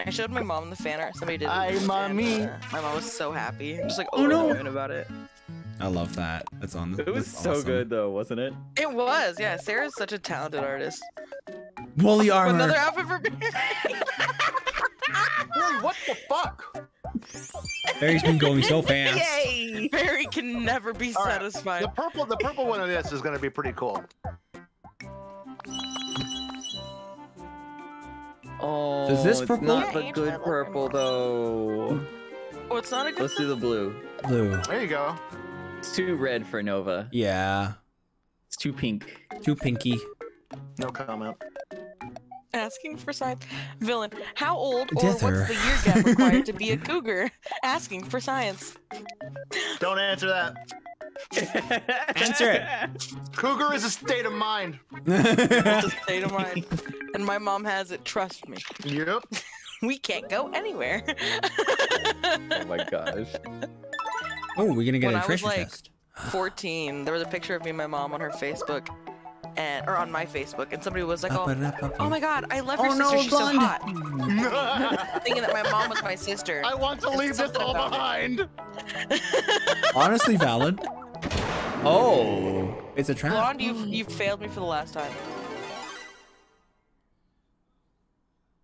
S2: I showed my mom the fan art. Somebody did. it,
S3: Ay,
S2: and,
S3: mami.
S2: uh, my mom was so happy. Just like
S1: Oh, no.
S2: the moon about it.
S1: I love that. That's on.
S5: It was so
S1: awesome.
S5: good though, wasn't it?
S2: It was, yeah. Sarah's such a talented artist.
S1: Woolly armor.
S2: Another outfit for Barry.
S3: Wait, what the fuck?
S1: Barry's been going so fast.
S2: Yay! Barry can never be
S3: All right,
S2: satisfied.
S3: The purple, the purple one of this is gonna be pretty cool.
S5: Oh,
S1: Is this
S5: it's
S1: purple?
S5: not
S2: Yeah,
S5: the good purple though.
S2: Oh, it's not a good.
S5: Let's do the blue.
S1: Blue.
S3: There you go.
S5: It's too red for Nova.
S1: Yeah.
S5: It's too pink.
S1: Too pinky.
S3: No comment.
S2: Asking for science. Villain. How old or
S1: Dither.
S2: what's the year gap required to be a cougar? Asking for science.
S3: Don't answer that.
S1: Answer it.
S3: Cougar is a state of mind.
S2: It's a state of mind. And my mom has it. Trust me.
S3: Yep.
S2: We can't go anywhere.
S5: oh my gosh.
S1: Oh, we're gonna get
S2: When
S1: a
S2: I was, like,
S1: chest.
S2: 14. There was a picture of me and my mom on her Facebook, and or on my Facebook, and somebody was like, "Oh, oh my God, I love your
S1: Oh,
S2: sister.
S1: no,
S2: She's
S1: blonde.
S2: so hot." Thinking that my mom was my sister.
S3: I want to
S2: It's
S3: leave this all behind.
S1: Honestly valid. Oh, it's a trap.
S2: Blonde, you've you've failed me for the last time.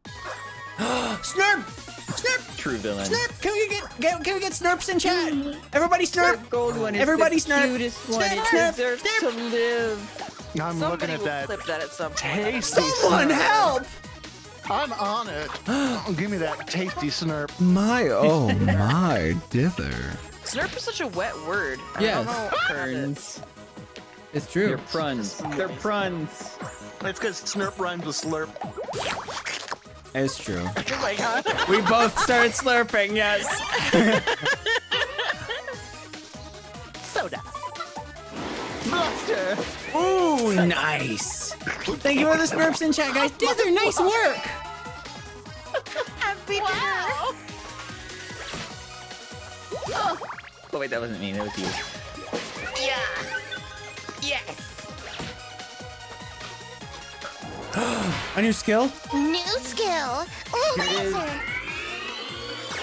S1: Snurp! Snurp!
S5: True villain.
S1: Snurp! Can we get, get can we get Snurps in chat? Mm-hmm. Everybody Snurp!
S5: gold one
S1: is Everybody the snap.
S5: cutest
S1: one. It Snap, deserves snap.
S5: to live.
S3: I'm
S2: Somebody
S3: looking at
S2: will
S3: that
S2: clip that at some point.
S3: tasty.
S1: Someone
S3: snurp.
S1: help!
S3: I'm on it. Oh, give me that tasty snurp.
S1: My oh my dither.
S2: Snurp is such a wet word. I
S1: Yes.
S2: don't know how to-
S5: Turns.
S1: It's true.
S5: They're pruns. They're pruns.
S3: It's because snurp rhymes with slurp.
S1: It's true.
S2: Oh my god.
S1: We both started slurping, yes.
S3: Soda. Buster.
S1: Ooh, nice. Thank you for the Snurps in chat, guys. Dither, nice work.
S7: Wow.
S5: Oh. oh wait, that wasn't me. That was you.
S7: Yeah. Yes.
S1: A new skill?
S7: New skill. Oh, laser.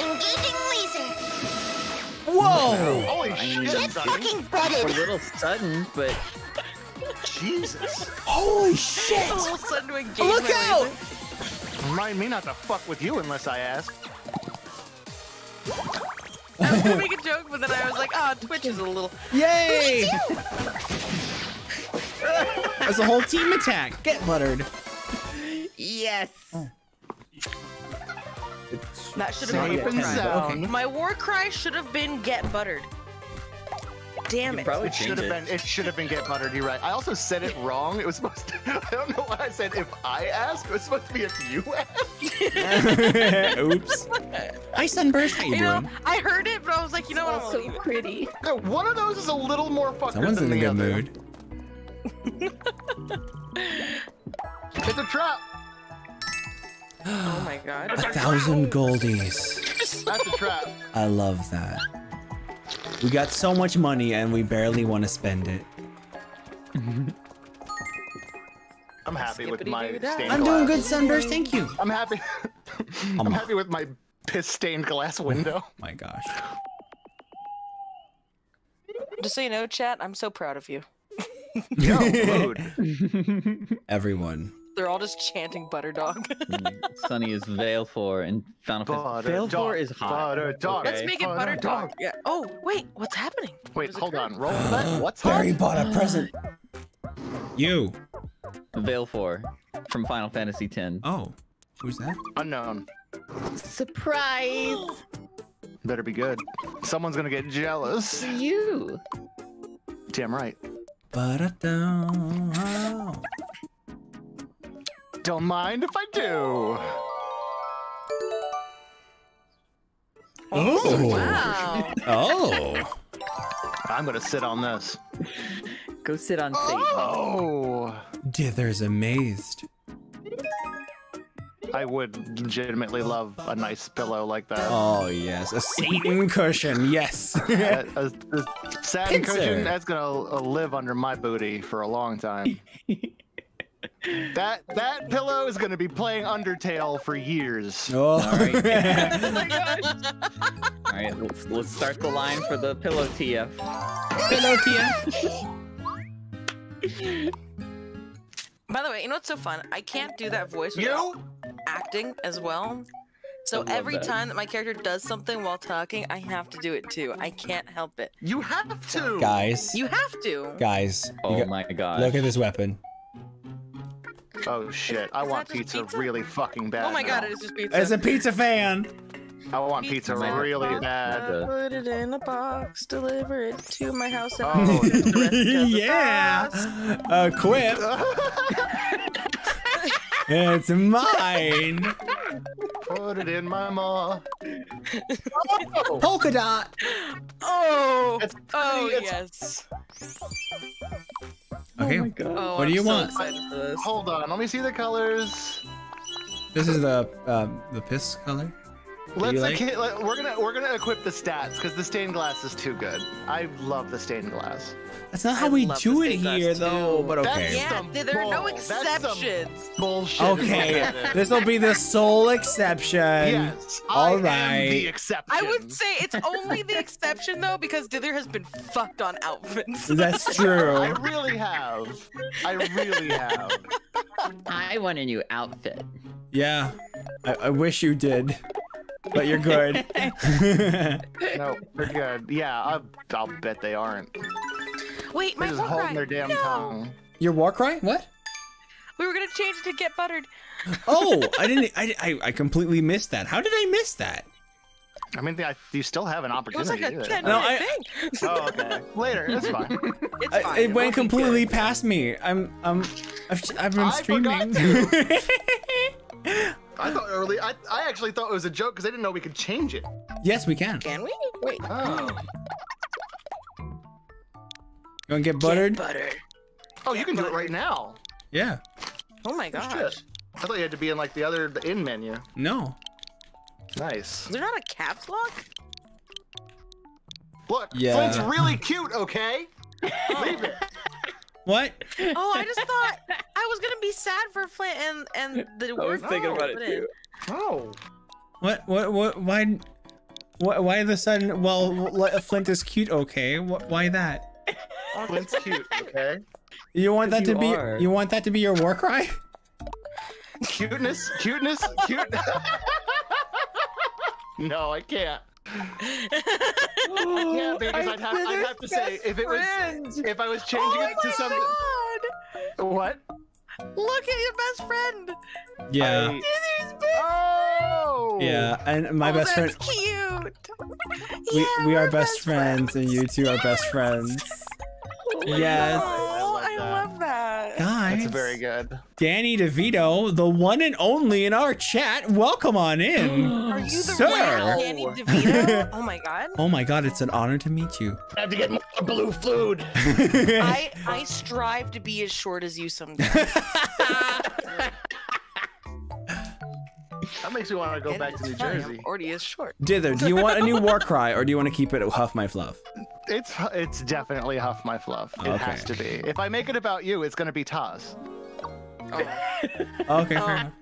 S7: Engaging laser.
S1: Whoa!
S3: Holy shit,
S5: mean,
S7: Get
S3: Sunny.
S7: fucking
S5: A little sudden, but
S3: Jesus.
S1: Holy shit!
S2: A sudden to engage
S1: Look out!
S3: Remind me not to fuck with you unless I ask.
S2: I was gonna make a joke, but then I was like, oh, Twitch is a little.
S1: Yay! That's a whole team attack. Get buttered.
S5: yes.
S2: That should have been
S3: Safe
S2: war cry.
S3: sound.
S2: My war cry should have been get buttered. Damn it.
S5: Probably
S3: It should have been. It should have been get buttered. You're right. I also said it wrong. It was supposed to. I don't know why I said if I ask. It was supposed to be if you ask.
S1: Oops. Hi, Sunburst. How you,
S2: You know,
S1: doing?
S2: I heard it, but I was like, you know what? I'm
S6: so pretty.
S3: Yeah, One of those is a little more fucker
S1: Someone's
S3: than
S1: in a
S3: the
S1: good
S3: other.
S1: mood.
S3: It's a trap.
S2: Oh my god.
S1: A thousand goldies.
S3: That's a trap.
S1: I love that. We got so much money and we barely want to spend it.
S3: I'm happy with my
S2: Skippity-doo-dah.
S3: stained
S1: I'm doing good,
S3: glass.
S1: Sunburst. Thank you.
S3: I'm happy.
S1: Um,
S3: I'm happy with my piss stained glass window.
S1: my gosh.
S2: Just so you know, chat, I'm so proud of you.
S3: Yo, mood.
S1: Everyone.
S2: They're all just chanting butter dog.
S5: Mm, Sunny is Veil 4 and Final Fantasy.
S3: Butter
S5: Veil 4
S3: dog,
S5: is hot.
S3: butter dog.
S5: okay?
S2: Let's make it
S3: Butter
S2: butter dog.
S3: dog.
S2: Yeah. Oh, wait, what's happening?
S3: Wait, hold on. Roll that. What's
S1: Barry
S3: hot?
S1: bought a present. You.
S5: Veil 4 from Final Fantasy X.
S1: Oh. Who's that?
S3: Unknown.
S6: Surprise!
S3: Better be good. Someone's gonna get jealous.
S6: You.
S3: Damn right.
S1: Ba-da-da.
S3: Don't mind if I do.
S1: Oh.
S2: Wow.
S1: Oh.
S3: I'm gonna sit on this.
S5: Go sit on Satan.
S3: Oh.
S1: Dither's amazed.
S3: I would legitimately love a nice pillow like that.
S1: Oh, yes. A Satan cushion. Yes.
S3: a, a, a satin
S1: Pincer.
S3: cushion that's gonna uh, live under my booty for a long time. that that pillow is gonna be playing Undertale for years.
S1: oh.
S5: All right, let's, let's start the line for the pillow TF.
S1: Hello, Tia.
S2: By the way, you know what's so fun? I can't do that voice without
S3: You?
S2: acting as well. So every
S5: that.
S2: time that my character does something while talking, I have to do it too. I can't help it.
S3: You have to.
S1: Guys.
S2: You have to.
S1: Guys. you
S5: Oh
S1: got-
S5: my god.
S1: Look at this weapon.
S3: Oh shit! I
S2: Is
S3: want pizza,
S2: pizza?
S3: really fucking bad.
S2: Oh my god,
S3: now.
S2: it is just pizza.
S1: As a pizza fan.
S3: I want pizza
S2: Pizza.
S3: really bad.
S5: Uh,
S2: Put it in a box, deliver it to my house. And
S3: Oh.
S2: I'll eat the rest 'cause it's
S1: yeah.
S2: fast.
S1: Equip. It's mine.
S3: Put it in my maw.
S1: Polka dot.
S2: Oh,
S3: It's
S2: oh
S3: pretty-
S2: yes.
S1: Okay.
S2: Oh,
S1: What do
S2: I'm
S1: you
S2: so
S1: want?
S2: excited for this.
S3: Hold on, let me see the colors.
S1: This is the uh, the piss color.
S3: Let's
S1: like?
S3: okay, let, we're gonna we're gonna equip the stats because the stained glass is too good. I love the stained glass.
S1: That's not
S2: I
S1: how we do it
S2: stained glass
S1: here,
S2: too.
S1: though. But okay.
S2: Yeah,
S3: some
S2: there there are no
S3: bull. That's some-
S2: exceptions.
S3: Bullshit.
S1: Okay. This will be the sole exception.
S3: Yes.
S1: All
S3: I am
S1: right.
S3: the exception.
S2: I would say it's only the exception though, because Dither has been fucked on outfits.
S1: That's true.
S3: I really have. I really have.
S5: I want a new outfit.
S1: Yeah. I, I wish you did. But you're good.
S3: No, they're good. Yeah, I'll, I'll bet they aren't.
S2: Wait,
S3: They're
S2: my
S3: just
S2: war
S3: holding
S2: cry.
S3: their damn
S2: no.
S3: tongue.
S1: Your war cry? What?
S2: We were gonna change it to get buttered.
S1: Oh, I didn't. I, I, I completely missed that. How did I miss that?
S3: I mean, I, you still have an opportunity.
S2: It was like a
S3: to
S2: ten.
S1: No,
S2: minute
S1: I-
S2: thing.
S3: Oh, okay. Later, it's fine.
S2: It's
S1: I-
S2: fine.
S1: it went completely
S2: good.
S1: past me. I'm. I'm. I've, I've been
S3: I
S1: streaming.
S3: forgot I thought early. I, I actually thought it was a joke because I didn't know we could change it.
S1: yes, we can.
S2: Can we? Wait.
S3: Oh.
S1: You want to get buttered?
S2: Get buttered.
S3: Oh, you can do it right now.
S1: Yeah.
S2: Oh my
S3: Oh,
S2: gosh.
S3: shit. I thought you had to be in like the other the in menu.
S1: No.
S3: Nice.
S2: Is there not a caps lock?
S3: Look,
S1: Yeah.
S3: Flint's really cute. Okay. Oh. Leave it.
S1: What?
S2: Oh, I just thought I was gonna be sad for Flint and and the
S5: I was
S2: word
S5: thinking about it
S2: put in.
S5: too.
S3: Oh.
S1: What? What? What? Why? Why, why the sudden? Well, l- Flint is cute. Okay. Why that?
S3: Flint's cute. Okay.
S1: You want that
S5: You
S1: to be?
S5: are.
S1: You want that to be your war cry?
S3: Cuteness. Cuteness. Cute. no, I can't. Yeah, because I'd have, I'd have to say if it was if I was changing
S2: oh
S3: it to something.
S2: God!
S3: What?
S2: Look at your best friend.
S1: Yeah.
S3: I- Oh.
S1: Yeah. And my
S2: oh,
S1: best friend.
S2: that's cute.
S1: We,
S2: Yeah,
S1: we are
S2: we're
S1: best
S2: best
S1: friends, and you two are best friends. Yes.
S2: Oh, I love that.
S1: Guys.
S3: That's very good.
S1: Danny DeVito, the one and only in our chat. Welcome on in.
S2: Are you the
S1: Sir.
S2: real Danny DeVito? Oh my god.
S1: Oh my god, it's an honor to meet you.
S4: I have to get more blue food.
S2: I I strive to be as short as you someday.
S3: That makes me want to go
S2: And
S3: back to New
S2: funny,
S3: Jersey.
S2: I'm already as short.
S1: Dither, do you want a new war cry or do you want to keep it Huff My Fluff?
S3: It's it's definitely Huff My Fluff. It
S1: Okay.
S3: has to be. If I make it about you, it's gonna be Taz.
S2: Oh.
S1: Okay, fair
S2: Oh.
S1: enough.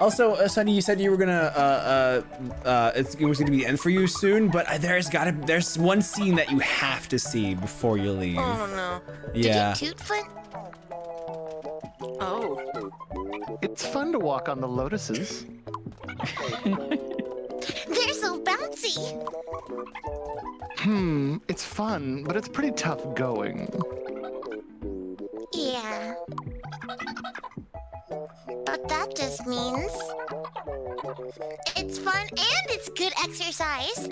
S1: Also, uh, Sunny, you said you were gonna uh uh, uh it was gonna be the end for you soon, but uh, there's gotta, there's one scene that you have to see before you leave.
S2: Oh no.
S1: Yeah.
S7: Did you toot Flint?
S2: Oh.
S3: It's fun to walk on the lotuses.
S7: They're so bouncy.
S3: Hmm, it's fun, but it's pretty tough going.
S7: Yeah. But that just means it's fun and it's good exercise.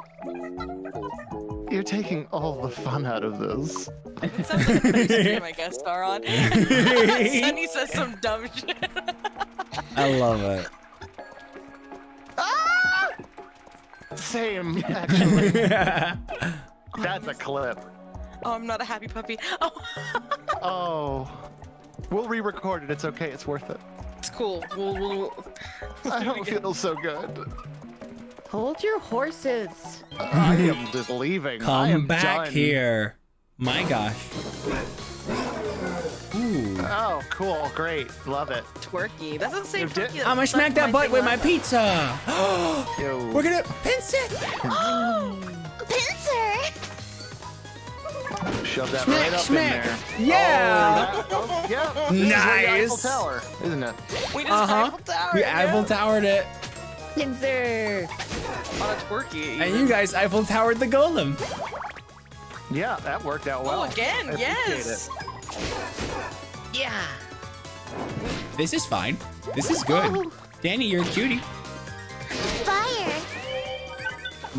S3: You're taking all the fun out of this.
S2: It sounds like the stream I guest star on. Sunny says some dumb shit.
S1: I love it. Ah!
S3: Same, actually. That's a clip.
S2: Oh, I'm not a happy puppy. Oh,
S3: Oh. We'll re-record it. It's okay. It's worth it.
S2: it's cool. We'll, we'll,
S3: I don't feel so good.
S6: Hold your horses.
S3: I am just leaving. I am
S1: Come back
S3: done.
S1: here. My gosh. Ooh.
S3: Oh, cool. Great. Love it.
S2: twerky. That doesn't
S3: You did-
S2: twerky.
S1: I'm gonna smack that butt with my pizza. We're gonna pinch it.
S7: Oh, Pincer!
S3: Shove that
S1: Smack,
S3: right up
S1: smack.
S3: in there.
S1: Yeah.
S3: Oh, that- oh, yeah. This is Eiffel
S1: Nice.
S3: Tower, isn't it?
S2: We just
S1: Uh huh.
S2: Eiffel Tower.
S1: We
S2: yeah,
S1: Eiffel Towered it,
S6: Pincer.
S2: on a twerky.
S1: and you guys Eiffel Towered the golem.
S3: Yeah, that worked out well.
S2: Oh, again,
S3: I appreciate
S2: yes.
S6: Yeah.
S1: This is fine. This is good. Danny, you're a cutie.
S7: Fire!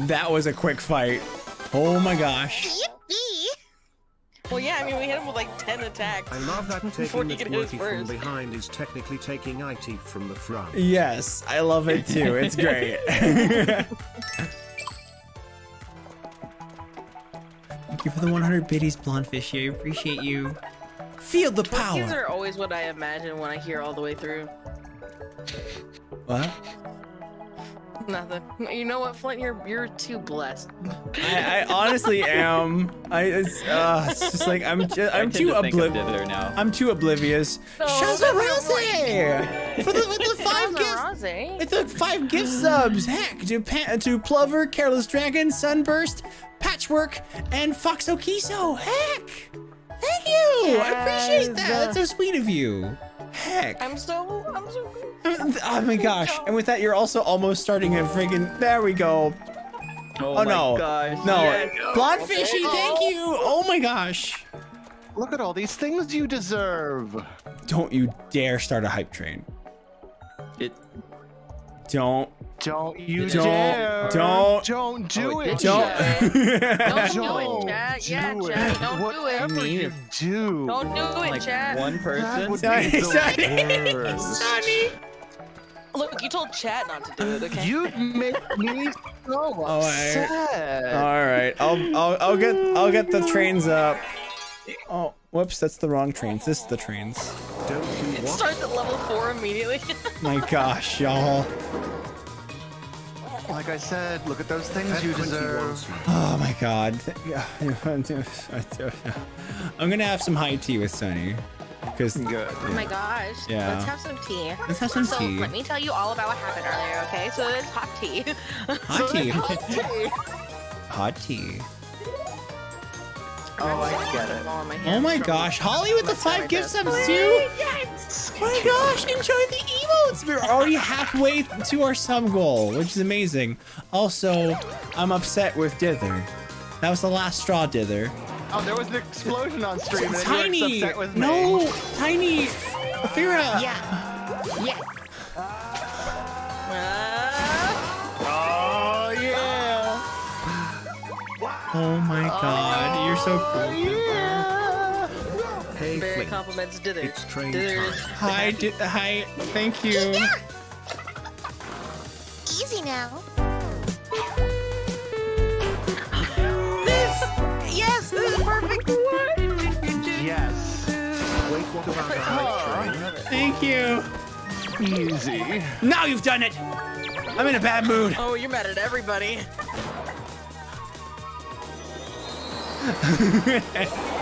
S1: That was a quick fight. Oh my gosh.
S7: Yippee!
S2: Well, yeah, I mean, we hit him with like 10 attacks.
S9: I love that
S2: Before
S9: taking
S2: he
S9: the
S2: could hit us
S9: twerky from behind is technically taking IT from the front.
S1: Yes, I love it too. It's great. Thank you for the 100 biddies, Blondfishy. I appreciate you. Feel the power.
S2: These are always what I imagine when I hear all the way through.
S1: What?
S2: Nothing. You know what, Flint? You're you're too blessed.
S1: I, I honestly am. I it's, uh, it's just like I'm. Just,
S5: I
S1: I'm too
S5: to think of
S1: oblivious.
S5: Now.
S1: I'm too oblivious.
S2: No,
S1: Shazza Rose for the, with the five gifts.
S2: Shazaraze.
S1: With the five gift subs, heck, to pa- to Plover, Careless Dragon, Sunburst, Patchwork, and Fox Okiso. Heck, thank you. I appreciate that. That's so sweet of you. Heck.
S2: I'm so I'm so.
S1: Oh my gosh. And with that, you're also almost starting a friggin'. There we go.
S5: Oh,
S1: Oh,
S5: my
S1: no.
S5: gosh.
S1: No.
S5: yes.
S1: Blonde Fishy, thank you. Oh my gosh.
S3: Look at all these things you deserve.
S1: Don't you dare start a hype train.
S5: It,
S1: Don't.
S3: Don't you
S1: Don't-
S3: dare.
S1: don't-
S3: Don't do
S5: Oh,
S3: it.
S1: Don't.
S2: Don't do it,
S3: Don't
S2: chat. Yeah,
S3: do
S2: chat. Don't do it.
S3: Whatever you do.
S2: Don't do it,
S5: like
S2: chat.
S5: one
S3: That
S5: person.
S3: would
S1: Sorry,
S3: be
S1: sorry,
S3: the worst.
S1: Sunny.
S2: Look, you told chat not to do it, okay?
S3: You make me so upset.
S1: All right, I'll, I'll I'll get I'll get the trains up. Oh, whoops, that's the wrong trains. This is the trains.
S9: Don't you
S2: It starts at level four immediately.
S1: My gosh, y'all.
S3: Like I said, look at those things you deserve.
S1: Oh my god. I'm gonna have some high tea with Sunny. Because
S3: Good.
S2: oh my gosh.
S1: Yeah.
S2: Let's have some tea.
S1: let's have some
S2: so
S1: tea.
S2: let me tell you all about what happened earlier, okay? So it's hot tea.
S1: Hot tea. Hot tea.
S3: Oh, I get it.
S1: Oh my gosh, Holly with the five
S2: gifts.
S1: subs too. Yes. Oh my gosh, enjoy the emotes. We're already halfway to our sub goal, which is amazing. Also, I'm upset with Dither. That was the last straw, Dither.
S3: Oh, there was an explosion on stream.
S1: Tiny, no, Tiny, Fira.
S6: Yeah. Yeah.
S1: Oh yeah. Oh my God so cool.
S3: Oh, yeah.
S9: Hey,
S2: Very
S9: Flint.
S2: compliments Dither.
S9: It's train
S2: Dither.
S9: time.
S1: Hi, di- hi, thank you.
S7: Easy now.
S2: This, yes, this is perfect.
S3: Yes.
S9: Wait, what about the?
S1: Thank you.
S3: Easy.
S1: Now you've done it. I'm in a bad mood.
S2: Oh, you're mad at everybody.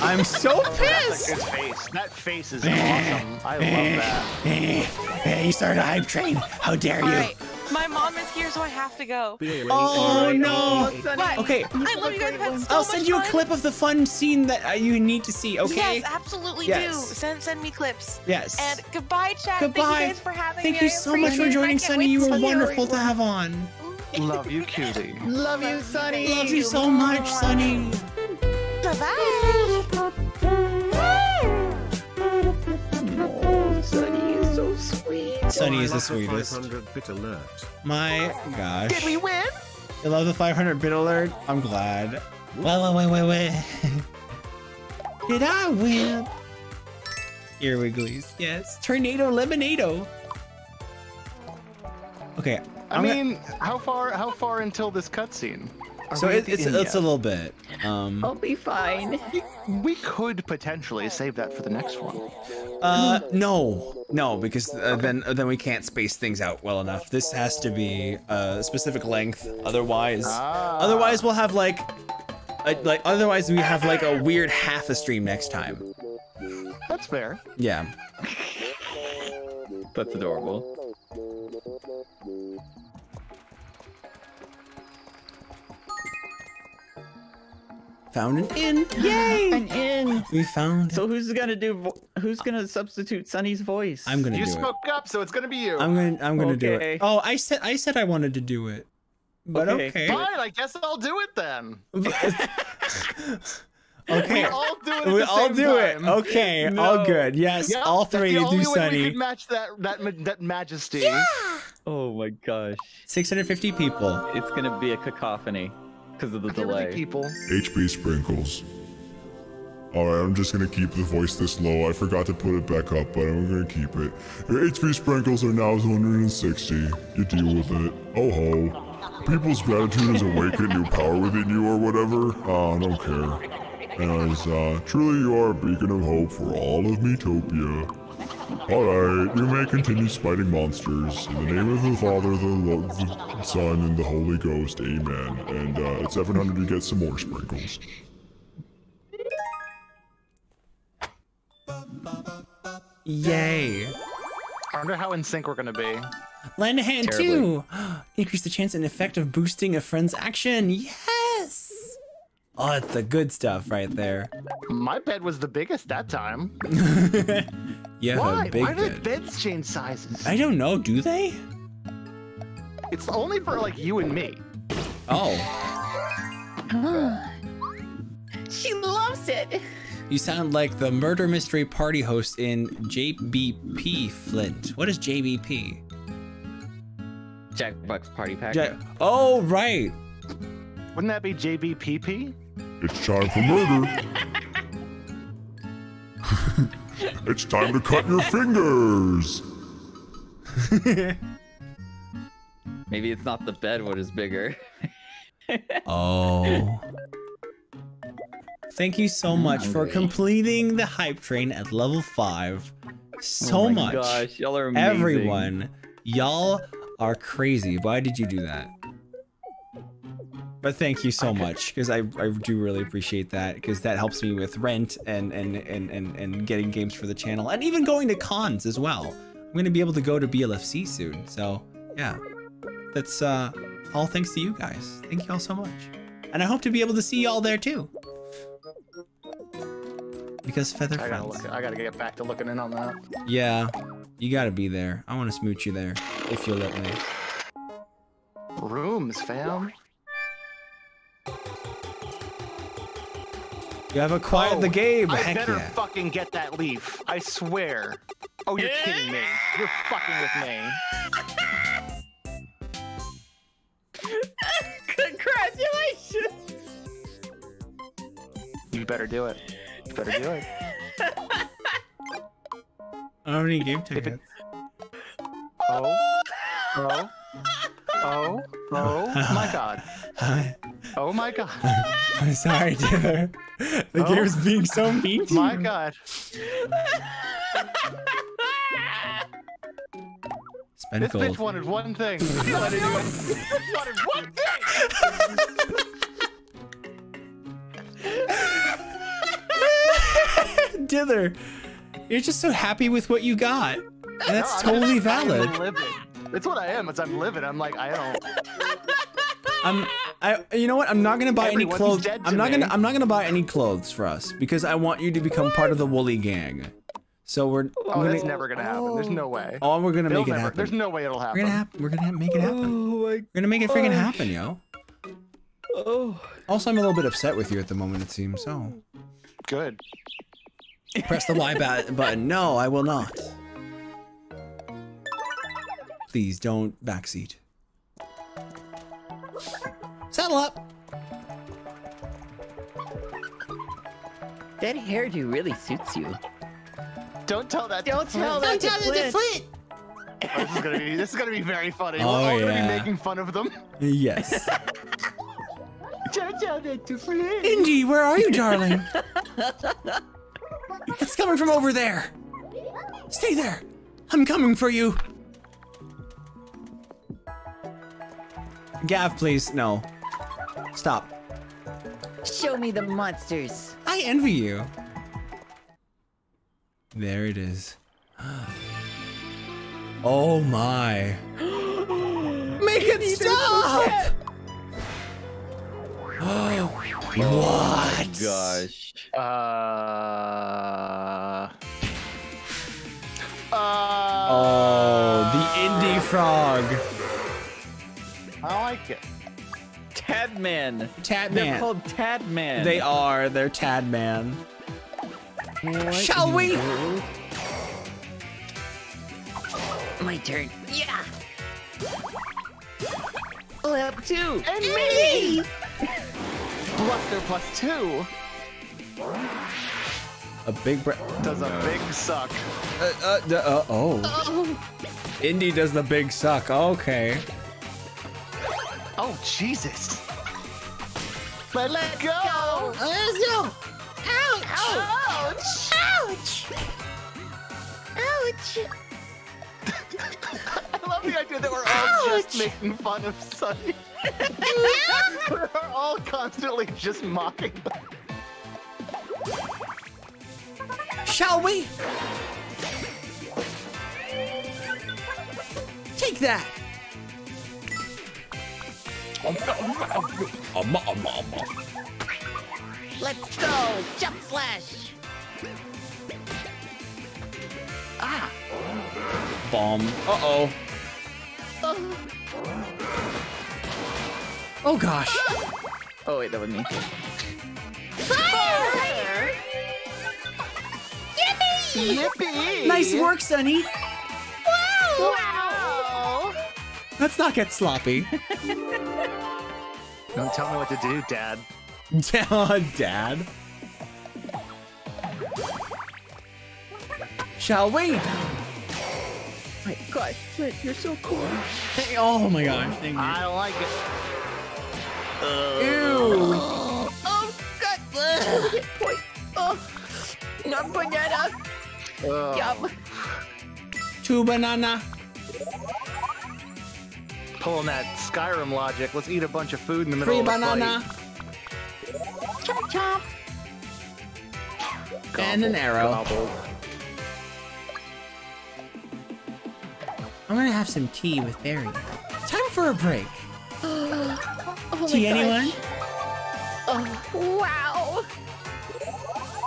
S1: I'm so pissed.
S3: That's a
S1: pissed.
S3: good face. That face is awesome. I love that.
S1: Hey, you started a hype train. How dare you?
S2: All right, my mom is here, so I have to go.
S1: Oh no.
S2: What?
S1: Okay,
S2: I love you guys. Have had so
S1: I'll
S2: much
S1: send you a
S2: fun.
S1: clip of the fun scene that uh, you need to see. Okay.
S2: Yes, absolutely
S1: Yes.
S2: do. Send send me clips.
S1: Yes.
S2: And goodbye, chat.
S1: Goodbye.
S2: Thank you guys for having
S1: Thank
S2: me.
S1: you so much for joining,
S2: I
S1: Sunny. You were
S2: see you.
S1: wonderful to have on.
S3: Love you, cutie.
S4: Love you, Sunny.
S1: Love you so much, Sunny.
S7: Bye bye.
S6: Oh, Sunny is so sweet.
S1: Sunny
S9: Oh,
S1: is the sweetest.
S9: bit alert.
S1: My gosh.
S3: Did we win?
S1: You love the 500 bit alert? I'm glad. Well, wait, wait, wait. Did I win? Here we go. Yes. Tornado Lemonado. Okay.
S3: I
S1: I'm gonna-
S3: mean, how far? How far until this cutscene? Are
S1: so it, it's
S3: end
S1: it's a little bit. Um.
S6: I'll be fine.
S3: We could potentially save that for the next one.
S1: Uh. No. No, because uh, then then we can't space things out well enough. This has to be a specific length. Otherwise,
S3: Ah.
S1: otherwise we'll have like, a, like otherwise we have like a weird half a stream next time.
S3: That's fair.
S1: Yeah.
S5: That's adorable.
S1: Found an inn. Yay!
S5: An in.
S1: We found.
S5: So who's gonna do? vo- Who's gonna substitute Sunny's voice?
S1: I'm gonna
S3: You
S1: do it.
S3: spoke up, so it's gonna be you.
S1: I'm gonna I'm gonna do it. Oh, I said I said I wanted to do it. But
S5: Okay.
S1: okay.
S3: Fine, I guess I'll do it then.
S1: okay.
S3: We all do it. At
S1: We
S3: the
S1: all
S3: same
S1: do it.
S3: time.
S1: Okay, all good. Yes,
S3: Yep,
S1: all
S3: that's
S1: three
S3: the
S1: do
S3: only way we could match that that that majesty. Yeah.
S5: Oh my gosh.
S1: 650 people.
S5: It's gonna be a cacophony because of the
S3: There would
S5: delay.
S3: people.
S8: HP sprinkles. Alright, I'm just gonna keep the voice this low. I forgot to put it back up, but I'm gonna keep it. Your HP sprinkles are now 160. You deal with it. Oh ho. People's gratitude is awakened new power within you or whatever. Ah, I don't care. As, uh, truly you are a beacon of hope for all of Miitopia. Alright, you may continue spiting monsters. In the name of the Father, the, Lo- the Son, and the Holy Ghost, amen. And, uh, at 700 you get some more sprinkles.
S1: Yay.
S3: I wonder how in sync we're gonna be.
S1: Lend a hand
S5: Terribly.
S1: too. Increase the chance and effect of boosting a friend's action. Yes. Oh, it's the good stuff right there.
S3: My bed was the biggest that time.
S1: Yeah,
S3: Why?
S1: big
S3: Why did
S1: bed.
S3: beds change sizes?
S1: I don't know. Do they?
S3: It's only for like you and me.
S1: Oh,
S6: She loves it.
S1: you sound like the murder mystery party host in JBP Flint. What is JBP?
S5: Jackbox Party Pack.
S1: Ja- oh, right.
S3: Wouldn't that be JBPP?
S8: It's time for murder. it's time to cut your fingers.
S5: Maybe it's not the bed what is bigger.
S1: Oh. Thank you so mm, much for completing the hype train at level 5. So
S5: oh my
S1: much.
S5: Gosh, y'all are amazing.
S1: Everyone, y'all are crazy. Why did you do that? But thank you so much because I, I do really appreciate that because that helps me with rent and, and, and, and, and getting games for the channel and even going to cons as well. I'm going to be able to go to BLFC soon. So, yeah. That's uh, all thanks to you guys. Thank you all so much. And I hope to be able to see y'all there too. Because Feather
S3: I gotta look. I gotta get back to looking in on that.
S1: Yeah, you gotta be there. I want to smooch you there if you'll let me.
S3: Rooms, fam.
S1: You have acquired
S3: oh, the
S1: game.
S3: I
S1: Heck
S3: better
S1: yeah.
S3: fucking get that leaf. I swear. Oh, you're kidding me. You're fucking with me. Congratulations. You better do it. You better do it.
S1: I don't need game tickets.
S3: Oh. Oh. Oh. Oh my god. Oh my god.
S1: I'm sorry, Taylor. The
S3: Oh.
S1: game's being so mean to
S3: My god.
S1: Spend
S3: This bitch wanted one thing. This bitch wanted one thing.
S1: Dither, you're just so happy with what you got. And that's
S3: No,
S1: totally valid.
S3: It's what I am. It's I'm living. I'm like I don't.
S1: I'm I you know what? I'm not gonna buy any clothes. I'm not
S3: me.
S1: gonna I'm not gonna buy any clothes for us because I want you to become part of the Woolly gang. So we're
S3: Oh,
S1: I'm
S3: that's
S1: gonna,
S3: never gonna happen. There's no way.
S1: oh we're gonna
S3: They'll
S1: make it
S3: never-
S1: happen.
S3: There's no way it'll happen.
S1: We're gonna hap- we're gonna make it oh happen.
S5: Oh my.
S1: We're gonna make it freaking happen, yo.
S5: Oh.
S1: Also, I'm a little bit upset with you at the moment. It seems so.
S3: Good.
S1: Press the Y button. No, I will not. Please don't backseat. Saddle up.
S6: That hairdo really suits you.
S3: Don't tell that.
S6: Don't
S3: to
S6: tell
S3: Flint.
S6: that to Flint.
S3: Oh, this is gonna be. This is gonna be very funny.
S1: Oh,
S3: We're all gonna
S1: yeah.
S3: be making fun of them.
S1: Yes.
S3: Don't tell that to Flint.
S1: Indy, where are you, darling? it's coming from over there. Stay there. I'm coming for you. Gav, please. No. Stop.
S6: Show me the monsters.
S1: I envy you. There it is. Oh my. Make it stop! what?
S5: Gosh.
S3: Uh. Uh.
S1: Oh, the indie frog.
S5: Tadman.
S1: Tad
S5: They're
S1: man.
S5: called Tadman.
S1: They are. They're Tad man. Shall we?
S6: My turn. Yeah. Flip two.
S3: And me. Bluster plus two
S1: A big bre-
S3: does a big suck.
S1: uh, uh, d- uh, oh. Indy does the big suck. Okay.
S3: Oh Jesus. Let, let go.
S7: Let's go. Ouch.
S3: Ouch.
S7: Ouch. Ouch.
S3: I love the idea that we're all just making fun of Sunny. we're all constantly just mocking.
S1: Shall we? Take that.
S6: Let's go. Jump slash. Ah!
S1: Bomb. Uh oh. Oh gosh.
S5: Oh wait, that was me.
S7: Fire. Yippee.
S3: Yippee!
S1: Nice work, Sunny.
S3: Wow!
S1: Let's not get sloppy.
S3: Don't tell me what to do, Dad.
S1: Dad. Shall we?
S6: My gosh, Flint, you're so cool.
S1: Hey, oh my gosh. Thank you.
S3: I like it.
S1: Ew.
S6: Oh, God. Hit point. Oh, not banana.
S3: Ugh.
S6: Yum.
S1: Two banana.
S3: Pulling that Skyrim logic. Let's eat a bunch of food in the middle
S1: Three
S3: of a
S1: banana.
S7: Chomp chomp.
S1: And an arrow.
S3: Gobble.
S1: I'm gonna have some tea with Barry. Time for a break.
S6: Oh my
S1: Tea,
S6: gosh.
S1: anyone?
S6: Oh, wow.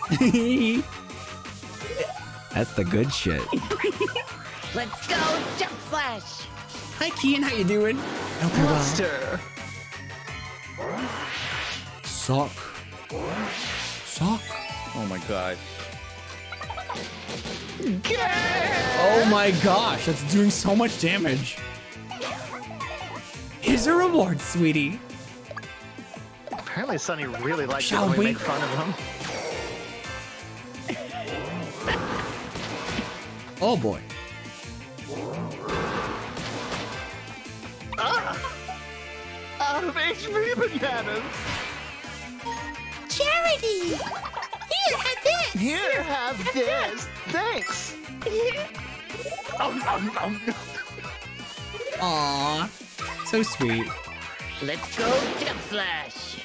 S1: That's the good shit.
S6: Let's go. Jump slash.
S1: Hi, Keen. How you doing? Okay,
S3: Monster.
S1: Sock. Sock.
S5: Oh my god.
S1: Oh my gosh, that's doing so much damage. Here's a reward, sweetie.
S3: Apparently Sunny really likes
S1: Shall
S3: it we make fun of him.
S1: oh boy.
S3: Out of HP bananas.
S7: Charity! Here, have this!
S3: Here, have this. Thanks. oh, no, no, no.
S1: Aw. So sweet.
S6: Let's go, Jump Flash.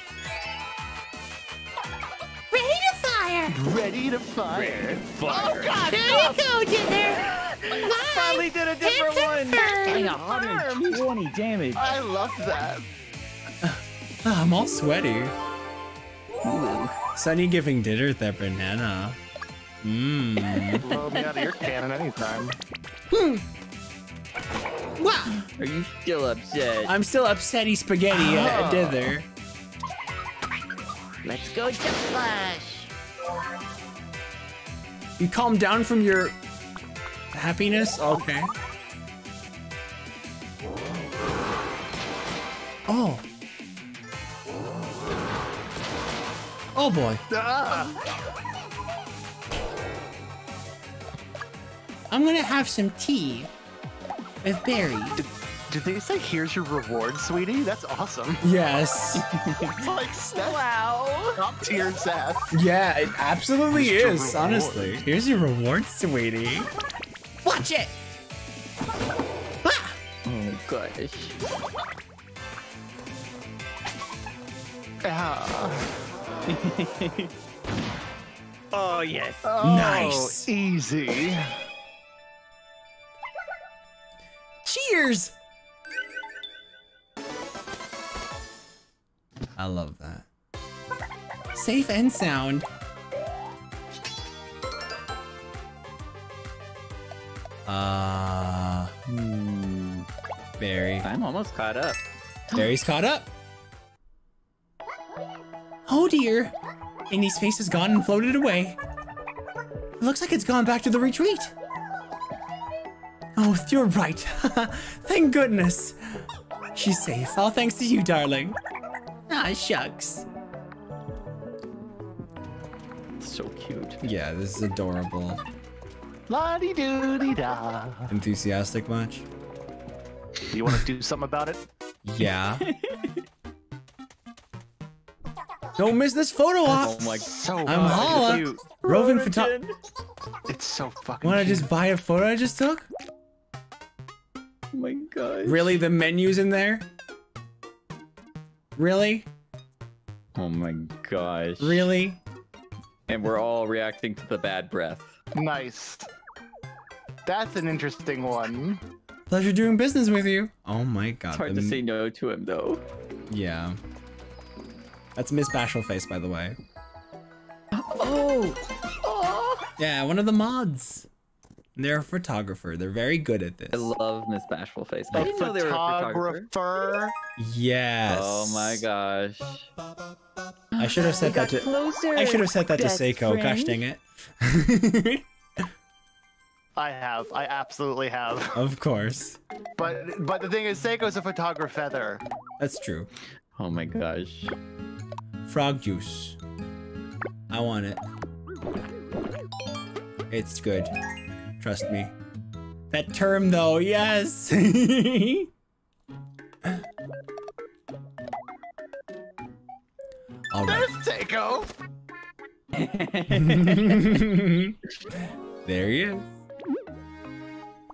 S7: Ready to fire!
S3: Ready to fire.
S5: Oh god!
S7: There you go, Dinner!
S5: Finally did a different one! Dang, 120 damage.
S3: I love that.
S1: Ah, I'm all sweaty. Sunny giving dinner that banana. Mmm.
S3: Blow me out of your cannon anytime. Hmm.
S1: wow.
S5: Are you still upset?
S1: I'm still upsetty spaghetti at
S3: Ah.
S1: dither.
S6: Let's go, Jump Flash.
S1: You calm down from your happiness? Okay. Oh. Oh boy. I'm gonna have some tea with Barry.
S3: Did they say here's your reward, sweetie? That's awesome.
S1: Yes.
S3: It's like that's
S2: Wow.
S3: top tier sass.
S1: yeah, it absolutely
S3: Here's
S1: is, honestly. Here's your reward, sweetie. Watch it! Ah!
S5: Oh gosh.
S3: Ah.
S5: Oh yes.
S3: Oh,
S1: Nice.
S3: Easy.
S1: Cheers! I love that. Safe and sound. Uh, hmm, Barry.
S5: I'm almost caught up.
S1: Barry's caught up. Oh dear. Amy's face is gone and floated away. It looks like it's gone back to the retreat. Oh, you're right. Thank goodness. She's safe. All thanks to you, darling. Ah, shucks.
S5: So cute.
S1: Yeah, this is adorable.
S3: La di doo di da.
S1: Enthusiastic much?
S3: You want to do something about it?
S1: Yeah. Don't miss this photo op.
S5: Oh my
S3: So
S1: I'm
S3: good.
S1: Holla.
S5: cute.
S1: Roving photo.
S3: It's so fucking.
S1: Want to just buy a photo I just took?
S5: Oh my god.
S1: Really? The menu's in there? Really?
S5: Oh my gosh.
S1: Really?
S5: And we're all reacting to the bad breath.
S3: nice. That's an interesting one.
S1: Pleasure doing business with you. Oh my god.
S5: It's hard
S1: the
S5: to say no to him though.
S1: Yeah. That's Miss Bashful Face, by the way.
S5: Oh.
S1: Yeah, one of the mods. They're a photographer. They're very good at this.
S5: I love Miss Bashful Face. I
S3: A
S5: didn't know they were a photographer.
S3: photographer.
S1: Yes.
S5: Oh my gosh.
S1: I should have said that to.
S6: closer.
S1: I should have said that to
S6: best
S1: Seiko. Gosh dang it.
S3: I have. I absolutely have.
S1: of course.
S3: But but the thing is, Seiko's a photographer. Feather.
S1: That's true.
S5: Oh my gosh.
S1: Frog juice. I want it. It's good. Trust me. That term though, yes. All right.
S3: There's Seiko.
S1: there he is.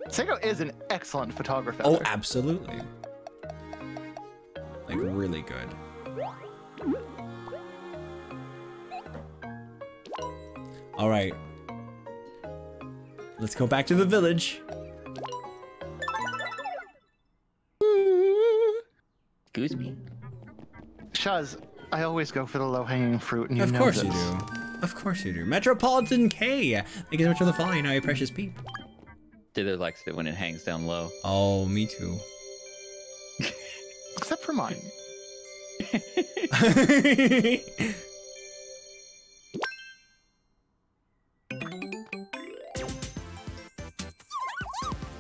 S3: Seiko is an excellent photographer.
S1: Oh, absolutely. Like really good. All right. Let's go back to the village.
S5: Excuse me.
S3: Shaz, I always go for the low-hanging fruit, and you
S1: of
S3: know
S1: course you do. Of course you do. Metropolitan K. Thank you so much for the follow. You know, you precious peep.
S5: Dither likes it when it hangs down low.
S1: Oh, me too.
S3: Except for mine.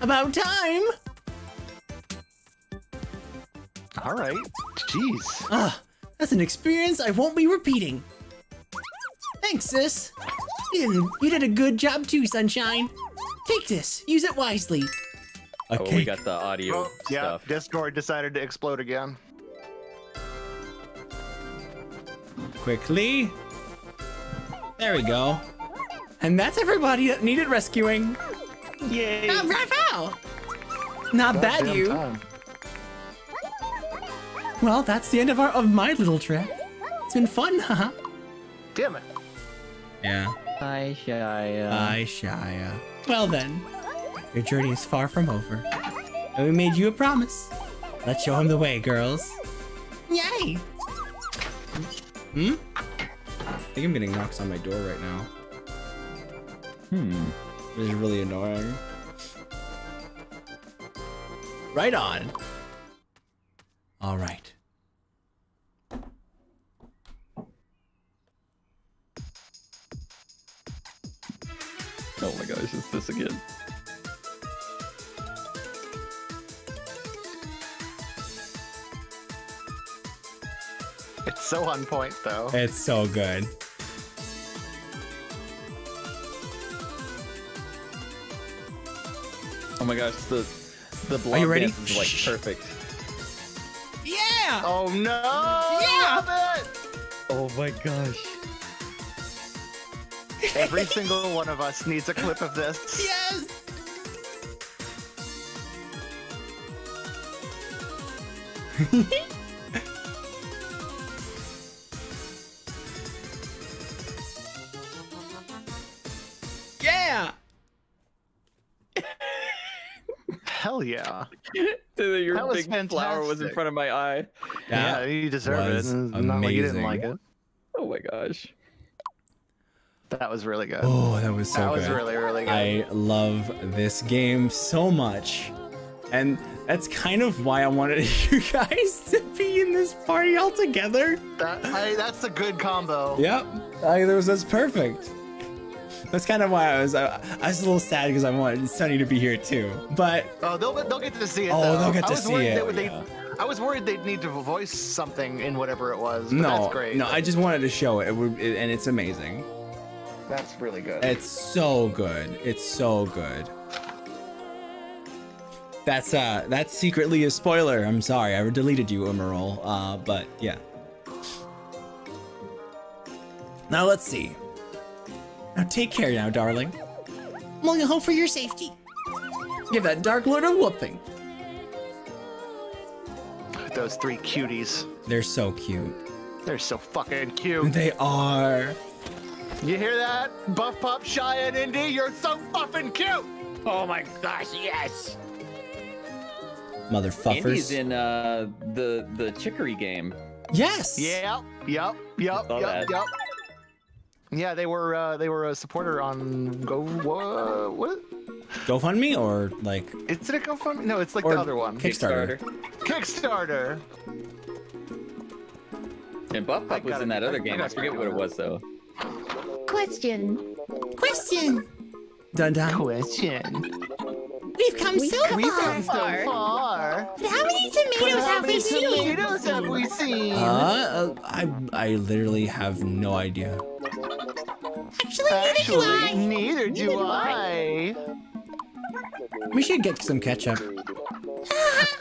S1: About time.
S3: All right. Jeez.
S1: Ah, that's an experience I won't be repeating. Thanks, sis. You did, you did a good job too, Sunshine. Take this. Use it wisely.
S5: Oh,
S1: Okay.
S5: we got the audio
S3: Oh, yeah,
S5: stuff.
S3: Discord decided to explode again.
S1: Quickly. There we go. And that's everybody that needed rescuing.
S3: Yay!
S1: Not Raphael. Not bad, you.
S3: time.
S1: Well, that's the end of our of my little trip. It's been fun, huh?
S3: Damn it.
S1: Yeah.
S5: Hi, Shia.
S1: Bye, Shia. Well then, your journey is far from over. And we made you a promise. Let's show him the way, girls. Yay! Hmm? I think I'm getting knocks on my door right now.
S5: Hmm.
S1: This is really annoying. Right on. All right.
S5: Oh my gosh, it's this again.
S3: It's so on point, though.
S1: It's so good.
S5: Oh my gosh, the the blob
S1: you ready?
S5: dance is like
S1: Shh.
S5: perfect.
S1: Yeah!
S3: Oh no!
S1: Yeah!
S3: Love it!
S5: Oh my gosh.
S3: Every single one of us needs a clip of this.
S1: Yes! yeah!
S3: Hell yeah.
S5: Dude, Your
S3: That was
S5: big flower was in front of my eye.
S3: Yeah, you deserve it.
S1: was
S3: It's Not like you didn't like it.
S5: Oh my gosh.
S3: That was really good.
S1: Oh, that was so
S3: that
S1: good.
S3: was really, really good.
S1: I love this game so much. And that's kind of why I wanted you guys to be in this party all together.
S3: That, I, that's a good combo.
S1: Yep. I, that was that's perfect. That's kind of why I was I, I was a little sad because I wanted Sunny to be here too. But
S3: Oh, they'll they'll get to see it.
S1: Oh,
S3: though.
S1: they'll get to see it,
S3: They, they,
S1: yeah.
S3: I was worried they'd need to voice something in whatever it was. But
S1: no,
S3: that's great.
S1: no, I just wanted to show it, it, would, it and it's amazing.
S3: That's really good.
S1: It's so good. It's so good. That's uh that's secretly a spoiler. I'm sorry. I deleted you, Emerald. Uh but yeah. Now let's see. Now take care now, darling. I'm only home for your safety. Give that Dark Lord a whooping.
S3: Those three cuties.
S1: They're so cute.
S3: They're so fucking cute.
S1: They are.
S3: You hear that? Buff Pop, Shy, and Indy, you're so fucking cute!
S5: Oh my gosh, yes.
S1: Mother
S5: Andy's
S1: fuffers.
S5: in uh the the chicory game.
S1: Yes.
S3: Yep, yep, yep, yep,
S5: that.
S3: yep. Yeah, they were uh, they were a supporter on Go. What? what?
S1: GoFundMe or like
S3: Is it a GoFundMe? No, it's like the other one.
S1: Kickstarter.
S3: Kickstarter.
S5: And Buff Pup was in that other game. I
S3: gotta
S5: forget what
S3: it
S5: it was though.
S6: Question.
S1: question. Dun dun.
S3: Question.
S1: We've come
S6: We've
S1: so
S6: come
S3: We've
S1: far.
S3: come so far.
S1: But how many tomatoes
S3: But how
S1: have
S3: many
S1: we seen?
S3: tomatoes have we seen?
S1: Uh, uh, I I literally have no idea. Actually,
S3: Actually, neither do I.
S1: We should get some ketchup. Yeah.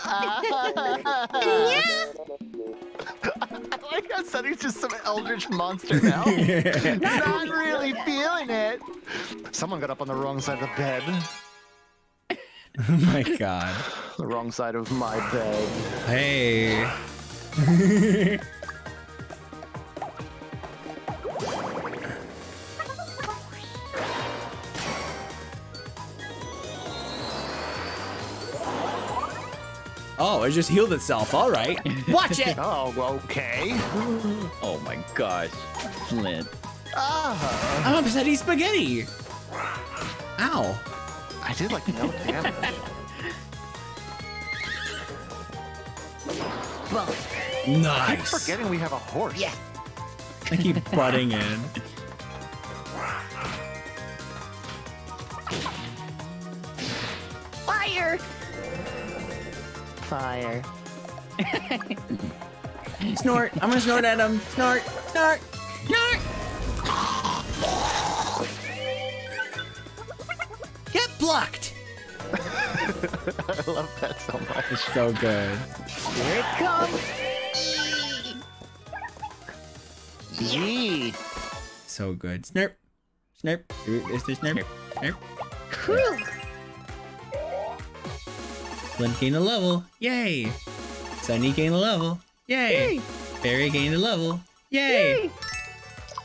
S3: I like how Sunny's just some eldritch monster now. Not really feeling it. Someone got up on the wrong side of the bed.
S1: Oh my god.
S3: The wrong side of my bed.
S1: Hey. Oh, it just healed itself. All right. Watch it.
S3: Oh, okay.
S5: Oh my gosh, Flint.
S3: Ah,
S1: I'm upsetty spaghetti. Ow.
S3: I did like no damage. I'm forgetting we have a horse. Yeah.
S1: I keep butting in.
S6: Fire!
S3: Fire.
S1: Snort. I'm gonna snort at him. Snort. Snort. Snort. Blocked.
S3: I love that so much.
S1: It's so good.
S5: Here it comes.
S3: Yee.
S1: So good. Snurp. Snurp. Is there snurp? Snurp. Flint gained a level. Yay. Sunny gained a level. Yay. Barry gained a level. Yay.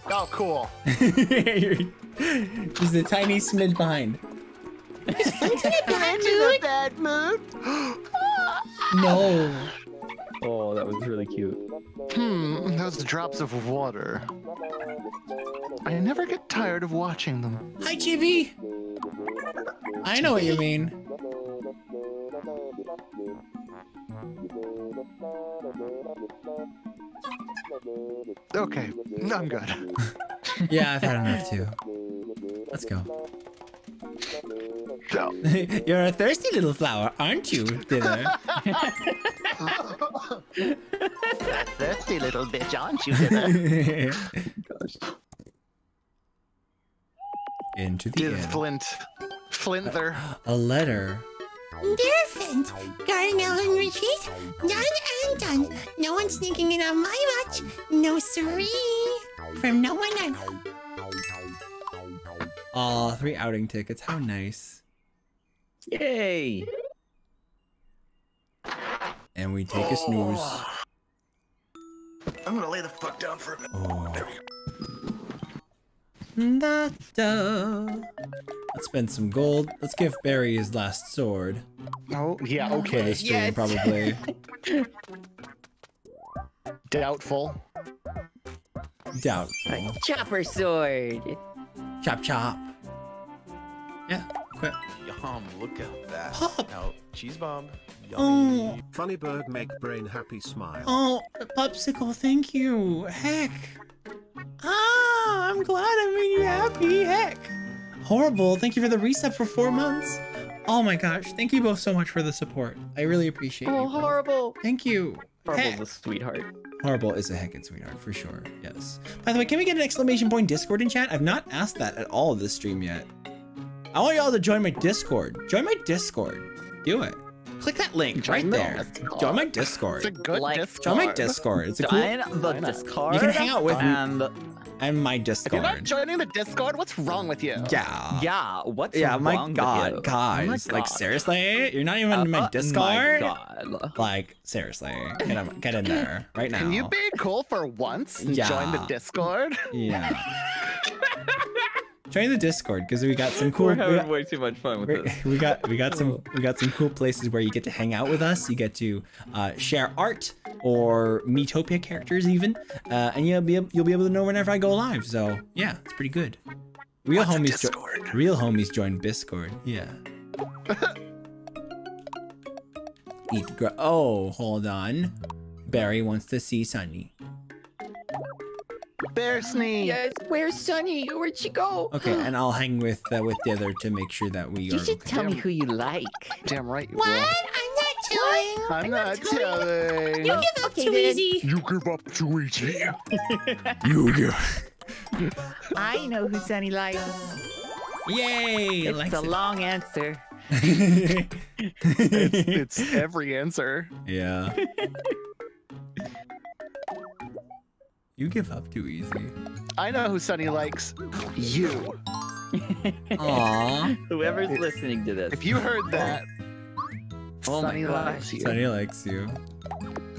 S3: Oh, cool.
S1: Just a tiny smidge behind.
S3: I'm in a bad mood.
S1: No.
S5: Oh, that was really cute.
S3: Hmm, those drops of water. I never get tired of watching them.
S1: Hi, Chibi. I know what you mean.
S3: Okay, I'm good.
S1: Yeah, I've had enough too. Let's go.
S3: So,
S1: You're a thirsty little flower, aren't you, Dither?
S3: that thirsty little bitch, aren't you, Dither?
S1: Into the
S3: Dear
S1: end.
S3: Flint. Flinther.
S1: A letter.
S7: Dear friend, Garnell and retreat, done and done. No one sneaking in on my watch. No siree. From no one I know.
S1: Aw, three outing tickets. How nice.
S5: Yay!
S1: And we take a snooze.
S3: I'm gonna lay the fuck down for a minute.
S1: Oh. Da, da. Let's spend some gold. Let's give Barry his last sword.
S4: Oh, yeah,
S1: For
S4: okay.
S1: the stream, probably.
S4: Doubtful.
S1: Doubtful.
S6: Chopper sword.
S1: Chop chop. Yeah, quit.
S10: Yum, look at that.
S1: Pop.
S10: Now, cheese bomb.
S1: Oh,
S10: Yummy.
S9: Funny bird make brain happy smile.
S1: oh, popsicle, thank you. Heck. Ah, I'm glad I made you happy. Heck. Horrible, thank you for the reset for four months. Oh my gosh, thank you both so much for the support. I really appreciate it.
S6: Oh,
S1: you.
S6: horrible.
S1: Thank you.
S5: Horrible,
S1: Heck.
S5: the sweetheart.
S1: Horrible is a heckin' sweetheart, for sure. Yes. By the way, can we get an exclamation point Discord in chat? I've not asked that at all this stream yet. I want y'all to join my Discord. Join my Discord. Do it. Click that link
S3: Join
S1: right
S3: the
S1: there.
S3: Discord.
S1: Join my Discord.
S3: It's a good
S5: Like,
S3: Discord.
S1: Join my Discord. It's a cool.
S5: Join the Discord.
S1: You can hang out with me.
S5: and
S1: And my
S3: If you're not
S1: Discord.
S3: joining the Discord, what's wrong with you?
S1: Yeah.
S5: yeah, what's
S1: Yeah, my
S5: wrong with you?
S1: guys.
S5: Oh my God, Guys, Like,
S1: seriously? You're not even in
S5: Uh,
S1: my
S5: uh,
S1: Discord?
S5: My god.
S1: Like, seriously. Get in, get in there right now.
S3: Can you be cool for once and join the
S1: Yeah.
S3: Discord?
S1: Yeah. Join the Discord because we got some cool.
S5: We're
S1: we
S5: having
S1: got-
S5: way too much fun with this.
S1: we got we got some we got some cool places where you get to hang out with us. You get to uh, share art or Miitopia characters even, uh, and you'll be able, you'll be able to know whenever I go live. So yeah, it's pretty good. Real
S3: What's a
S1: homies, jo-
S3: Discord?
S1: real homies join Discord. Yeah. Eat gr- oh, hold on. Barry wants to see Sunny.
S3: Bear Snee.
S6: Yes, where's Sunny? Where'd she go?
S1: Okay, and I'll hang with uh, with the other to make sure that we
S6: You
S1: are.
S6: should
S1: okay.
S6: tell me who you like.
S3: Damn right you
S7: What?
S3: will.
S7: I'm not telling.
S3: I'm not telling.
S7: You give up
S6: okay
S7: too
S6: then.
S7: easy.
S3: You give up too easy.
S1: You go.
S6: I know who Sunny likes.
S1: Yay!
S6: It's
S1: Likes
S6: a long answer.
S3: it's, it's every answer.
S1: yeah. You give up too easy.
S3: I know who Sunny likes. You.
S1: Aww.
S5: Whoever's listening to this.
S3: If you heard that,
S5: Oh
S3: Sunny likes you.
S1: Sunny likes you.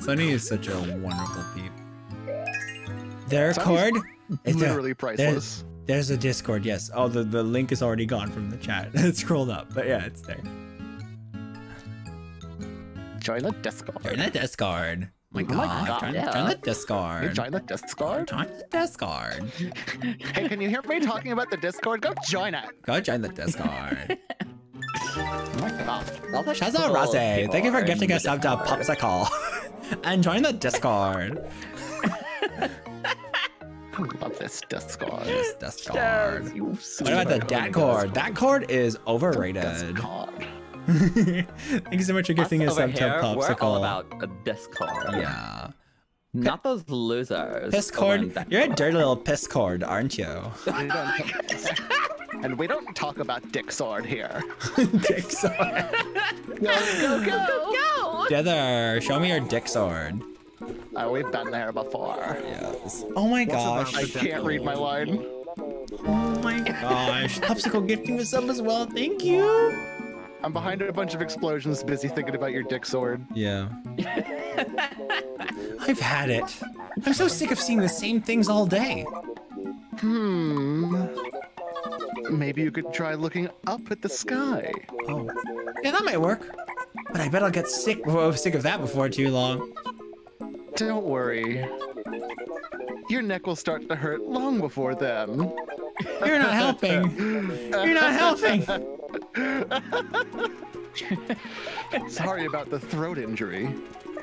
S1: Sunny is such a wonderful peep. Their
S3: Sunny's
S1: cord? It's a-
S3: Literally priceless.
S1: there's a Discord, yes. Oh, the, the link is already gone from the chat. it scrolled up, but yeah, it's there.
S3: Join the Discord.
S1: Join the Discord. My
S3: Oh my
S1: god,
S3: God,
S1: join,
S6: yeah.
S1: join the
S3: You
S1: Discord.
S3: join the Discord?
S1: Join the Discord.
S3: Hey, can you hear me talking about the Discord? Go join it.
S1: Go join the Discord.
S3: Oh my god.
S5: All the cool
S1: Rose. Thank you for gifting us up to
S5: Discord.
S1: Popsicle. and join the Discord.
S3: I love this Discord.
S1: This Discord.
S5: You
S1: What about the Dat cord? That cord is overrated.
S3: Discord.
S1: Thank you so much for gifting us
S5: over
S1: up to Popsicle.
S5: We're all about a Discord.
S1: Yeah.
S5: Not those losers.
S1: Piss
S5: the ones
S1: cord.
S5: that-
S1: You're a dirty little piss cord, aren't you?
S3: And we don't talk about Dick Sword here.
S1: dick sword.
S3: Go, go, go!
S2: Go!
S1: Tether, show me your dick sword.
S3: Oh, uh, we've been there before.
S1: Yes. Oh my gosh.
S3: I can't read my line.
S1: Oh my gosh. Popsicle gifting the sub as well. Thank you.
S3: I'm behind a bunch of explosions, busy thinking about your dick sword.
S1: Yeah. I've had it. I'm so sick of seeing the same things all day.
S3: Hmm. Maybe you could try looking up at the sky.
S1: Oh. Yeah, that might work. But I bet I'll get sick sick of that before too long.
S3: Don't worry. Your neck will start to hurt long before then.
S1: You're not helping. You're not helping.
S3: Sorry about the throat injury.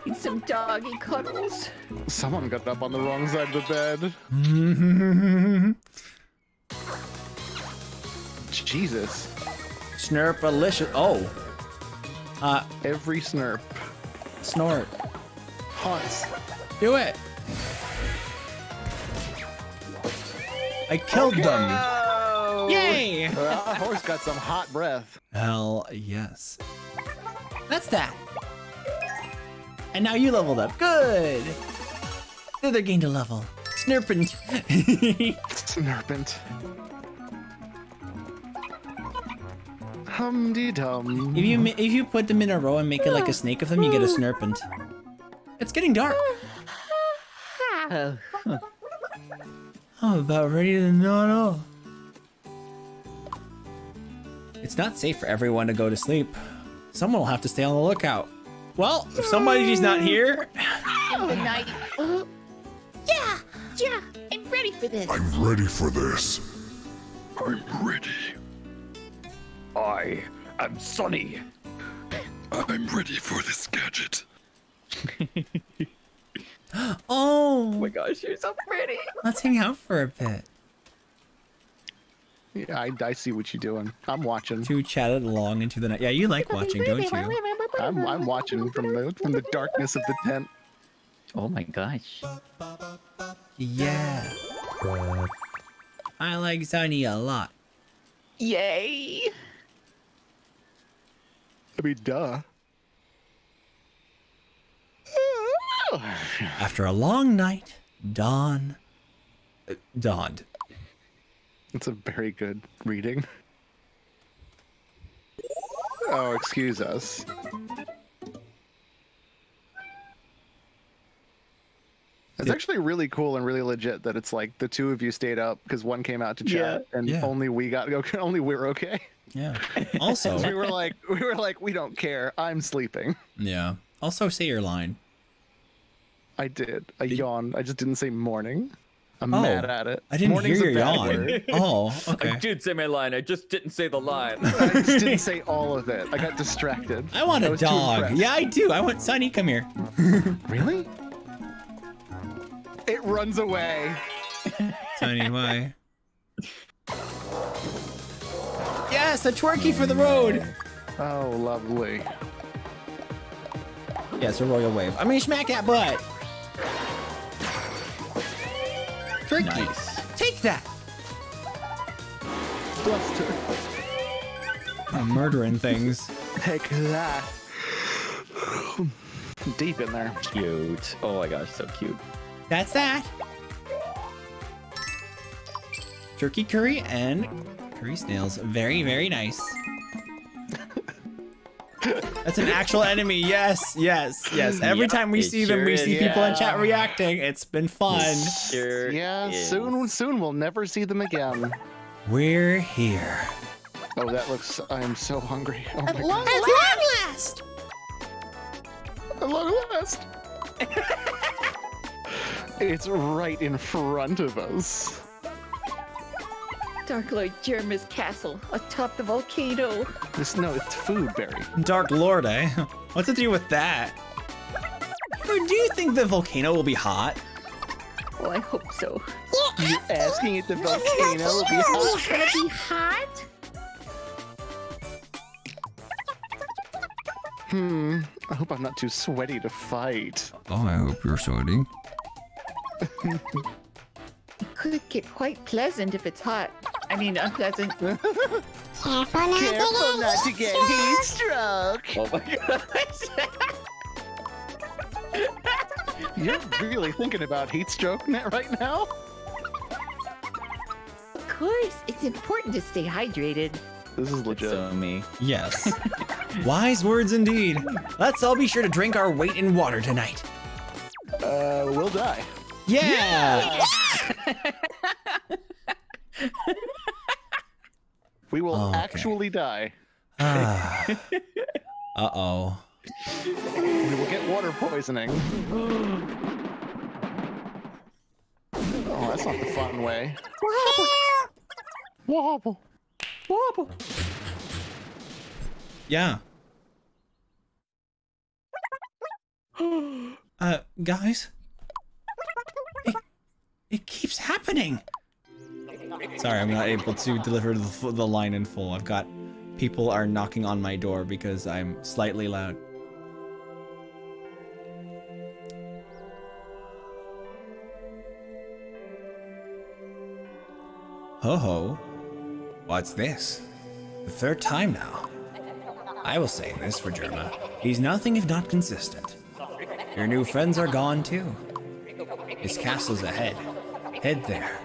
S6: Need some doggy cuddles.
S3: Someone got up on the wrong side of the bed. Jesus.
S1: Snurpalicious. Oh. Uh,
S3: Every snurp
S1: snort.
S3: haunts.
S1: Do it. I killed them. Yay!
S3: Well, that horse got some hot breath.
S1: Hell yes. That's that. And now you leveled up. Good. The other gained a level. Snurpant.
S3: Snurpant. Humdy dum.
S1: if you if you put them in a row and make it like a snake of them, you get a snurpant. It's getting dark.
S5: Oh,
S1: I'm about ready to nod off. It's not safe for everyone to go to sleep. Someone will have to stay on the lookout. Well, if somebody's not here,
S6: The night.
S7: Yeah, yeah, I'm ready for this.
S8: I'm ready for this.
S11: I'm ready. I am Sunny. I'm ready for this gadget.
S5: oh
S1: oh,
S5: my gosh, you're so pretty.
S1: let's hang out for a bit.
S3: Yeah, I, I see what you're doing. I'm watching.
S1: Two chatted along into the night. Yeah, you like watching, don't you?
S3: I'm, I'm watching from the from the darkness of the tent.
S5: Oh my gosh.
S1: Yeah. I like Sunny a lot.
S6: Yay!
S3: I mean, duh.
S1: After a long night, dawn uh, dawned.
S3: It's a very good reading. Oh, excuse us. It's
S1: Yeah.
S3: actually really cool and really legit that it's like the two of you stayed up because one came out to chat and
S1: Yeah.
S3: only we got only we're okay.
S1: Yeah. Also,
S3: we were like we were like we don't care. I'm sleeping.
S1: yeah. Also, say your line.
S3: I did. I yawned. I just didn't say morning. I'm
S1: Oh,
S3: mad at it.
S1: I didn't
S3: Morning's
S1: hear
S3: a
S1: your yawn.
S3: word.
S1: Oh,
S5: I
S1: okay.
S5: did say my line, I just didn't say the line.
S3: I just didn't say all of it. I got distracted.
S1: I want
S3: I
S1: a
S3: was too
S1: dog. Yeah, I do. I want Sunny. Come here.
S3: Really? It runs away.
S1: Sunny, why? Yes, a twerky for the road.
S3: Oh, lovely.
S1: Yes, a royal wave. I mean, smack that butt. Twerky.
S5: Nice.
S1: Take that.
S3: Buster.
S1: I'm murdering things.
S3: Take that. Deep in there.
S5: Cute. Oh my gosh, so cute.
S1: That's that. Turkey curry and curry snails. Very, very nice. That's an actual enemy. Yes, yes, yes. Every
S5: Yeah,
S1: time we
S5: it
S1: see them, we
S5: sure
S1: see
S5: is.
S1: people in chat reacting. It's been fun.
S5: Sure
S3: Yeah,
S5: is.
S3: soon, soon we'll never see them again.
S1: We're here.
S3: Oh, that looks. I'm so hungry. Oh my
S7: At
S3: god.
S7: long last.
S3: At long last. it's right in front of us.
S6: Dark Lord Jerma's castle atop the volcano.
S3: This no, it's food, Barry.
S1: Dark Lord, eh? What's it to do with that? Or do you think the volcano will be hot?
S6: Well, I hope so.
S3: You asking if the volcano will be hot?
S7: It's gonna be hot.
S3: Hmm. I hope I'm not too sweaty to fight.
S1: Oh, I hope you're sweaty.
S6: It could get quite pleasant if it's hot. I mean, unpleasant.
S7: Careful not
S3: Careful not to
S7: to
S3: get
S7: get
S3: heat stroke.
S5: Oh my gosh.
S3: You're really thinking about heat stroke net right now?
S6: Of course, it's important to stay hydrated.
S3: This is legit.
S5: So me.
S1: Yes. Wise words indeed. Let's all be sure to drink our weight in water tonight.
S3: Uh, we'll die.
S1: Yeah.
S3: We will
S1: Oh, okay.
S3: actually die.
S1: Uh oh.
S3: We will get water poisoning. Oh, that's not the fun way. Wobble. Wobble. Wobble.
S1: Yeah. Uh, guys. It, keeps happening. Sorry, I'm not able to deliver the, the line in full. I've got people are knocking on my door because I'm slightly loud. Ho ho. What's this? The third time now. I will say this for Jerma. He's nothing if not consistent. Your new friends are gone too. His castle's ahead. Head there,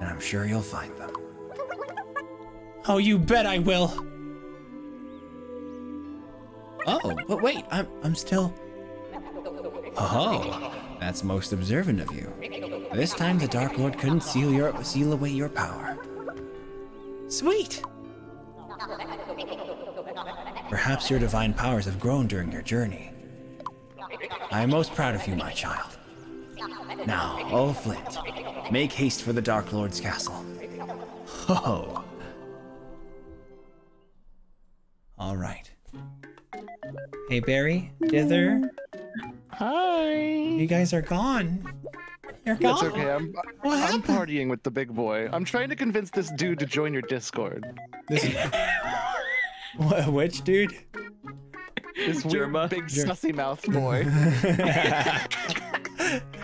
S1: and I'm sure you'll find them. Oh, you bet I will. Oh, but wait, I'm I'm still. Oh, that's most observant of you. This time the Dark Lord couldn't seal your seal away your power. Sweet. Perhaps your divine powers have grown during your journey. I am most proud of you, my child. Now, oh Flint, make haste for the Dark Lord's castle. Ho! ho! All right. Hey, Barry, Dither,
S3: Hi.
S1: you guys are gone. You're gone.
S3: That's okay. I'm,
S1: What
S3: I'm
S1: happened?
S3: partying with the big boy. I'm trying to convince this dude to join your Discord.
S1: This Wh- Which dude?
S3: This weird
S5: Jerma.
S3: big
S1: Ger-
S3: sussy mouth boy.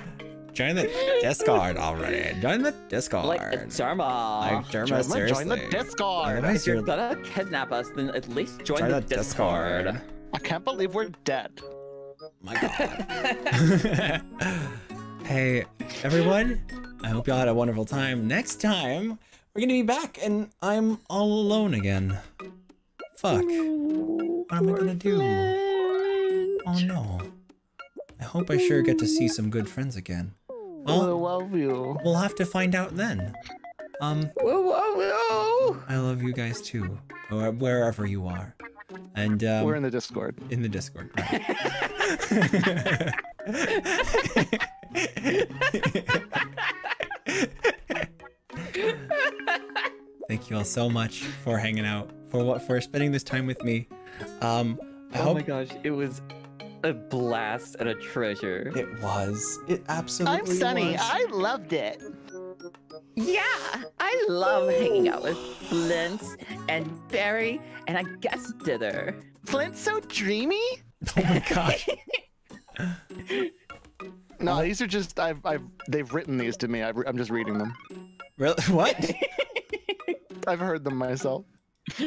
S1: Join the Discord already. Join the Discord.
S5: Like, Jarma.
S1: Like, Jerma,
S3: Jerma,
S1: seriously.
S3: join the Discord.
S1: Otherwise
S5: if you're
S1: you're-
S5: gonna kidnap us, then at least join
S1: Join
S5: the,
S1: the
S5: Discord.
S1: Discord.
S3: I can't believe we're dead.
S1: My God. hey, everyone. I hope y'all had a wonderful time. Next time, we're gonna be back, and I'm all alone again. Fuck. What am I gonna do? Oh no. I hope I sure get to see some good friends again.
S3: I love you.
S1: we'll have to find out then. Um,
S6: Whoa, whoa, whoa!
S1: I love you guys too, or wherever you are. And um,
S3: We're in the Discord.
S1: in the Discord. Thank you all so much for hanging out, for what, for spending this time with me. Um, I
S5: Oh
S1: hope
S5: my gosh, it was a blast and a treasure.
S1: it was. It absolutely was.
S3: I'm Sunny.
S1: was.
S3: I loved it.
S6: Yeah, I love hanging out with Flint and Barry and I guess Dither.
S3: Flint's so dreamy.
S1: Oh my god.
S3: No, these are just I've I've they've written these to me. I've, I'm just reading them.
S1: really? What?
S3: I've heard them myself.
S1: all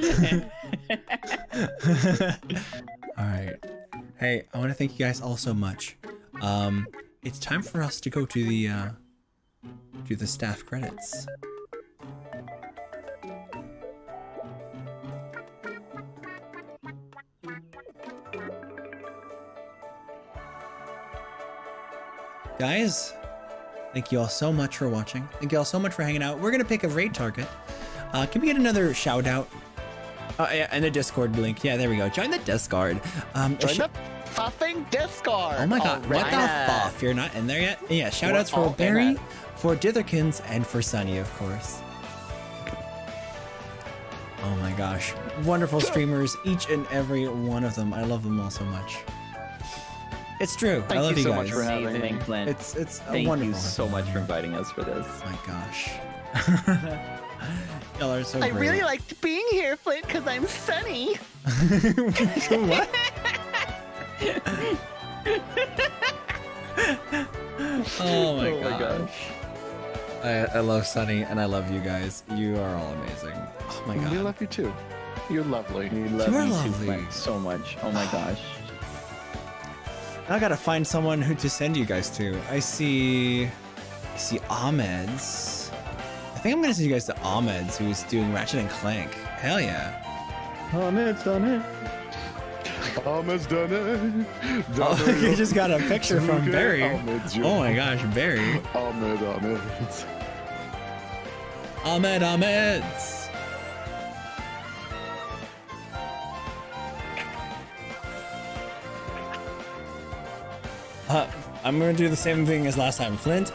S1: right. Hey, I want to thank you guys all so much. Um, it's time for us to go to the uh, to the staff credits. Guys, thank you all so much for watching. Thank you all so much for hanging out. We're gonna pick a raid target. Uh, can we get another shout out? Uh, yeah, and a Discord link. Yeah, there we go. Join the Discord. Um,
S3: Join the fuffing Discord.
S1: Oh my god, what the
S3: Alright.
S1: fuff? You're not in there yet? Yeah, shout outs
S3: We're
S1: for Barry, for Ditherkins, and for Sunny, of course. Oh my gosh. Wonderful streamers, each and every one of them. I love them all so much. It's true. I love
S3: you
S1: you,
S3: so
S1: guys.
S3: much for having
S5: Amazing,
S3: me.
S5: Flint.
S1: It's it's a
S5: Thank
S1: wonderful.
S5: you so much for inviting us for this.
S1: My gosh. Y'all are so
S3: I
S1: great.
S3: really liked being here, Flint, because I'm Sunny.
S1: what? oh my
S5: Oh my
S1: gosh. I, I love Sunny and I love you guys. You are all amazing. Oh my god.
S3: We love you too. You're lovely.
S5: We love
S1: You are
S5: you too,
S1: lovely.
S5: Flint, so much. Oh my gosh.
S1: Now I gotta find someone who to send you guys to. I see, I see Ahmed's. I think I'm gonna send you guys to Ahmed's, who's doing Ratchet and Clank. Hell yeah.
S5: Ahmed's done it.
S3: Ahmed's done it.
S1: Oh, you just got a picture from Barry. Oh my gosh, Barry.
S3: Ahmed, Ahmed.
S1: Ahmed Ahmed's. Uh, I'm gonna do the same thing as last time. Flint.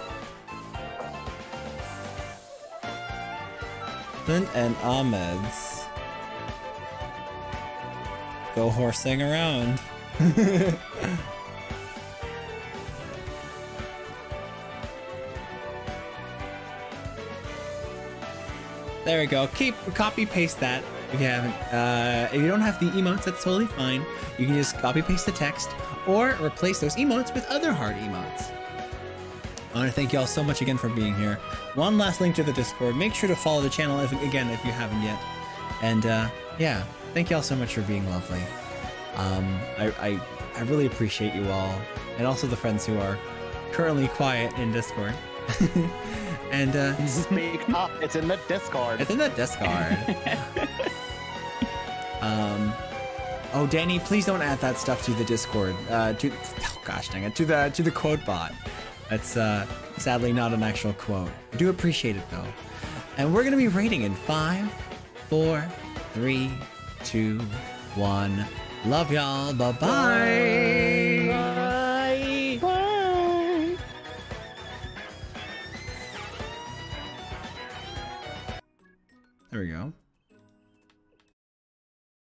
S1: And Ahmed's. Go horsing around. There we go. Keep copy paste that if you haven't. Uh, if you don't have the emotes, that's totally fine. You can just copy paste the text or replace those emotes with other hard emotes. I want to thank you all so much again for being here. One last link to the Discord. Make sure to follow the channel if, again if you haven't yet. And uh, yeah, thank you all so much for being lovely. Um, I, I I really appreciate you all, and also the friends who are currently quiet in Discord. and uh,
S4: Speak up. It's in the Discord.
S1: it's in the Discord. um, oh, Danny, please don't add that stuff to the Discord. Uh, to oh gosh dang it, to the to the quote bot. That's uh, sadly not an actual quote. I do appreciate it though. And we're gonna be rating in five, four, three, two, one. Love y'all. Bye bye. There we go.